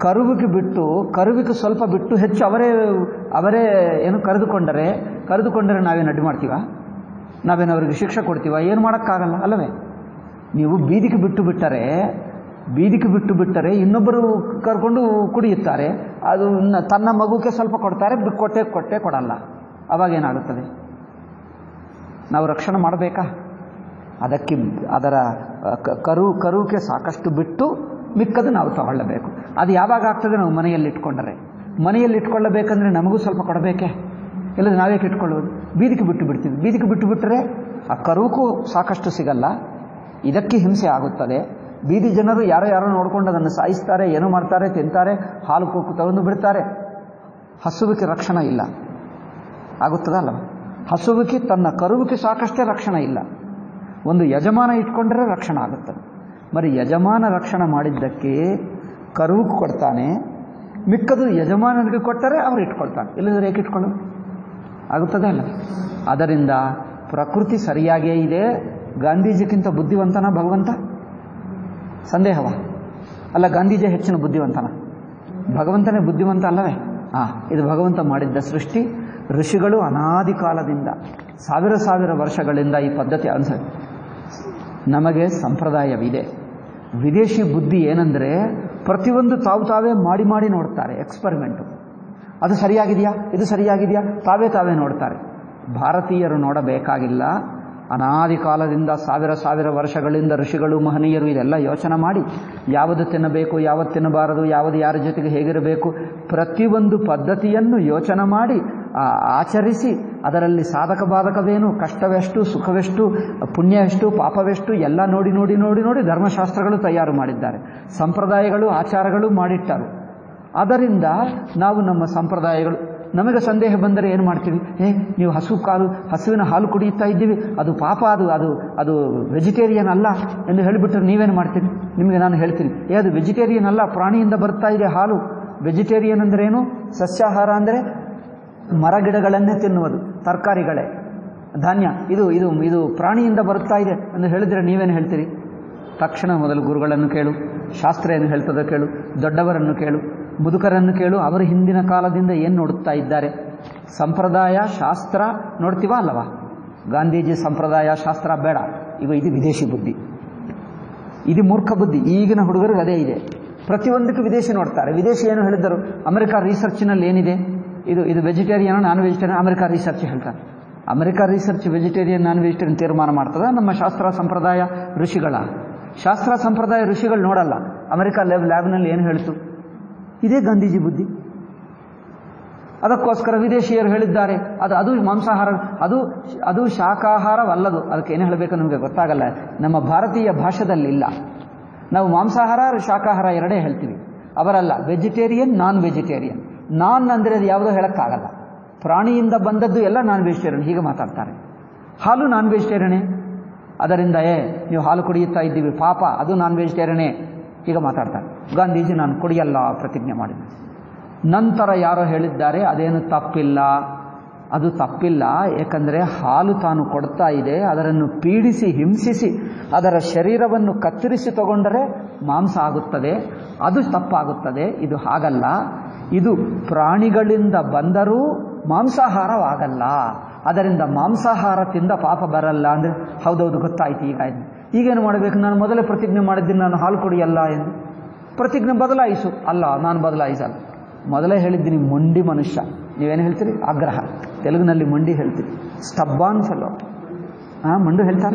ಕರುವಿಗೆ ಬಿಟ್ಟು, ಕರುವಿಗೆ ಸ್ವಲ್ಪ ಬಿಟ್ಟು ಹೆಚ್ಚು ಅವರೇ ಅವರೇ ಏನು ಕರೆದುಕೊಂಡರೆ ಕರೆದುಕೊಂಡರೆ ನಾವೇನು ಅಡ್ಡಿ ಮಾಡ್ತೀವ? ನಾವೇನು ಅವರಿಗೆ ಶಿಕ್ಷೆ ಕೊಡ್ತೀವ? ಏನು ಮಾಡೋಕ್ಕಾಗಲ್ಲ, ಅಲ್ಲವೇ? ನೀವು ಬೀದಿಗೆ ಬಿಟ್ಟು ಬಿಟ್ಟರೆ, ಬೀದಿಗೆ ಬಿಟ್ಟು ಬಿಟ್ಟರೆ ಇನ್ನೊಬ್ಬರು ಕರ್ಕೊಂಡು ಕುಡಿಯುತ್ತಾರೆ. ಅದು ತನ್ನ ಮಗುಗೆ ಸ್ವಲ್ಪ ಕೊಡ್ತಾರೆ, ಕೊಟ್ಟೆ ಕೊಟ್ಟೆ ಕೊಡಲ್ಲ. ಅವಾಗೇನಾಗುತ್ತದೆ ನಾವು ರಕ್ಷಣೆ ಮಾಡಬೇಕಾ? ಅದಕ್ಕೆ ಅದರ ಕರು ಕರುಕ್ಕೆ ಸಾಕಷ್ಟು ಬಿಟ್ಟು ಮಿಕ್ಕದು ನಾವು ತಗೊಳ್ಳಬೇಕು. ಅದು ಯಾವಾಗ ಆಗ್ತದೆ ನಾವು ಮನೆಯಲ್ಲಿ ಇಟ್ಕೊಂಡರೆ. ಮನೆಯಲ್ಲಿ ಇಟ್ಕೊಳ್ಳಬೇಕಂದ್ರೆ ನಮಗೂ ಸ್ವಲ್ಪ ಕೊಡಬೇಕೆ? ಇಲ್ಲದ್ರೆ ನಾವೇಕೆ ಇಟ್ಕೊಳ್ಳೋದು ಬೀದಿಗೆ ಬಿಟ್ಟು ಬಿಡ್ತೀವಿ. ಬೀದಿಗೆ ಬಿಟ್ಟು ಬಿಟ್ಟರೆ ಆ ಕರುಕು ಸಾಕಷ್ಟು ಸಿಗಲ್ಲ. ಇದಕ್ಕೆ ಹಿಂಸೆ ಆಗುತ್ತದೆ. ಬೀದಿ ಜನರು ಯಾರೋ ಯಾರೋ ನೋಡ್ಕೊಂಡು ಅದನ್ನು ಸಾಯಿಸ್ತಾರೆ, ಏನು ಮಾಡ್ತಾರೆ, ತಿಂತಾರೆ, ಹಾಲು ಕೊಕ್ಕು ತಗೊಂಡು ಬಿಡ್ತಾರೆ. ಹಸುವಿಕೆ ರಕ್ಷಣೆ ಇಲ್ಲ. ಆಗುತ್ತದಲ್ಲ? ಹಸುವಿಕೆ ತನ್ನ ಕರುವಿಕೆ ಸಾಕಷ್ಟೇ ರಕ್ಷಣೆ ಇಲ್ಲ. ಒಂದು ಯಜಮಾನ ಇಟ್ಕೊಂಡ್ರೆ ರಕ್ಷಣೆ ಆಗುತ್ತದೆ ಮರಿ ಯಜಮಾನ ರಕ್ಷಣೆ ಮಾಡಿದ್ದಕ್ಕೆ ಕರುವಿಗೆ ಕೊಡ್ತಾನೆ. ಮಿಕ್ಕದು ಯಜಮಾನನಿಗೆ ಕೊಟ್ಟರೆ ಅವ್ರು ಇಟ್ಕೊಳ್ತಾನೆ. ಇಲ್ಲದ್ರೆ ಏಕೆ ಇಟ್ಕೊಳ್ಳೋದು? ಆಗುತ್ತದೆ ಅಲ್ಲ ಅದರಿಂದ ಪ್ರಕೃತಿ ಸರಿಯಾಗೇ ಇದೆ. ಗಾಂಧೀಜಿಗಿಂತ ಬುದ್ಧಿವಂತನ ಭಗವಂತ? ಸಂದೇಹವ? ಅಲ್ಲ, ಗಾಂಧೀಜಿ ಹೆಚ್ಚಿನ ಬುದ್ಧಿವಂತನ. ಭಗವಂತನೇ ಬುದ್ಧಿವಂತ ಅಲ್ಲವೇ? ಆ, ಇದು ಭಗವಂತ ಮಾಡಿದ್ದ ಸೃಷ್ಟಿ, ಋಷಿಗಳು ಅನಾದಿ ಕಾಲದಿಂದ, ಸಾವಿರ ಸಾವಿರ ವರ್ಷಗಳಿಂದ ಈ ಪದ್ಧತಿ ಅನುಸ ನಮಗೆ ಸಂಪ್ರದಾಯವಿದೆ. ವಿದೇಶಿ ಬುದ್ಧಿ ಏನಂದರೆ, ಪ್ರತಿಯೊಂದು ತಾವು ತಾವೇ ಮಾಡಿ ಮಾಡಿ ನೋಡ್ತಾರೆ ಎಕ್ಸ್ಪರಿಮೆಂಟು ಅದು ಸರಿಯಾಗಿದೆಯಾ? ಇದು ಸರಿಯಾಗಿದೆಯಾ? ತಾವೇ ತಾವೇ ನೋಡ್ತಾರೆ. ಭಾರತೀಯರು ನೋಡಬೇಕಾಗಿಲ್ಲ. ಅನಾದಿ ಕಾಲದಿಂದ ಸಾವಿರ ಸಾವಿರ ವರ್ಷಗಳಿಂದ ಋಷಿಗಳು, ಮಹನೀಯರು ಇದೆಲ್ಲ ಯೋಚನೆ ಮಾಡಿ, ಯಾವುದು ತಿನ್ನಬೇಕು, ಯಾವತ್ತು ತಿನ್ನಬಾರದು, ಯಾವುದು ಯಾರ ಜೊತೆಗೆ ಹೇಗಿರಬೇಕು, ಪ್ರತಿಯೊಂದು ಪದ್ಧತಿಯನ್ನು ಯೋಚನೆ ಮಾಡಿ ಆಚರಿಸಿ, ಅದರಲ್ಲಿ ಸಾಧಕ ಬಾಧಕವೇನು, ಕಷ್ಟವೆಷ್ಟು, ಸುಖವೆಷ್ಟು, ಪುಣ್ಯವೆಷ್ಟು, ಪಾಪವೆಷ್ಟು, ಎಲ್ಲ ನೋಡಿ ನೋಡಿ ನೋಡಿ ನೋಡಿ ಧರ್ಮಶಾಸ್ತ್ರಗಳು ತಯಾರು ಮಾಡಿದ್ದಾರೆ. ಸಂಪ್ರದಾಯಗಳು, ಆಚಾರಗಳು ಮಾಡಿಟ್ಟರು. ಅದರಿಂದ ನಾವು ನಮ್ಮ ಸಂಪ್ರದಾಯಗಳು ನಮಗೆ ಸಂದೇಹ ಬಂದರೆ ಏನು ಮಾಡ್ತೀವಿ ಏ, ನೀವು ಹಸು ಕಾಲು, ಹಸುವಿನ ಹಾಲು ಕುಡಿಯುತ್ತಾ ಇದ್ದೀವಿ. ಅದು ಪಾಪ, ಅದು ಅದು ಅದು ವೆಜಿಟೇರಿಯನ್ ಅಲ್ಲ ಎಂದು ಹೇಳಿಬಿಟ್ರೆ ನೀವೇನು ಮಾಡ್ತೀರಿ? ನಿಮಗೆ ನಾನು ಹೇಳ್ತೀನಿ. ಏ, ಅದು ವೆಜಿಟೇರಿಯನ್ ಅಲ್ಲ, ಪ್ರಾಣಿಯಿಂದ ಬರ್ತಾ ಇದೆ ಹಾಲು. ವೆಜಿಟೇರಿಯನ್ ಅಂದರೆ ಏನು? ಸಸ್ಯಾಹಾರ ಅಂದರೆ ಮರಗಿಡಗಳನ್ನೇ ತಿನ್ನುವುದು, ತರಕಾರಿಗಳೇ. ಧಾನ್ಯ, ಇದು ಇದು ಇದು ಪ್ರಾಣಿಯಿಂದ ಬರುತ್ತಾ ಇದೆ ಎಂದು ಹೇಳಿದರೆ ನೀವೇನು ಹೇಳ್ತೀರಿ? ತಕ್ಷಣ ಮೊದಲು ಗುರುಗಳನ್ನು ಕೇಳು ಶಾಸ್ತ್ರ ಏನು ಹೇಳ್ತದೋ ಕೇಳು, ದೊಡ್ಡವರನ್ನು ಕೇಳು ಮುದುಕರನ್ನು ಕೇಳು, ಅವರು ಹಿಂದಿನ ಕಾಲದಿಂದ ಏನು ನೋಡುತ್ತಾ ಇದ್ದಾರೆ? ಸಂಪ್ರದಾಯ, ಶಾಸ್ತ್ರ ನೋಡ್ತೀವ ಅಲ್ಲವಾ? ಗಾಂಧೀಜಿ ಸಂಪ್ರದಾಯ, ಶಾಸ್ತ್ರ ಬೇಡ. ಈಗ ಇದು ವಿದೇಶಿ ಬುದ್ಧಿ. ಇದು ಮೂರ್ಖ ಬುದ್ಧಿ. ಈಗಿನ ಹುಡುಗರಿಗೆ ಅದೇ ಇದೆ. ಪ್ರತಿಯೊಂದಕ್ಕೂ ವಿದೇಶಿ ನೋಡ್ತಾರೆ. ವಿದೇಶಿ ಏನು ಹೇಳಿದ್ದರು? ಅಮೆರಿಕ ರಿಸರ್ಚ್ನಲ್ಲಿ ಏನಿದೆ? ಇದು ಇದು vegetarian non vegetarian America research ಹೇಳ್ತಾರೆ. America research vegetarian non vegetarian ತೀರ್ಮಾನ ಮಾಡ್ತದೆ? ನಮ್ಮ ಶಾಸ್ತ್ರ ಸಂಪ್ರದಾಯ ಋಷಿಗಳ. ಶಾಸ್ತ್ರ ಸಂಪ್ರದಾಯ ಋಷಿಗಳು ನೋಡಲ್ಲ. ಅಮೆರಿಕ ಲ್ಯಾಬ್ ಲ್ಯಾಬ್ನಲ್ಲಿ ಏನು ಹೇಳ್ತು? ಇದೇ ಗಾಂಧೀಜಿ ಬುದ್ಧಿ. ಅದಕ್ಕೋಸ್ಕರ ವಿದೇಶಿಯರು ಹೇಳಿದ್ದಾರೆ, ಅದು ಅದು ಮಾಂಸಾಹಾರ, ಅದು ಅದು ಶಾಖಾಹಾರವಲ್ಲದು. ಅದಕ್ಕೆ ಏನು ಹೇಳಬೇಕು ನಮಗೆ ಗೊತ್ತಾಗಲ್ಲ. ನಮ್ಮ ಭಾರತೀಯ ಭಾಷೆದಲ್ಲಿ ಇಲ್ಲ ನಾವು ಮಾಂಸಾಹಾರ, ಶಾಖಾಹಾರ ಎರಡೇ ಹೇಳ್ತೀವಿ. ಅವರಲ್ಲ, ವೆಜಿಟೇರಿಯನ್ ನಾನ್ ವೆಜಿಟೇರಿಯನ್ ನಾನ್ ಅಂದರೆ ಅದು ಯಾವುದೋ ಹೇಳೋಕ್ಕಾಗಲ್ಲ. ಪ್ರಾಣಿಯಿಂದ ಬಂದದ್ದು ಎಲ್ಲ ನಾನ್ ವೆಜಿಟೇರಿಯನ್ ಹೀಗೆ ಮಾತಾಡ್ತಾರೆ. ಹಾಲು ನಾನ್ ವೆಜಿಟೇರಿಯನೇ ಅದರಿಂದ, ಏ, ನೀವು ಹಾಲು ಕುಡಿಯುತ್ತಾ ಇದ್ದೀವಿ, ಪಾಪ, ಅದು ನಾನ್ ವೆಜಿಟೇರಿಯನೇ ಹೀಗೆ ಮಾತಾಡ್ತಾರೆ. ಗಾಂಧೀಜಿ, ನಾನು ಕುಡಿಯಲ್ಲ ಪ್ರತಿಜ್ಞೆ ಮಾಡಿದ್ದೆ ನಂತರ ಯಾರೋ ಹೇಳಿದ್ದಾರೆ, ಅದೇನು ತಪ್ಪಿಲ್ಲ. ಅದು ತಪ್ಪಿಲ್ಲ, ಏಕೆಂದರೆ ಹಾಲು ತಾನು ಕೊಡ್ತಾ ಇದೆ, ಅದರನ್ನು ಪೀಡಿಸಿ, ಹಿಂಸಿಸಿ, ಅದರ ಶರೀರವನ್ನು ಕತ್ತರಿಸಿ ತಗೊಂಡರೆ ಮಾಂಸ ಆಗುತ್ತದೆ. ಅದು ತಪ್ಪಾಗುತ್ತದೆ, ಇದು ಹಾಗಲ್ಲ. ಇದು ಪ್ರಾಣಿಗಳಿಂದ ಬಂದರೂ ಮಾಂಸಾಹಾರವಾಗಲ್ಲ. ಅದರಿಂದ ಮಾಂಸಾಹಾರ ತಿಂದ ಪಾಪ ಬರಲ್ಲ ಅಂದರೆ, ಹೌದೌದು, ಗೊತ್ತಾಯ್ತು ಈಗ. ಈಗೇನು ಮಾಡಬೇಕು? ನಾನು ಮೊದಲೇ ಪ್ರತಿಜ್ಞೆ ಮಾಡಿದ್ದೀನಿ, ನಾನು ಹಾಲು ಕುಡಿಯಲ್ಲ ಎಂದು. ಪ್ರತಿಜ್ಞೆ ಬದಲಾಯಿಸು. ಅಲ್ಲ, ನಾನು ಬದಲಾಯಿಸಲ್ಲ. ಮೊದಲೇ ಹೇಳಿದ್ದೀನಿ, ಮೊಂಡಿ ಮನುಷ್ಯ. ನೀವೇನು ಹೇಳ್ತೀರಿ? ಆಗ್ರಹ. ತೆಲುಗಿನಲ್ಲಿ ಮಂಡಿ ಹೇಳ್ತೀರಿ. ಸ್ಟಬ್ಬಾನ್ ಫೆಲೋ ಹಾಂ ಮಂಡು ಹೇಳ್ತಾರ?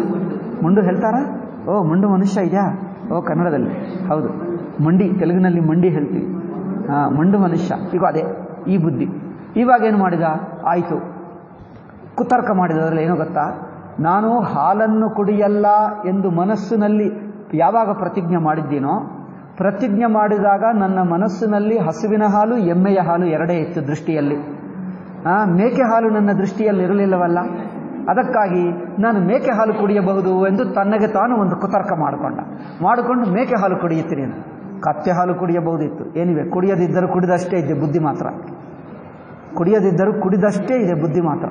ಮಂಡು ಹೇಳ್ತಾರಾ? ಓ, ಮಂಡು ಮನುಷ್ಯ ಇದೆಯಾ? ಓ, ಕನ್ನಡದಲ್ಲಿ. ಹೌದು. ಮಂಡಿ, ತೆಲುಗಿನಲ್ಲಿ ಮಂಡಿ ಹೇಳ್ತೀವಿ. ಹಾಂ ಮಂಡು ಮನುಷ್ಯ. ಈಗ ಅದೇ, ಈ ಬುದ್ಧಿ. ಇವಾಗೇನು ಮಾಡಿದ? ಆಯಿತು. ಕುತರ್ಕ ಮಾಡಿದ್ರಲ್ಲಿ ಏನೋ ಗೊತ್ತಾ? ನಾನು ಹಾಲನ್ನು ಕುಡಿಯಲ್ಲ ಎಂದು ಮನಸ್ಸಿನಲ್ಲಿ ಯಾವಾಗ ಪ್ರತಿಜ್ಞೆ ಮಾಡಿದ್ದೀನೋ ಪ್ರತಿಜ್ಞೆ ಮಾಡಿದಾಗ ನನ್ನ ಮನಸ್ಸಿನಲ್ಲಿ ಹಸುವಿನ ಹಾಲು ಎಮ್ಮೆಯ ಹಾಲು ಎರಡೇ ಇತ್ತು ದೃಷ್ಟಿಯಲ್ಲಿ. ಆ, ಮೇಕೆ ಹಾಲು ನನ್ನ ದೃಷ್ಟಿಯಲ್ಲಿ ಇರಲಿಲ್ಲವಲ್ಲ ಅದಕ್ಕಾಗಿ ನಾನು ಮೇಕೆ ಹಾಲು ಕುಡಿಯಬಹುದು ಎಂದು ತನ್ನಗೆ ತಾನು ಒಂದು ಕುತರ್ಕ ಮಾಡಿಕೊಂಡ. ಮಾಡಿಕೊಂಡು ಮೇಕೆ ಹಾಲು ಕುಡಿಯುತ್ತೀನಿ ನಾನು. ಕತ್ತೆ ಹಾಲು ಕುಡಿಯಬಹುದಿತ್ತು. ಏನಿವೆ? ಕುಡಿಯದಿದ್ದರೂ ಕುಡಿದಷ್ಟೇ ಇದೆ ಬುದ್ಧಿ ಮಾತ್ರ. ಕುಡಿಯದಿದ್ದರೂ ಕುಡಿದಷ್ಟೇ ಇದೆ ಬುದ್ಧಿ ಮಾತ್ರ.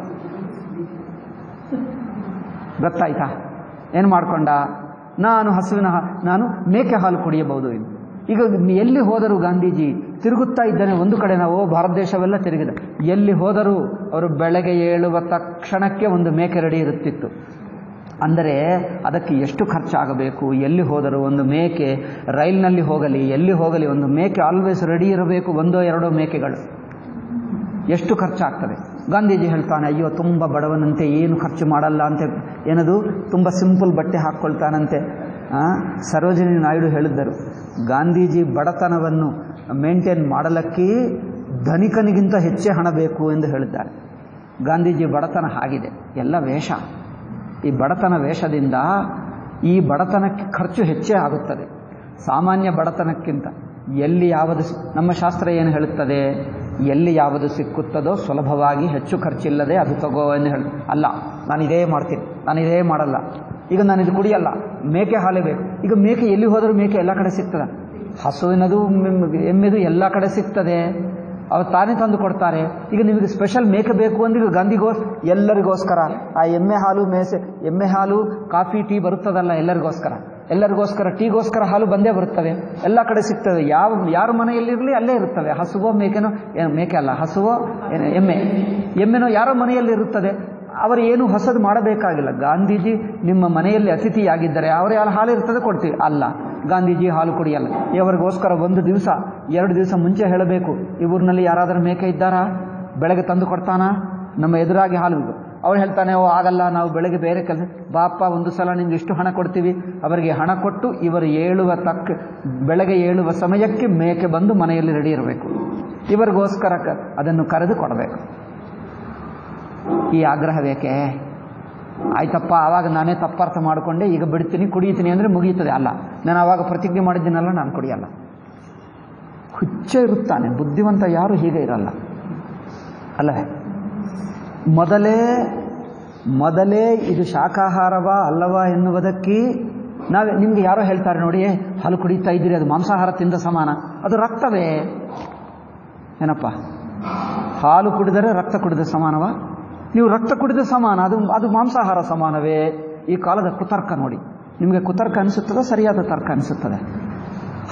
ಗೊತ್ತಾಯ್ತಾ? ಏನು ಮಾಡಿಕೊಂಡ? ನಾನು ಹಸುವಿನ ನಾನು ಮೇಕೆ ಹಾಲು ಕುಡಿಯಬಹುದು ಎಂದು. ಈಗ ಎಲ್ಲಿ ಹೋದರು ಗಾಂಧೀಜಿ ತಿರುಗುತ್ತಾ ಇದ್ದಾನೆ ಒಂದು ಕಡೆ ನಾವು, ಭಾರತ ದೇಶವೆಲ್ಲ ತಿರುಗಿದೆ. ಎಲ್ಲಿ ಹೋದರೂ ಅವರು ಬೆಳಗ್ಗೆ ಏಳುವ ತಕ್ಷಣಕ್ಕೆ ಒಂದು ಮೇಕೆ ರೆಡಿ ಇರುತ್ತಿತ್ತು. ಅಂದರೆ ಅದಕ್ಕೆ ಎಷ್ಟು ಖರ್ಚಾಗಬೇಕು? ಎಲ್ಲಿ ಹೋದರೂ ಒಂದು ಮೇಕೆ ರೈಲ್ನಲ್ಲಿ ಹೋಗಲಿ, ಎಲ್ಲಿ ಹೋಗಲಿ ಒಂದು ಮೇಕೆ ಆಲ್ವೇಸ್ ರೆಡಿ ಇರಬೇಕು, ಒಂದೋ ಎರಡೋ ಮೇಕೆಗಳು. ಎಷ್ಟು ಖರ್ಚಾಗ್ತದೆ? ಗಾಂಧೀಜಿ ಹೇಳ್ತಾನೆ, ಅಯ್ಯೋ, ತುಂಬ ಬಡವನಂತೆ, ಏನು ಖರ್ಚು ಮಾಡಲ್ಲ ಅಂತ. ಏನದು? ತುಂಬ ಸಿಂಪಲ್ ಬಟ್ಟೆ ಹಾಕ್ಕೊಳ್ತಾನಂತೆ. ಸರೋಜಿನಿ ನಾಯ್ಡು ಹೇಳಿದ್ದರು, ಗಾಂಧೀಜಿ ಬಡತನವನ್ನು ಮೇಂಟೈನ್ ಮಾಡಲಕ್ಕೆ ಧನಿಕನಿಗಿಂತ ಹೆಚ್ಚೇ ಹಣ ಬೇಕು ಎಂದು ಹೇಳಿದ್ದಾರೆ. ಗಾಂಧೀಜಿ ಬಡತನ ಆಗಿದೆ, ಎಲ್ಲ ವೇಷ. ಈ ಬಡತನ ವೇಷದಿಂದ ಈ ಬಡತನಕ್ಕೆ ಖರ್ಚು ಹೆಚ್ಚೇ ಆಗುತ್ತದೆ. ಸಾಮಾನ್ಯ ಬಡತನಕ್ಕಿಂತ ಎಲ್ಲಿ ಯಾವುದು ನಮ್ಮ ಶಾಸ್ತ್ರ ಏನು ಹೇಳುತ್ತದೆ? ಎಲ್ಲಿ ಯಾವುದು ಸಿಕ್ಕುತ್ತದೋ ಸುಲಭವಾಗಿ ಹೆಚ್ಚು ಖರ್ಚಿಲ್ಲದೆ ಅದು ತಗೋ ಎಂದು ಹೇಳಿ, ಅಲ್ಲ ನಾನು ಇದೇ ಮಾಡ್ತೀನಿ ನಾನು ಇದೇ ಮಾಡಲ್ಲ. ಈಗ ನಾನು ಇದು ಕುಡಿಯಲ್ಲ, ಮೇಕೆ ಹಾಲೇ ಬೇಕು. ಈಗ ಮೇಕೆ ಎಲ್ಲಿ ಹೋದರೂ ಮೇಕೆ ಎಲ್ಲ ಕಡೆ ಸಿಗ್ತದೆ. ಹಸುವಿನದು ಎಮ್ಮೆದು ಎಲ್ಲ ಕಡೆ ಸಿಗ್ತದೆ. ಅವ್ರು ತಾನೇ ತಂದು ಕೊಡ್ತಾರೆ. ಈಗ ನಿಮಗೆ ಸ್ಪೆಷಲ್ ಮೇಕೆ ಬೇಕು ಅಂದ್ರೆ ಗಂಧಿಗೋಸ್, ಎಲ್ಲರಿಗೋಸ್ಕರ. ಆ ಎಮ್ಮೆ ಹಾಲು ಮೇಸೆ, ಎಮ್ಮೆ ಹಾಲು, ಕಾಫಿ, ಟೀ ಬರುತ್ತದಲ್ಲ ಎಲ್ಲರಿಗೋಸ್ಕರ. ಎಲ್ಲರಿಗೋಸ್ಕರ, ಟೀಗೋಸ್ಕರ ಹಾಲು ಬಂದೇ ಬರುತ್ತವೆ. ಎಲ್ಲ ಕಡೆ ಸಿಗ್ತದೆ. ಯಾವ, ಯಾರ ಮನೆಯಲ್ಲಿರಲಿ ಅಲ್ಲೇ ಇರುತ್ತವೆ. ಹಸುವೋ, ಮೇಕೆನೋ ಮೇಕೆ ಅಲ್ಲ, ಹಸುವೋ ಎಮ್ಮೆ. ಎಮ್ಮೆನೋ ಯಾರೋ ಮನೆಯಲ್ಲಿ ಇರುತ್ತದೆ ಅವರು ಏನು ಹೊಸದು ಮಾಡಬೇಕಾಗಿಲ್ಲ. ಗಾಂಧೀಜಿ ನಿಮ್ಮ ಮನೆಯಲ್ಲಿ ಅತಿಥಿಯಾಗಿದ್ದರೆ ಅವರೇ ಅಲ್ಲಿ ಹಾಲು ಇರ್ತದೆ ಕೊಡ್ತೀವಿ. ಅಲ್ಲ, ಗಾಂಧೀಜಿ ಹಾಲು ಕುಡಿಯಲ್ಲ. ಇವರಿಗೋಸ್ಕರ ಒಂದು ದಿವಸ, ಎರಡು ದಿವಸ ಮುಂಚೆ ಹೇಳಬೇಕು, ಈ ಊರಿನಲ್ಲಿ ಯಾರಾದರೂ ಮೇಕೆ ಇದ್ದಾರಾ? ಬೆಳಗ್ಗೆ ತಂದು ಕೊಡ್ತಾನಾ? ನಮ್ಮ ಎದುರಾಗಿ ಹಾಲು ಅವ್ರು ಹೇಳ್ತಾನೆ, ಓ, ಆಗಲ್ಲ, ನಾವು ಬೆಳಗ್ಗೆ ಬೇರೆ ಕೆಲಸ ಬಾಪ ಒಂದು ಸಲ ನಿಮ್ಗೆ ಇಷ್ಟು ಹಣ ಕೊಡ್ತೀವಿ. ಅವರಿಗೆ ಹಣ ಕೊಟ್ಟು ಇವರು ಏಳುವ ತಕ್ಕ ಬೆಳಗ್ಗೆ ಏಳುವ ಸಮಯಕ್ಕೆ ಮೇಕೆ ಬಂದು ಮನೆಯಲ್ಲಿ ರೆಡಿ ಇರಬೇಕು. ಇವರಿಗೋಸ್ಕರ ಅದನ್ನು ಕರೆದು ಕೊಡಬೇಕು. ಈ ಆಗ್ರಹ ಬೇಕೇ? ಆಯ್ತಪ್ಪ ಆವಾಗ ನಾನೇ ತಪ್ಪಾರ್ಥ ಮಾಡಿಕೊಂಡೆ, ಈಗ ಬಿಡ್ತೀನಿ ಕುಡಿಯುತ್ತೀನಿ ಅಂದರೆ ಮುಗಿಯುತ್ತದೆ. ಅಲ್ಲ, ನಾನು ಆವಾಗ ಪ್ರತಿಜ್ಞೆ ಮಾಡಿದ್ದೀನಲ್ಲ, ನಾನು ಕುಡಿಯಲ್ಲ. ಹುಚ್ಚ ಇರುತ್ತಾನೆ, ಬುದ್ಧಿವಂತ ಯಾರು ಹೀಗೆ ಇರಲ್ಲ. ಅಲ್ಲವೇ? ಮೊದಲೇ ಮೊದಲೇ ಇದು ಶಾಖಾಹಾರವಾ, ಅಲ್ಲವಾ ಎನ್ನುವುದಕ್ಕೆ ನಾವೇ, ನಿಮ್ಗೆ ಯಾರೋ ಹೇಳ್ತಾರೆ ನೋಡಿ ಹಾಲು ಕುಡಿತಾ ಇದ್ದೀರಿ, ಅದು ಮಾಂಸಾಹಾರ ತಿಂದ ಸಮಾನ. ಅದು ರಕ್ತವೇ. ಏನಪ್ಪ? ಹಾಲು ಕುಡಿದರೆ ರಕ್ತ ಕುಡಿದ ಸಮಾನವಾ? ನೀವು ರಕ್ತ ಕುಡಿದ ಸಮಾನ, ಅದು ಅದು ಮಾಂಸಾಹಾರ ಸಮಾನವೇ? ಈ ಕಾಲದ ಕುತರ್ಕ ನೋಡಿ. ನಿಮಗೆ ಕುತರ್ಕ ಅನಿಸುತ್ತದೆ? ಸರಿಯಾದ ತರ್ಕ ಅನಿಸುತ್ತದೆ.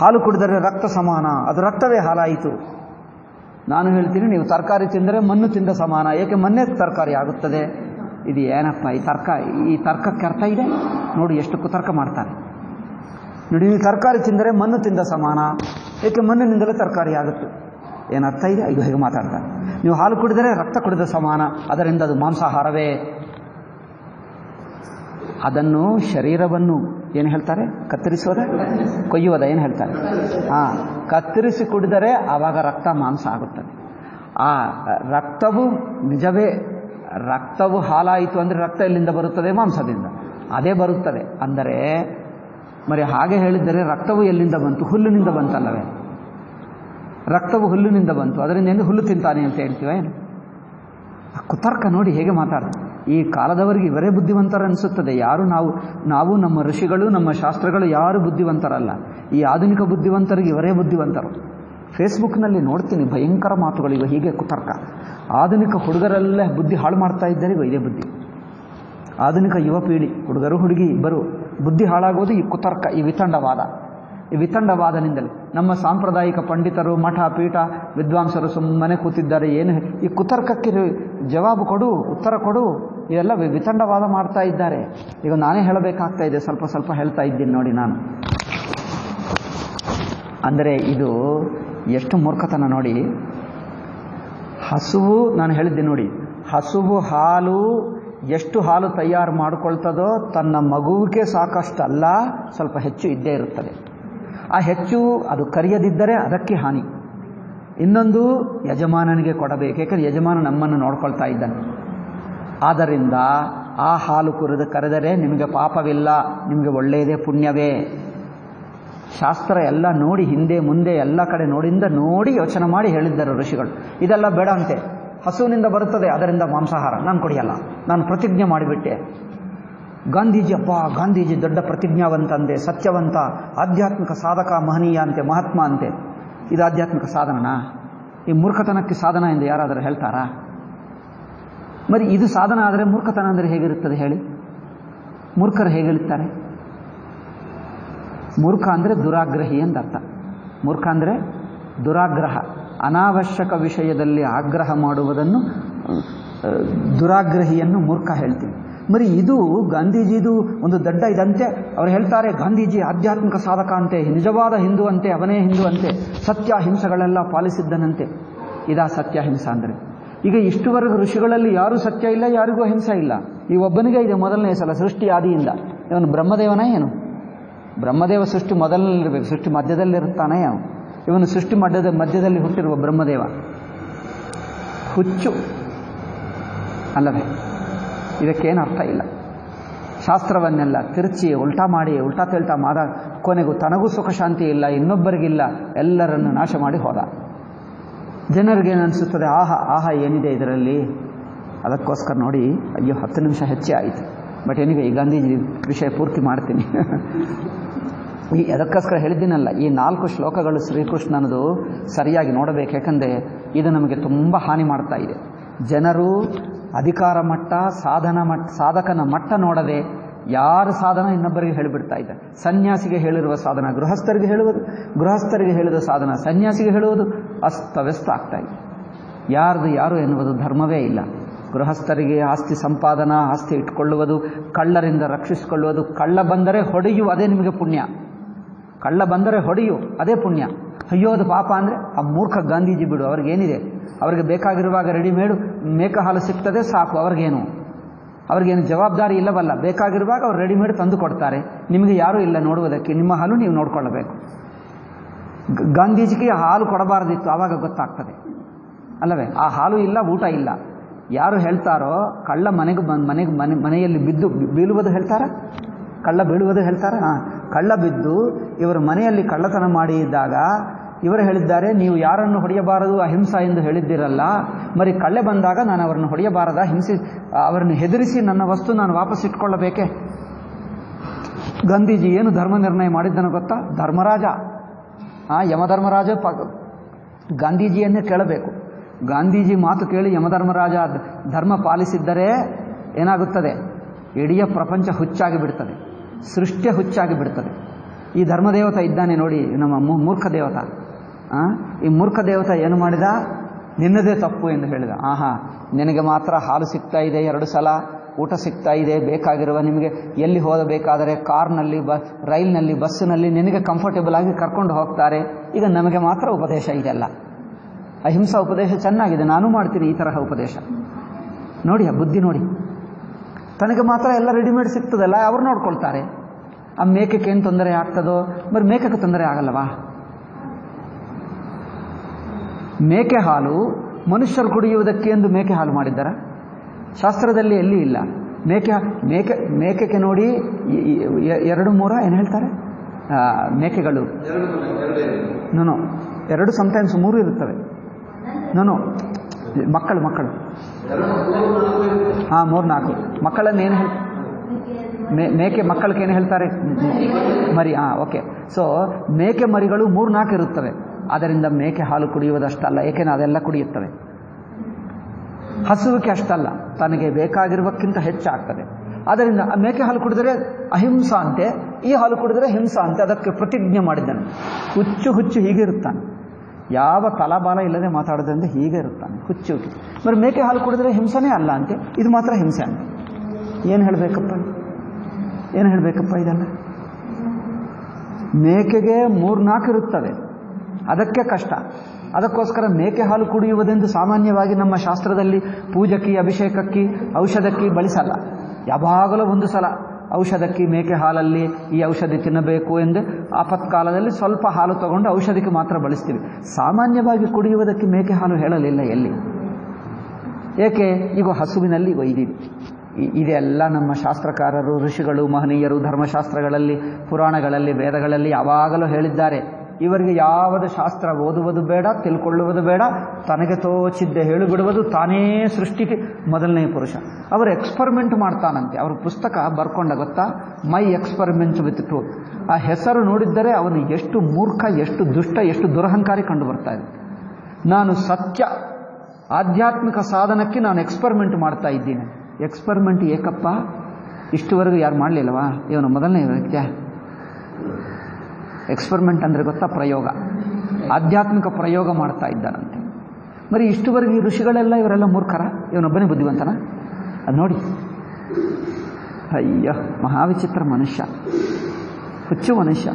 ಹಾಲು ಕುಡಿದರೆ ರಕ್ತ ಸಮಾನ, ಅದು ರಕ್ತವೇ ಹಾಲಾಯಿತು. ನಾನು ಹೇಳ್ತೀನಿ, ನೀವು ತರಕಾರಿ ತಿಂದರೆ ಮಣ್ಣು ತಿಂದ ಸಮಾನ, ಏಕೆ ಮಣ್ಣೇ ತರಕಾರಿ ಆಗುತ್ತದೆ? ಇದು ಏನಪ್ಪ, ಈ ತರ್ಕ, ಈ ತರ್ಕಕ್ಕೆ ಅರ್ಥ ಇದೆ? ನೋಡಿ ಎಷ್ಟು ಕುತರ್ಕ ಮಾಡ್ತಾರೆ. ನೋಡಿ, ನೀವು ತರಕಾರಿ ತಿಂದರೆ ಮಣ್ಣು ತಿಂದ ಸಮಾನ, ಏಕೆ ಮಣ್ಣಿನಿಂದಲೇ ತರಕಾರಿ ಆಗುತ್ತೆ? ಏನು ಅರ್ಥ ಇದೆ? ಇದು ಹೇಗೆ ಮಾತಾಡ್ತಾರೆ? ನೀವು ಹಾಲು ಕುಡಿದರೆ ರಕ್ತ ಕುಡಿದ ಸಮಾನ, ಅದರಿಂದ ಅದು ಮಾಂಸಾಹಾರವೇ. ಅದನ್ನು ಶರೀರವನ್ನು ಏನು ಹೇಳ್ತಾರೆ? ಕತ್ತರಿಸೋದ ಕೊಯ್ಯುವುದ, ಏನು ಹೇಳ್ತಾರೆ? ಹಾಂ, ಕತ್ತರಿಸಿ ಕುಡಿದರೆ ಆವಾಗ ರಕ್ತ ಮಾಂಸ ಆಗುತ್ತದೆ. ಆ ರಕ್ತವು ನಿಜವೇ, ರಕ್ತವು ಹಾಲಾಯಿತು ಅಂದರೆ ರಕ್ತ ಎಲ್ಲಿಂದ ಬರುತ್ತದೆ? ಮಾಂಸದಿಂದ. ಅದೇ ಬರುತ್ತದೆ. ಅಂದರೆ, ಮರಿ ಹಾಗೆ ಹೇಳಿದರೆ ರಕ್ತವು ಎಲ್ಲಿಂದ ಬಂತು? ಹುಲ್ಲಿನಿಂದ ಬಂತಲ್ಲವೇ? ರಕ್ತವು ಹುಲ್ಲಿನಿಂದ ಬಂತು. ಅದರಿಂದ ಹುಲ್ಲು ತಿಂತಾನೆ ಅಂತ ಹೇಳ್ತೀವ ಏನು? ಆ ಕುತರ್ಕ ನೋಡಿ ಹೇಗೆ ಮಾತಾಡ್ತಾರೆ ಈ ಕಾಲದವರಿಗೆ ಇವರೇ ಬುದ್ಧಿವಂತರ ಅನಿಸುತ್ತದೆ ಯಾರು ನಾವು ನಾವು ನಮ್ಮ ಋಷಿಗಳು, ನಮ್ಮ ಶಾಸ್ತ್ರಗಳು ಯಾರು ಬುದ್ಧಿವಂತರಲ್ಲ. ಈ ಆಧುನಿಕ ಬುದ್ಧಿವಂತರಿಗೆ ಇವರೇ ಬುದ್ಧಿವಂತರು. ಫೇಸ್ಬುಕ್ನಲ್ಲಿ ನೋಡ್ತೀನಿ ಭಯಂಕರ ಮಾತುಗಳು ಇವ ಹೀಗೆ ಕುತರ್ಕ. ಆಧುನಿಕ ಹುಡುಗರಲ್ಲೇ ಬುದ್ಧಿ ಹಾಳು ಮಾಡ್ತಾ ಇದ್ದಾರೆ ಇದೇ ಬುದ್ಧಿ. ಆಧುನಿಕ ಯುವ ಪೀಳಿ, ಹುಡುಗರು, ಹುಡುಗಿ ಇಬ್ಬರು ಬುದ್ಧಿ ಹಾಳಾಗೋದು ಈ ಕುತರ್ಕ, ಈ ವಿತಂಡವಾದ. ವಿತಂಡವಾದನಿಂದಲೇ. ನಮ್ಮ ಸಾಂಪ್ರದಾಯಿಕ ಪಂಡಿತರು, ಮಠ, ಪೀಠ, ವಿದ್ವಾಂಸರು ಸುಮ್ಮನೆ ಕೂತಿದ್ದಾರೆ, ಏನು ಈ ಕುತರ್ಕಕ್ಕೆ ಜವಾಬು ಕೊಡು, ಉತ್ತರ ಕೊಡು, ಇವೆಲ್ಲ ವಿತಂಡವಾದ ಮಾಡ್ತಾ ಇದ್ದಾರೆ. ಈಗ ನಾನೇ ಹೇಳಬೇಕಾಗ್ತಾ ಇದೆ, ಸ್ವಲ್ಪ ಸ್ವಲ್ಪ ಹೇಳ್ತಾ ಇದ್ದೀನಿ ನೋಡಿ ನಾನು. ಅಂದರೆ ಇದು ಎಷ್ಟು ಮೂರ್ಖತನ ನೋಡಿ. ಹಸುವು, ನಾನು ಹೇಳಿದ್ದೆ ನೋಡಿ, ಹಸುವು ಹಾಲು ಎಷ್ಟು ಹಾಲು ತಯಾರು ಮಾಡಿಕೊಳ್ತದೋ ತನ್ನ ಮಗುವಿಗೆ ಸಾಕಷ್ಟು ಅಲ್ಲ ಸ್ವಲ್ಪ ಹೆಚ್ಚು ಇದ್ದೇ ಇರುತ್ತದೆ. ಆ ಹೆಚ್ಚು ಅದು ಕರಿಯದಿದ್ದರೆ ಅದಕ್ಕೆ ಹಾನಿ. ಇನ್ನೊಂದು ಯಜಮಾನನಿಗೆ ಕೊಡಬೇಕು. ಏಕೆಂದರೆ ಯಜಮಾನ ನಮ್ಮನ್ನು ನೋಡ್ಕೊಳ್ತಾ ಇದ್ದಾನೆ. ಆದ್ದರಿಂದ ಆ ಹಾಲು ಕುರಿದು ಕರೆದರೆ ನಿಮಗೆ ಪಾಪವಿಲ್ಲ, ನಿಮಗೆ ಒಳ್ಳೆಯದೇ ಪುಣ್ಯವೇ. ಶಾಸ್ತ್ರ ಎಲ್ಲ ನೋಡಿ, ಹಿಂದೆ ಮುಂದೆ ಎಲ್ಲ ಕಡೆ ನೋಡಿಂದ ನೋಡಿ ಯೋಚನೆ ಮಾಡಿ ಹೇಳಿದ್ದರು ಋಷಿಗಳು. ಇದೆಲ್ಲ ಬೇಡ ಅಂತೆ. ಹಸುವಿನಿಂದ ಬರುತ್ತದೆ, ಅದರಿಂದ ಮಾಂಸಾಹಾರ. ನಾನು ಕುಡಿಯಲ್ಲ. ನಾನು ಪ್ರತಿಜ್ಞೆ ಮಾಡಿಬಿಟ್ಟೆ. ಗಾಂಧೀಜಿ, ಅಪ್ಪ, ಗಾಂಧೀಜಿ ದೊಡ್ಡ ಪ್ರತಿಜ್ಞಾವಂತ ಅಂದೆ ಸತ್ಯವಂತ, ಆಧ್ಯಾತ್ಮಿಕ ಸಾಧಕ, ಮಹನೀಯ ಅಂತೆ, ಮಹಾತ್ಮ ಅಂತೆ. ಇದು ಆಧ್ಯಾತ್ಮಿಕ ಸಾಧನನಾ? ಈ ಮೂರ್ಖತನಕ್ಕೆ ಸಾಧನ ಎಂದು ಯಾರಾದರೂ ಹೇಳ್ತಾರಾ? ಮರಿ ಇದು ಸಾಧನ ಆದರೆ ಮೂರ್ಖತನ ಅಂದರೆ ಹೇಗಿರುತ್ತದೆ ಹೇಳಿ? ಮೂರ್ಖರು ಹೇಗೆ ಹೇಳ್ತಾರೆ ಮೂರ್ಖ ಅಂದರೆ ದುರಾಗ್ರಹಿ ಎಂದರ್ಥ. ಮೂರ್ಖ ಅಂದರೆ ದುರಾಗ್ರಹ, ಅನಾವಶ್ಯಕ ವಿಷಯದಲ್ಲಿ ಆಗ್ರಹ ಮಾಡುವುದನ್ನು ದುರಾಗ್ರಹಿಯನ್ನು ಮೂರ್ಖ ಹೇಳ್ತೀವಿ. మరి ಇದು ಗಾಂಧೀಜಿದು ಒಂದು ದಡ್ಡ ಇದಂತೆ. ಅವರು ಹೇಳ್ತಾರೆ, ಗಾಂಧೀಜಿ ಆಧ್ಯಾತ್ಮಿಕ ಸಾಧಕ ಅಂತೆ, ನಿಜವಾದ ಹಿಂದೂ ಅಂತೆ, ಅವನೇ ಹಿಂದೂ ಅಂತೆ, ಸತ್ಯ ಹಿಂಸೆಗಳೆಲ್ಲ ಪಾಲಿಸಿದ್ದನಂತೆ. ಇದಾ ಸತ್ಯ ಹಿಂಸ ಅಂದರೆ. ಈಗ ಇಷ್ಟುವರೆಗೂ ಋಷಿಗಳಲ್ಲಿ ಯಾರೂ ಸತ್ಯ ಇಲ್ಲ, ಯಾರಿಗೂ ಅಹಿಂಸೆ ಇಲ್ಲ. ಈ ಒಬ್ಬನಿಗೆ ಇದೆ ಮೊದಲನೇ ಸಲ, ಸೃಷ್ಟಿ ಆದಿಯಿಂದ. ಇವನು ಬ್ರಹ್ಮದೇವನ ಏನು? ಬ್ರಹ್ಮದೇವ ಸೃಷ್ಟಿ ಮೊದಲಲ್ಲಿರಬೇಕು, ಸೃಷ್ಟಿ ಮಧ್ಯದಲ್ಲಿರುತ್ತಾನೆ ಅವನು. ಇವನು ಸೃಷ್ಟಿ ಮಧ್ಯದ, ಮಧ್ಯದಲ್ಲಿ ಹುಟ್ಟಿರುವ ಬ್ರಹ್ಮದೇವ. ಹುಚ್ಚು. ಅಲ್ಲವೇ? ಇದಕ್ಕೇನು ಅರ್ಥ ಇಲ್ಲ. ಶಾಸ್ತ್ರವನ್ನೆಲ್ಲ ತಿರುಚಿ, ಉಲ್ಟಾ ಮಾಡಿ, ಉಲ್ಟಾ ತೇಳ್ತಾ ಮಾದ, ಕೊನೆಗೂ ತನಗೂ ಸುಖ ಶಾಂತಿ ಇಲ್ಲ, ಇನ್ನೊಬ್ಬರಿಗಿಲ್ಲ, ಎಲ್ಲರನ್ನು ನಾಶ ಮಾಡಿ ಹೋದ. ಜನರಿಗೆ ಅನಿಸುತ್ತದೆ ಆಹಾ ಆಹಾ ಏನಿದೆ ಇದರಲ್ಲಿ? ಅದಕ್ಕೋಸ್ಕರ ನೋಡಿ, ಅಯ್ಯೋ, ಹತ್ತು ನಿಮಿಷ ಹೆಚ್ಚೇ ಆಯಿತು. ಬಟ್ ಏನಿಗೆ ಈ ಗಾಂಧೀಜಿ ವಿಷಯ ಪೂರ್ತಿ ಮಾಡ್ತೀನಿ. ಈ ಅದಕ್ಕೋಸ್ಕರ ಹೇಳಿದ್ದೀನಲ್ಲ, ಈ ನಾಲ್ಕು ಶ್ಲೋಕಗಳು ಶ್ರೀಕೃಷ್ಣನದು ಸರಿಯಾಗಿ ನೋಡಬೇಕು. ಯಾಕಂದರೆ ಇದು ನಮಗೆ ತುಂಬ ಹಾನಿ ಮಾಡ್ತಾ ಇದೆ. ಜನರು ಅಧಿಕಾರ ಮಟ್ಟ, ಸಾಧನ ಮಟ್ಟ ಸಾಧಕನ ಮಟ್ಟ ನೋಡದೆ ಯಾರ ಸಾಧನ ಇನ್ನೊಬ್ಬರಿಗೆ ಹೇಳಿಬಿಡ್ತಾ ಇದ್ದ ಸನ್ಯಾಸಿಗೆ ಹೇಳಿರುವ ಸಾಧನ ಗೃಹಸ್ಥರಿಗೆ ಹೇಳುವುದು, ಗೃಹಸ್ಥರಿಗೆ ಹೇಳಿದ ಸಾಧನ ಸನ್ಯಾಸಿಗೆ ಹೇಳುವುದು ಅಸ್ತವ್ಯಸ್ತ ಆಗ್ತಾ ಇದೆ. ಯಾರ್ದು ಯಾರು ಎನ್ನುವುದು ಧರ್ಮವೇ ಇಲ್ಲ. ಗೃಹಸ್ಥರಿಗೆ ಆಸ್ತಿ ಸಂಪಾದನಾ, ಆಸ್ತಿ ಇಟ್ಕೊಳ್ಳುವುದು ಕಳ್ಳರಿಂದ ರಕ್ಷಿಸಿಕೊಳ್ಳುವುದು, ಕಳ್ಳ ಬಂದರೆ ಹೊಡೆಯು, ಅದೇ ನಿಮಗೆ ಪುಣ್ಯ. ಕಳ್ಳ ಬಂದರೆ ಹೊಡೆಯು, ಅದೇ ಪುಣ್ಯ. ಅಯ್ಯೋದು ಪಾಪ ಅಂದರೆ ಆ ಮೂರ್ಖ ಗಾಂಧೀಜಿ ಬಿಡು, ಅವ್ರಿಗೇನಿದೆ? ಅವ್ರಿಗೆ ಬೇಕಾಗಿರುವಾಗ ರೆಡಿಮೇಡು ಮೇಕ ಹಾಲು ಸಿಗ್ತದೆ, ಸಾಕು. ಅವ್ರಿಗೇನು? ಅವ್ರಿಗೇನು ಜವಾಬ್ದಾರಿ ಇಲ್ಲವಲ್ಲ? ಬೇಕಾಗಿರುವಾಗ ಅವ್ರು ರೆಡಿಮೇಡ್ ತಂದು ಕೊಡ್ತಾರೆ. ನಿಮಗೆ ಯಾರೂ ಇಲ್ಲ ನೋಡುವುದಕ್ಕೆ. ನಿಮ್ಮ ಹಾಲು ನೀವು ನೋಡ್ಕೊಳ್ಳಬೇಕು. ಗಾಂಧೀಜಿಗೆ ಹಾಲು ಕೊಡಬಾರದಿತ್ತು. ಆವಾಗ ಗೊತ್ತಾಗ್ತದೆ. ಅಲ್ಲವೇ? ಆ ಹಾಲು ಇಲ್ಲ, ಊಟ ಇಲ್ಲ. ಯಾರು ಹೇಳ್ತಾರೋ, ಕಳ್ಳ ಮನೆಗೆ ಬಂದು, ಮನೆಗೆ, ಮನೆ, ಮನೆಯಲ್ಲಿ ಬಿದ್ದು ಬೀಳುವುದು ಹೇಳ್ತಾರ? ಕಳ್ಳ ಬೀಳುವುದು ಹೇಳ್ತಾರ? ಹಾಂ. ಕಳ್ಳ ಬಿದ್ದು ಇವರು ಮನೆಯಲ್ಲಿ ಕಳ್ಳತನ ಮಾಡಿ ಇದ್ದಾಗ ಇವರು ಹೇಳಿದ್ದಾರೆ, ನೀವು ಯಾರನ್ನು ಹೊಡೆಯಬಾರದು, ಅಹಿಂಸಾ ಎಂದು ಹೇಳಿದ್ದೀರಲ್ಲ, ಮರಿ ಕಳ್ಳೆ ಬಂದಾಗ ನಾನು ಅವರನ್ನು ಹೊಡೆಯಬಾರದ, ಹಿಂಸಿ, ಅವರನ್ನು ಹೆದರಿಸಿ ನನ್ನ ವಸ್ತು ನಾನು ವಾಪಸ್ ಇಟ್ಕೊಳ್ಳಬೇಕೆ? ಗಾಂಧೀಜಿ ಏನು ಧರ್ಮ ನಿರ್ಣಯ ಮಾಡಿದ್ದನೋ ಗೊತ್ತಾ? ಧರ್ಮರಾಜ. ಆ ಯಮಧರ್ಮರಾಜ ಪ, ಗಾಂಧೀಜಿಯನ್ನೇ ಕೇಳಬೇಕು. ಗಾಂಧೀಜಿ ಮಾತು ಕೇಳಿ ಯಮಧರ್ಮರಾಜ ಧರ್ಮ ಪಾಲಿಸಿದ್ದರೆ ಏನಾಗುತ್ತದೆ? ಇಡೀ ಪ್ರಪಂಚ ಹುಚ್ಚಾಗಿ ಬಿಡ್ತದೆ. ಸೃಷ್ಟಿ ಹುಚ್ಚಾಗಿ ಬಿಡ್ತದೆ. ಈ ಧರ್ಮದೇವತ ಇದ್ದಾನೆ ನೋಡಿ, ನಮ್ಮ ಮೂರ್ಖ ದೇವತ? ಈ ಮೂರ್ಖ ದೇವತ ಏನು ಮಾಡಿದ? ನಿನ್ನದೇ ತಪ್ಪು ಎಂದು ಹೇಳಿದ. ಆಹಾ, ನಿನಗೆ ಮಾತ್ರ ಹಾಲು ಸಿಗ್ತಾ ಇದೆ ಎರಡು ಸಲ, ಊಟ ಸಿಗ್ತಾ ಇದೆ, ಬೇಕಾಗಿರುವ ನಿಮಗೆ. ಎಲ್ಲಿ ಹೋಗಬೇಕಾದರೆ ಕಾರ್ನಲ್ಲಿ ಬ, ರೈಲ್ನಲ್ಲಿ, ಬಸ್ಸಿನಲ್ಲಿ ನಿನಗೆ ಕಂಫರ್ಟೇಬಲ್ ಆಗಿ ಕರ್ಕೊಂಡು ಹೋಗ್ತಾರೆ. ಈಗ ನಮಗೆ ಮಾತ್ರ ಉಪದೇಶ ಇದೆಲ್ಲ ಅಹಿಂಸಾ ಉಪದೇಶ ಚೆನ್ನಾಗಿದೆ, ನಾನು ಮಾಡ್ತೀನಿ ಈ ತರಹ ಉಪದೇಶ. ನೋಡಿ, ಆ ಬುದ್ಧಿ ನೋಡಿ. ತನಗೆ ಮಾತ್ರ ಎಲ್ಲ ರೆಡಿಮೇಡ್ ಸಿಗ್ತದಲ್ಲ, ಅವ್ರು ನೋಡ್ಕೊಳ್ತಾರೆ. ಆ ಮೇಕಕ್ಕೆ ಏನು ತೊಂದರೆ ಆಗ್ತದೋ? ಬರೀ ಮೇಕಕ್ಕೆ ತೊಂದರೆ ಆಗಲ್ಲವಾ? ಮೇಕೆ ಹಾಲು ಮನುಷ್ಯರು ಕುಡಿಯುವುದಕ್ಕೆ ಎಂದು ಮೇಕೆ ಹಾಲು ಮಾಡಿದ್ದಾರ? ಶಾಸ್ತ್ರದಲ್ಲಿ ಎಲ್ಲಿ ಇಲ್ಲ. ಮೇಕೆ ಮೇಕೆ, ಮೇಕೆಗೆ ನೋಡಿ ಎರಡು ಮೂರ ಏನು ಹೇಳ್ತಾರೆ? ಮೇಕೆಗಳು. ನೋನು ಎರಡು ಸಮಟೈಮ್ಸ್ ಮೂರು ಇರುತ್ತವೆ. ನೋನು ಮಕ್ಕಳು ಮಕ್ಕಳು. ಹಾಂ ಮೂರು ನಾಲ್ಕು ಮಕ್ಕಳನ್ನು ಏನು ಹೇಳಿ, ಮೇ- ಮೇಕೆ ಮಕ್ಕಳಿಗೆ ಏನು ಹೇಳ್ತಾರೆ? ಮರಿ. ಹಾಂ ಓಕೆ ಸೊ ಮೇಕೆ ಮರಿಗಳು ಮೂರು ನಾಲ್ಕು ಇರುತ್ತವೆ. ಅದರಿಂದ ಮೇಕೆ ಹಾಲು ಕುಡಿಯುವುದಷ್ಟಲ್ಲ ಏಕೆಂದರೆ ಅದೆಲ್ಲ ಕುಡಿಯುತ್ತವೆ? ಹಸುವಿಕೆ ಅಷ್ಟಲ್ಲ, ತನಗೆ ಬೇಕಾಗಿರುವಕ್ಕಿಂತ ಹೆಚ್ಚಾಗ್ತದೆ. ಅದರಿಂದ ಮೇಕೆ ಹಾಲು ಕುಡಿದರೆ ಅಹಿಂಸಾ ಅಂತೆ, ಈ ಹಾಲು ಕುಡಿದರೆ ಹಿಂಸಾ ಅಂತೆ, ಅದಕ್ಕೆ ಪ್ರತಿಜ್ಞೆ ಮಾಡಿದ್ದಾನೆ. ಹುಚ್ಚು ಹುಚ್ಚು ಹೀಗೆ ಇರುತ್ತಾನೆ. ಯಾವ ತಲಾಬಾಲ ಇಲ್ಲದೆ ಮಾತಾಡೋದ್ರಿಂದ ಹೀಗೆ ಇರುತ್ತಾನೆ, ಹುಚ್ಚು మరి ಮೇಕೆ ಹಾಲು ಕುಡಿದರೆ ಹಿಂಸನೇ ಅಲ್ಲ ಅಂತೆ, ಇದು ಮಾತ್ರ ಹಿಂಸೆ ಅಂತೆ. ಏನು ಹೇಳಬೇಕಪ್ಪ? ಏನು ಹೇಳಬೇಕಪ್ಪ ಇದೆಲ್ಲ? ಮೇಕೆಗೆ ಮೂರ್ನಾಲ್ಕು ಇರುತ್ತವೆ. ಅದಕ್ಕೆ ಕಷ್ಟ. ಅದಕ್ಕೋಸ್ಕರ ಮೇಕೆ ಹಾಲು ಕುಡಿಯುವುದೆಂದು ಸಾಮಾನ್ಯವಾಗಿ ನಮ್ಮ ಶಾಸ್ತ್ರದಲ್ಲಿ ಪೂಜಕಿ, ಅಭಿಷೇಕಕ್ಕೆ, ಔಷಧಕ್ಕೆ ಬಳಸಲ್ಲ. ಯಾವಾಗಲೂ ಒಂದು ಸಲ ಔಷಧಕ್ಕೆ, ಮೇಕೆ ಹಾಲಲ್ಲಿ ಈ ಔಷಧಿ ತಿನ್ನಬೇಕು ಎಂದು ಆಪತ್ಕಾಲದಲ್ಲಿ ಸ್ವಲ್ಪ ಹಾಲು ತಗೊಂಡು ಔಷಧಿಗೆ ಮಾತ್ರ ಬಳಸ್ತೀವಿ. ಸಾಮಾನ್ಯವಾಗಿ ಕುಡಿಯುವುದಕ್ಕೆ ಮೇಕೆ ಹಾಲು ಹೇಳಲಿಲ್ಲ ಎಲ್ಲಿ? ಏಕೆ? ಈಗ ಹಸುವಿನಲ್ಲಿ ಒಯ್ದಿದೆ ಇದೆಲ್ಲ ನಮ್ಮ ಶಾಸ್ತ್ರಕಾರರು, ಋಷಿಗಳು, ಮಹನೀಯರು, ಧರ್ಮಶಾಸ್ತ್ರಗಳಲ್ಲಿ, ಪುರಾಣಗಳಲ್ಲಿ, ವೇದಗಳಲ್ಲಿ ಯಾವಾಗಲೂ ಹೇಳಿದ್ದಾರೆ. ಇವರಿಗೆ ಯಾವುದು ಶಾಸ್ತ್ರ ಓದುವುದು ಬೇಡ, ತಿಳ್ಕೊಳ್ಳುವುದು ಬೇಡ, ತನಗೆ ತೋಚಿದ್ದೆ ಹೇಳಿಬಿಡುವುದು ತಾನೇ ಸೃಷ್ಟಿಗೆ ಮೊದಲನೇ ಪುರುಷ. ಅವರು ಎಕ್ಸ್ಪರಿಮೆಂಟ್ ಮಾಡ್ತಾನಂತೆ. ಅವ್ರ ಪುಸ್ತಕ ಬರ್ಕೊಂಡ ಗೊತ್ತಾ? ಮೈ ಎಕ್ಸ್ಪರಿಮೆಂಟ್ ವಿತ್ ಟ್ರೂತ್ ಆ ಹೆಸರು ನೋಡಿದ್ದರೆ ಅವನು ಎಷ್ಟು ಮೂರ್ಖ, ಎಷ್ಟು ದುಷ್ಟ, ಎಷ್ಟು ದುರಹಂಕಾರಿ ಕಂಡು ಬರ್ತಾ ಇದೆ ನಾನು ಸತ್ಯ, ಆಧ್ಯಾತ್ಮಿಕ ಸಾಧನಕ್ಕೆ ನಾನು ಎಕ್ಸ್ಪರಿಮೆಂಟ್ ಮಾಡ್ತಾ ಇದ್ದೀನಿ. ಎಕ್ಸ್ಪರಿಮೆಂಟ್ ಏಕಪ್ಪ? ಇಷ್ಟುವರೆಗೂ ಯಾರು ಮಾಡಲಿಲ್ಲವಾ? ಇವನು ಮೊದಲನೇ ವ್ಯಕ್ತಿಯ ಎಕ್ಸ್ಪರಿಮೆಂಟ್ ಅಂದರೆ ಗೊತ್ತಾ ಪ್ರಯೋಗ? ಆಧ್ಯಾತ್ಮಿಕ ಪ್ರಯೋಗ ಮಾಡ್ತಾ ಇದ್ದಾನಂತೆ ಬರೀ ಇಷ್ಟುವರೆಗೆ ಈ ಋಷಿಗಳೆಲ್ಲ ಇವರೆಲ್ಲ ಮೂರ್ಖರ? ಇವನೊಬ್ಬನೇ ಬುದ್ಧಿವಂತನ? ಅದು ನೋಡಿ. ಅಯ್ಯೋ, ಮಹಾವಿಚಿತ್ರ ಮನುಷ್ಯ. ಹುಚ್ಚು ಮನುಷ್ಯ.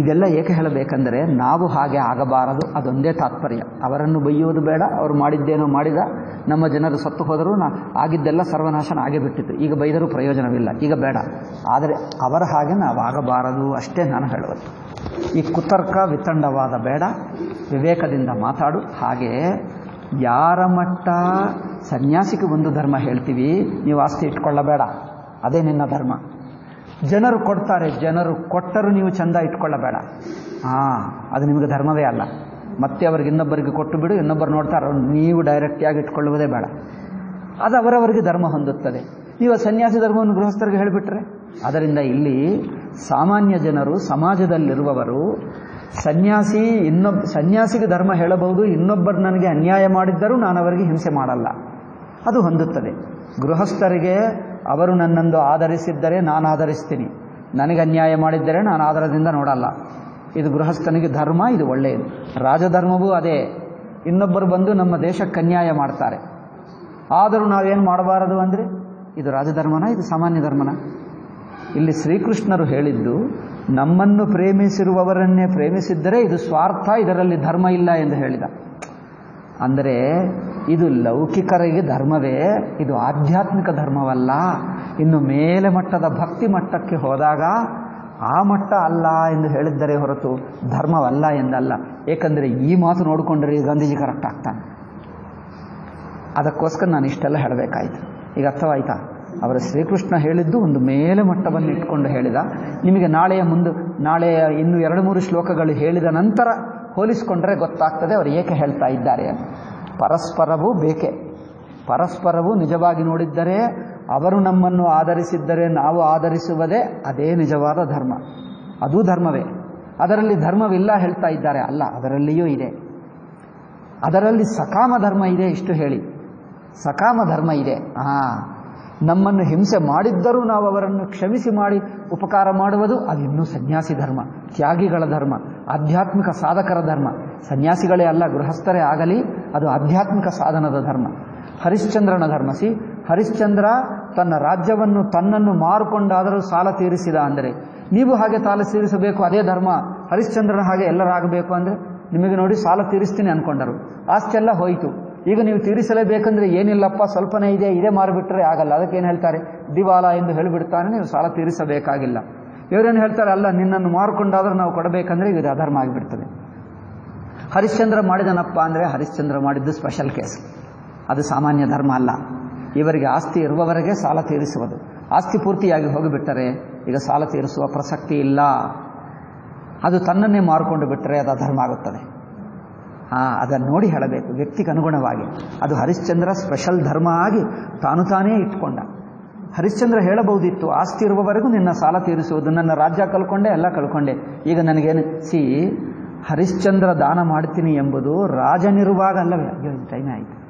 ಇದೆಲ್ಲ ಏಕೆ ಹೇಳಬೇಕೆಂದರೆ ನಾವು ಹಾಗೆ ಆಗಬಾರದು, ಅದೊಂದೇ ತಾತ್ಪರ್ಯ. ಅವರನ್ನು ಬೈಯುವುದು ಬೇಡ, ಅವರು ಮಾಡಿದ್ದೇನೋ ಮಾಡಿದ, ನಮ್ಮ ಜನರು ಸತ್ತು ಹೋದರೂ ನಾ, ಆಗಿದ್ದೆಲ್ಲ ಸರ್ವನಾಶನ ಆಗೇ ಬಿಟ್ಟಿತ್ತು. ಈಗ ಬೈದರೂ ಪ್ರಯೋಜನವಿಲ್ಲ, ಈಗ ಬೇಡ. ಆದರೆ ಅವರ ಹಾಗೆ ನಾವು ಆಗಬಾರದು ಅಷ್ಟೇ ನಾನು ಹೇಳುವುದು ಈ ಕುತರ್ಕ, ವಿತಂಡವಾದ ಬೇಡ, ವಿವೇಕದಿಂದ ಮಾತಾಡು. ಹಾಗೆ ಯಾರ ಮಟ್ಟ ಸನ್ಯಾಸಿಗೆ ಒಂದು ಧರ್ಮ ಹೇಳ್ತೀವಿ, ನೀವು ಆಸ್ತಿ ಇಟ್ಕೊಳ್ಳಬೇಡ, ಅದೇ ನಿನ್ನ ಧರ್ಮ. ಜನರು ಕೊಡ್ತಾರೆ, ಜನರು ಕೊಟ್ಟರು ನೀವು ಚಂದ ಇಟ್ಕೊಳ್ಳಬೇಡ. ಹಾಂ ಅದು ನಿಮಗೆ ಧರ್ಮವೇ ಅಲ್ಲ. ಮತ್ತೆ ಅವ್ರಿಗೆ ಇನ್ನೊಬ್ಬರಿಗೆ ಕೊಟ್ಟು ಬಿಡು, ಇನ್ನೊಬ್ಬರು ನೋಡ್ತಾರೆ ನೀವು ಡೈರೆಕ್ಟಾಗಿ ಇಟ್ಕೊಳ್ಳುವುದೇ ಬೇಡ. ಅದು ಅವರವರಿಗೆ ಧರ್ಮ ಹೊಂದುತ್ತದೆ. ನೀವು ಸನ್ಯಾಸಿ ಧರ್ಮವನ್ನು ಗೃಹಸ್ಥರಿಗೆ ಹೇಳಿಬಿಟ್ರೆ? ಅದರಿಂದ ಇಲ್ಲಿ ಸಾಮಾನ್ಯ ಜನರು, ಸಮಾಜದಲ್ಲಿರುವವರು, ಸನ್ಯಾಸಿ ಇನ್ನೊಬ್ಬ ಸನ್ಯಾಸಿಗೆ ಧರ್ಮ ಹೇಳಬಹುದು, ಇನ್ನೊಬ್ಬರು ನನಗೆ ಅನ್ಯಾಯ ಮಾಡಿದ್ದರೂ ನಾನು ಅವರಿಗೆ ಹಿಂಸೆ ಮಾಡಲ್ಲ. ಅದು ಹೊಂದುತ್ತದೆ. ಗೃಹಸ್ಥರಿಗೆ ಅವರು ನನ್ನನ್ನು ಆಧರಿಸಿದ್ದರೆ ನಾನು ಆಧರಿಸ್ತೀನಿ. ನನಗೆ ಅನ್ಯಾಯ ಮಾಡಿದ್ದರೆ ನಾನು ಆಧಾರದಿಂದ ನೋಡಲ್ಲ. ಇದು ಗೃಹಸ್ಥನಿಗೆ ಧರ್ಮ, ಇದು ಒಳ್ಳೆಯದು. ರಾಜಧರ್ಮವೂ ಅದೇ. ಇನ್ನೊಬ್ಬರು ಬಂದು ನಮ್ಮ ದೇಶಕ್ಕೆ ಅನ್ಯಾಯ ಮಾಡ್ತಾರೆ. ಆದರೂ ನಾವೇನು ಮಾಡಬಾರದು ಅಂದರೆ? ಇದು ರಾಜಧರ್ಮನ, ಇದು ಸಾಮಾನ್ಯ ಧರ್ಮನ. ಇಲ್ಲಿ ಶ್ರೀಕೃಷ್ಣರು ಹೇಳಿದ್ದು, ನಮ್ಮನ್ನು ಪ್ರೇಮಿಸಿರುವವರನ್ನೇ ಪ್ರೇಮಿಸಿದ್ದರೆ ಇದು ಸ್ವಾರ್ಥ, ಇದರಲ್ಲಿ ಧರ್ಮ ಇಲ್ಲ ಎಂದು ಹೇಳಿದ. ಅಂದರೆ ಇದು ಲೌಕಿಕರಿಗೆ ಧರ್ಮವೇ, ಇದು ಆಧ್ಯಾತ್ಮಿಕ ಧರ್ಮವಲ್ಲ. ಇನ್ನು ಮೇಲೆ ಮಟ್ಟದ ಭಕ್ತಿ ಮಟ್ಟಕ್ಕೆ ಹೋದಾಗ ಆ ಮಟ್ಟ ಅಲ್ಲ ಎಂದು ಹೇಳಿದ್ದರೆ ಹೊರತು ಧರ್ಮವಲ್ಲ ಎಂದಲ್ಲ. ಏಕೆಂದರೆ ಈ ಮಾತು ನೋಡಿಕೊಂಡ್ರೆ ಗಾಂಧೀಜಿ ಕರೆಕ್ಟ್ ಆಗ್ತಾನೆ. ಅದಕ್ಕೋಸ್ಕರ ನಾನು ಇಷ್ಟೆಲ್ಲ ಹೇಳಬೇಕಾಯಿತು. ಈಗ ಅರ್ಥವಾಯ್ತಾ? ಅವರ ಶ್ರೀಕೃಷ್ಣ ಹೇಳಿದ್ದು ಒಂದು ಮೇಲೆ ಮಟ್ಟವನ್ನು ಇಟ್ಕೊಂಡು ಹೇಳಿದ. ನಿಮಗೆ ನಾಳೆಯ ಮುಂದೆ ನಾಳೆಯ ಇನ್ನು ಎರಡು ಮೂರು ಶ್ಲೋಕಗಳು ಹೇಳಿದ ನಂತರ ಹೋಲಿಸಿಕೊಂಡ್ರೆ ಗೊತ್ತಾಗ್ತದೆ ಅವರು ಏಕೆ ಹೇಳ್ತಾ ಇದ್ದಾರೆ ಅಂತ. ಪರಸ್ಪರವೂ ಬೇಕೆ. ಪರಸ್ಪರವೂ ನಿಜವಾಗಿ ನೋಡಿದ್ದರೆ ಅವರು ನಮ್ಮನ್ನು ಆಧರಿಸಿದ್ದರೆ ನಾವು ಆಧರಿಸುವುದೇ ಅದೇ ನಿಜವಾದ ಧರ್ಮ. ಅದೂ ಧರ್ಮವೇ. ಅದರಲ್ಲಿ ಧರ್ಮವಿಲ್ಲ ಹೇಳ್ತಾ ಇದ್ದಾರೆ. ಅಲ್ಲ, ಅದರಲ್ಲಿಯೂ ಇದೆ. ಅದರಲ್ಲಿ ಸಕಾಮ ಧರ್ಮ ಇದೆ ಇಷ್ಟು ಹೇಳಿ. ಸಕಾಮ ಧರ್ಮ ಇದೆ. ಹಾಂ ನಮ್ಮನ್ನು ಹಿಂಸೆ ಮಾಡಿದ್ದರೂ ನಾವು ಅವರನ್ನು ಕ್ಷಮಿಸಿ ಮಾಡಿ ಉಪಕಾರ ಮಾಡುವುದು, ಅದಿನ್ನೂ ಸನ್ಯಾಸಿ ಧರ್ಮ. ತ್ಯಾಗಿಗಳ ಧರ್ಮ, ಆಧ್ಯಾತ್ಮಿಕ ಸಾಧಕರ ಧರ್ಮ, ಸನ್ಯಾಸಿಗಳೇ ಅಲ್ಲ, ಗೃಹಸ್ಥರೇ ಆಗಲಿ, ಅದು ಆಧ್ಯಾತ್ಮಿಕ ಸಾಧನದ ಧರ್ಮ. ಹರಿಶ್ಚಂದ್ರನ ಧರ್ಮ, ಸಿ, ಹರಿಶ್ಚಂದ್ರ ತನ್ನ ರಾಜ್ಯವನ್ನು ತನ್ನನ್ನು ಮಾರುಕೊಂಡಾದರೂ ಸಾಲ ತೀರಿಸಿದ ಅಂದರೆ, ನೀವು ಹಾಗೆ ಸಾಲ ತೀರಿಸಬೇಕು, ಅದೇ ಧರ್ಮ, ಹರಿಶ್ಚಂದ್ರನ ಹಾಗೆ ಎಲ್ಲರಾಗಬೇಕು ಅಂದರೆ, ನಿಮಗೆ ನೋಡಿ ಸಾಲ ತೀರಿಸ್ತೀನಿ ಅಂದ್ಕೊಂಡರು. ಆಸ್ತಿ ಹೋಯಿತು. ಈಗ ನೀವು ತೀರಿಸಲೇಬೇಕಂದ್ರೆ ಏನಿಲ್ಲಪ್ಪ, ಸ್ವಲ್ಪನೇ ಇದೆ, ಇದೇ ಮಾರಿಬಿಟ್ರೆ ಆಗಲ್ಲ. ಅದಕ್ಕೆ ಏನು ಹೇಳ್ತಾರೆ? ದಿವಾಲ ಎಂದು ಹೇಳಿಬಿಡ್ತಾನೆ, ನೀವು ಸಾಲ ತೀರಿಸಬೇಕಾಗಿಲ್ಲ. ಇವರೇನು ಹೇಳ್ತಾರೆ? ಅಲ್ಲ, ನಿನ್ನನ್ನು ಮಾರ್ಕೊಂಡಾದರೂ ನಾವು ಕೊಡಬೇಕಂದ್ರೆ ಇದು ಅಧರ್ಮ ಆಗಿಬಿಡ್ತದೆ. ಹರಿಶ್ಚಂದ್ರ ಮಾಡಿದನಪ್ಪ ಅಂದರೆ ಹರಿಶ್ಚಂದ್ರ ಮಾಡಿದ್ದು ಸ್ಪೆಷಲ್ ಕೇಸ್ ಅದು ಸಾಮಾನ್ಯ ಧರ್ಮ ಅಲ್ಲ. ಇವರಿಗೆ ಆಸ್ತಿ ಇರುವವರೆಗೆ ಸಾಲ ತೀರಿಸುವುದು. ಆಸ್ತಿ ಪೂರ್ತಿಯಾಗಿ ಹೋಗಿಬಿಟ್ಟರೆ ಈಗ ಸಾಲ ತೀರಿಸುವ ಪ್ರಸಕ್ತಿ ಇಲ್ಲ. ಅದು ತನ್ನನ್ನೇ ಮಾರ್ಕೊಂಡು ಬಿಟ್ಟರೆ ಅದು ಅಧರ್ಮ ಆಗುತ್ತದೆ. ಹಾಂ ಅದನ್ನು ನೋಡಿ ಹೇಳಬೇಕು. ವ್ಯಕ್ತಿಗೆ ಅನುಗುಣವಾಗಿ. ಅದು ಹರಿಶ್ಚಂದ್ರ ಸ್ಪೆಷಲ್ ಧರ್ಮ ಆಗಿ ತಾನು ತಾನೇ ಇಟ್ಕೊಂಡ. ಹರಿಶ್ಚಂದ್ರ ಹೇಳಬಹುದಿತ್ತು, ಆಸ್ತಿ ಇರುವವರೆಗೂ ನಿನ್ನ ಸಾಲ ತೀರಿಸುವುದು, ನನ್ನ ರಾಜ್ಯ ಕಳ್ಕೊಂಡೆ, ಎಲ್ಲ ಕಳ್ಕೊಂಡೆ. ಈಗ ನನಗೇನು? ಸಿ, ಹರಿಶ್ಚಂದ್ರ ದಾನ ಮಾಡ್ತೀನಿ ಎಂಬುದು ರಾಜನಿರುವಾಗ ಅಲ್ಲವೇ? ಅಯ್ಯೋ ಟೈಮೇ ಆಯಿತು.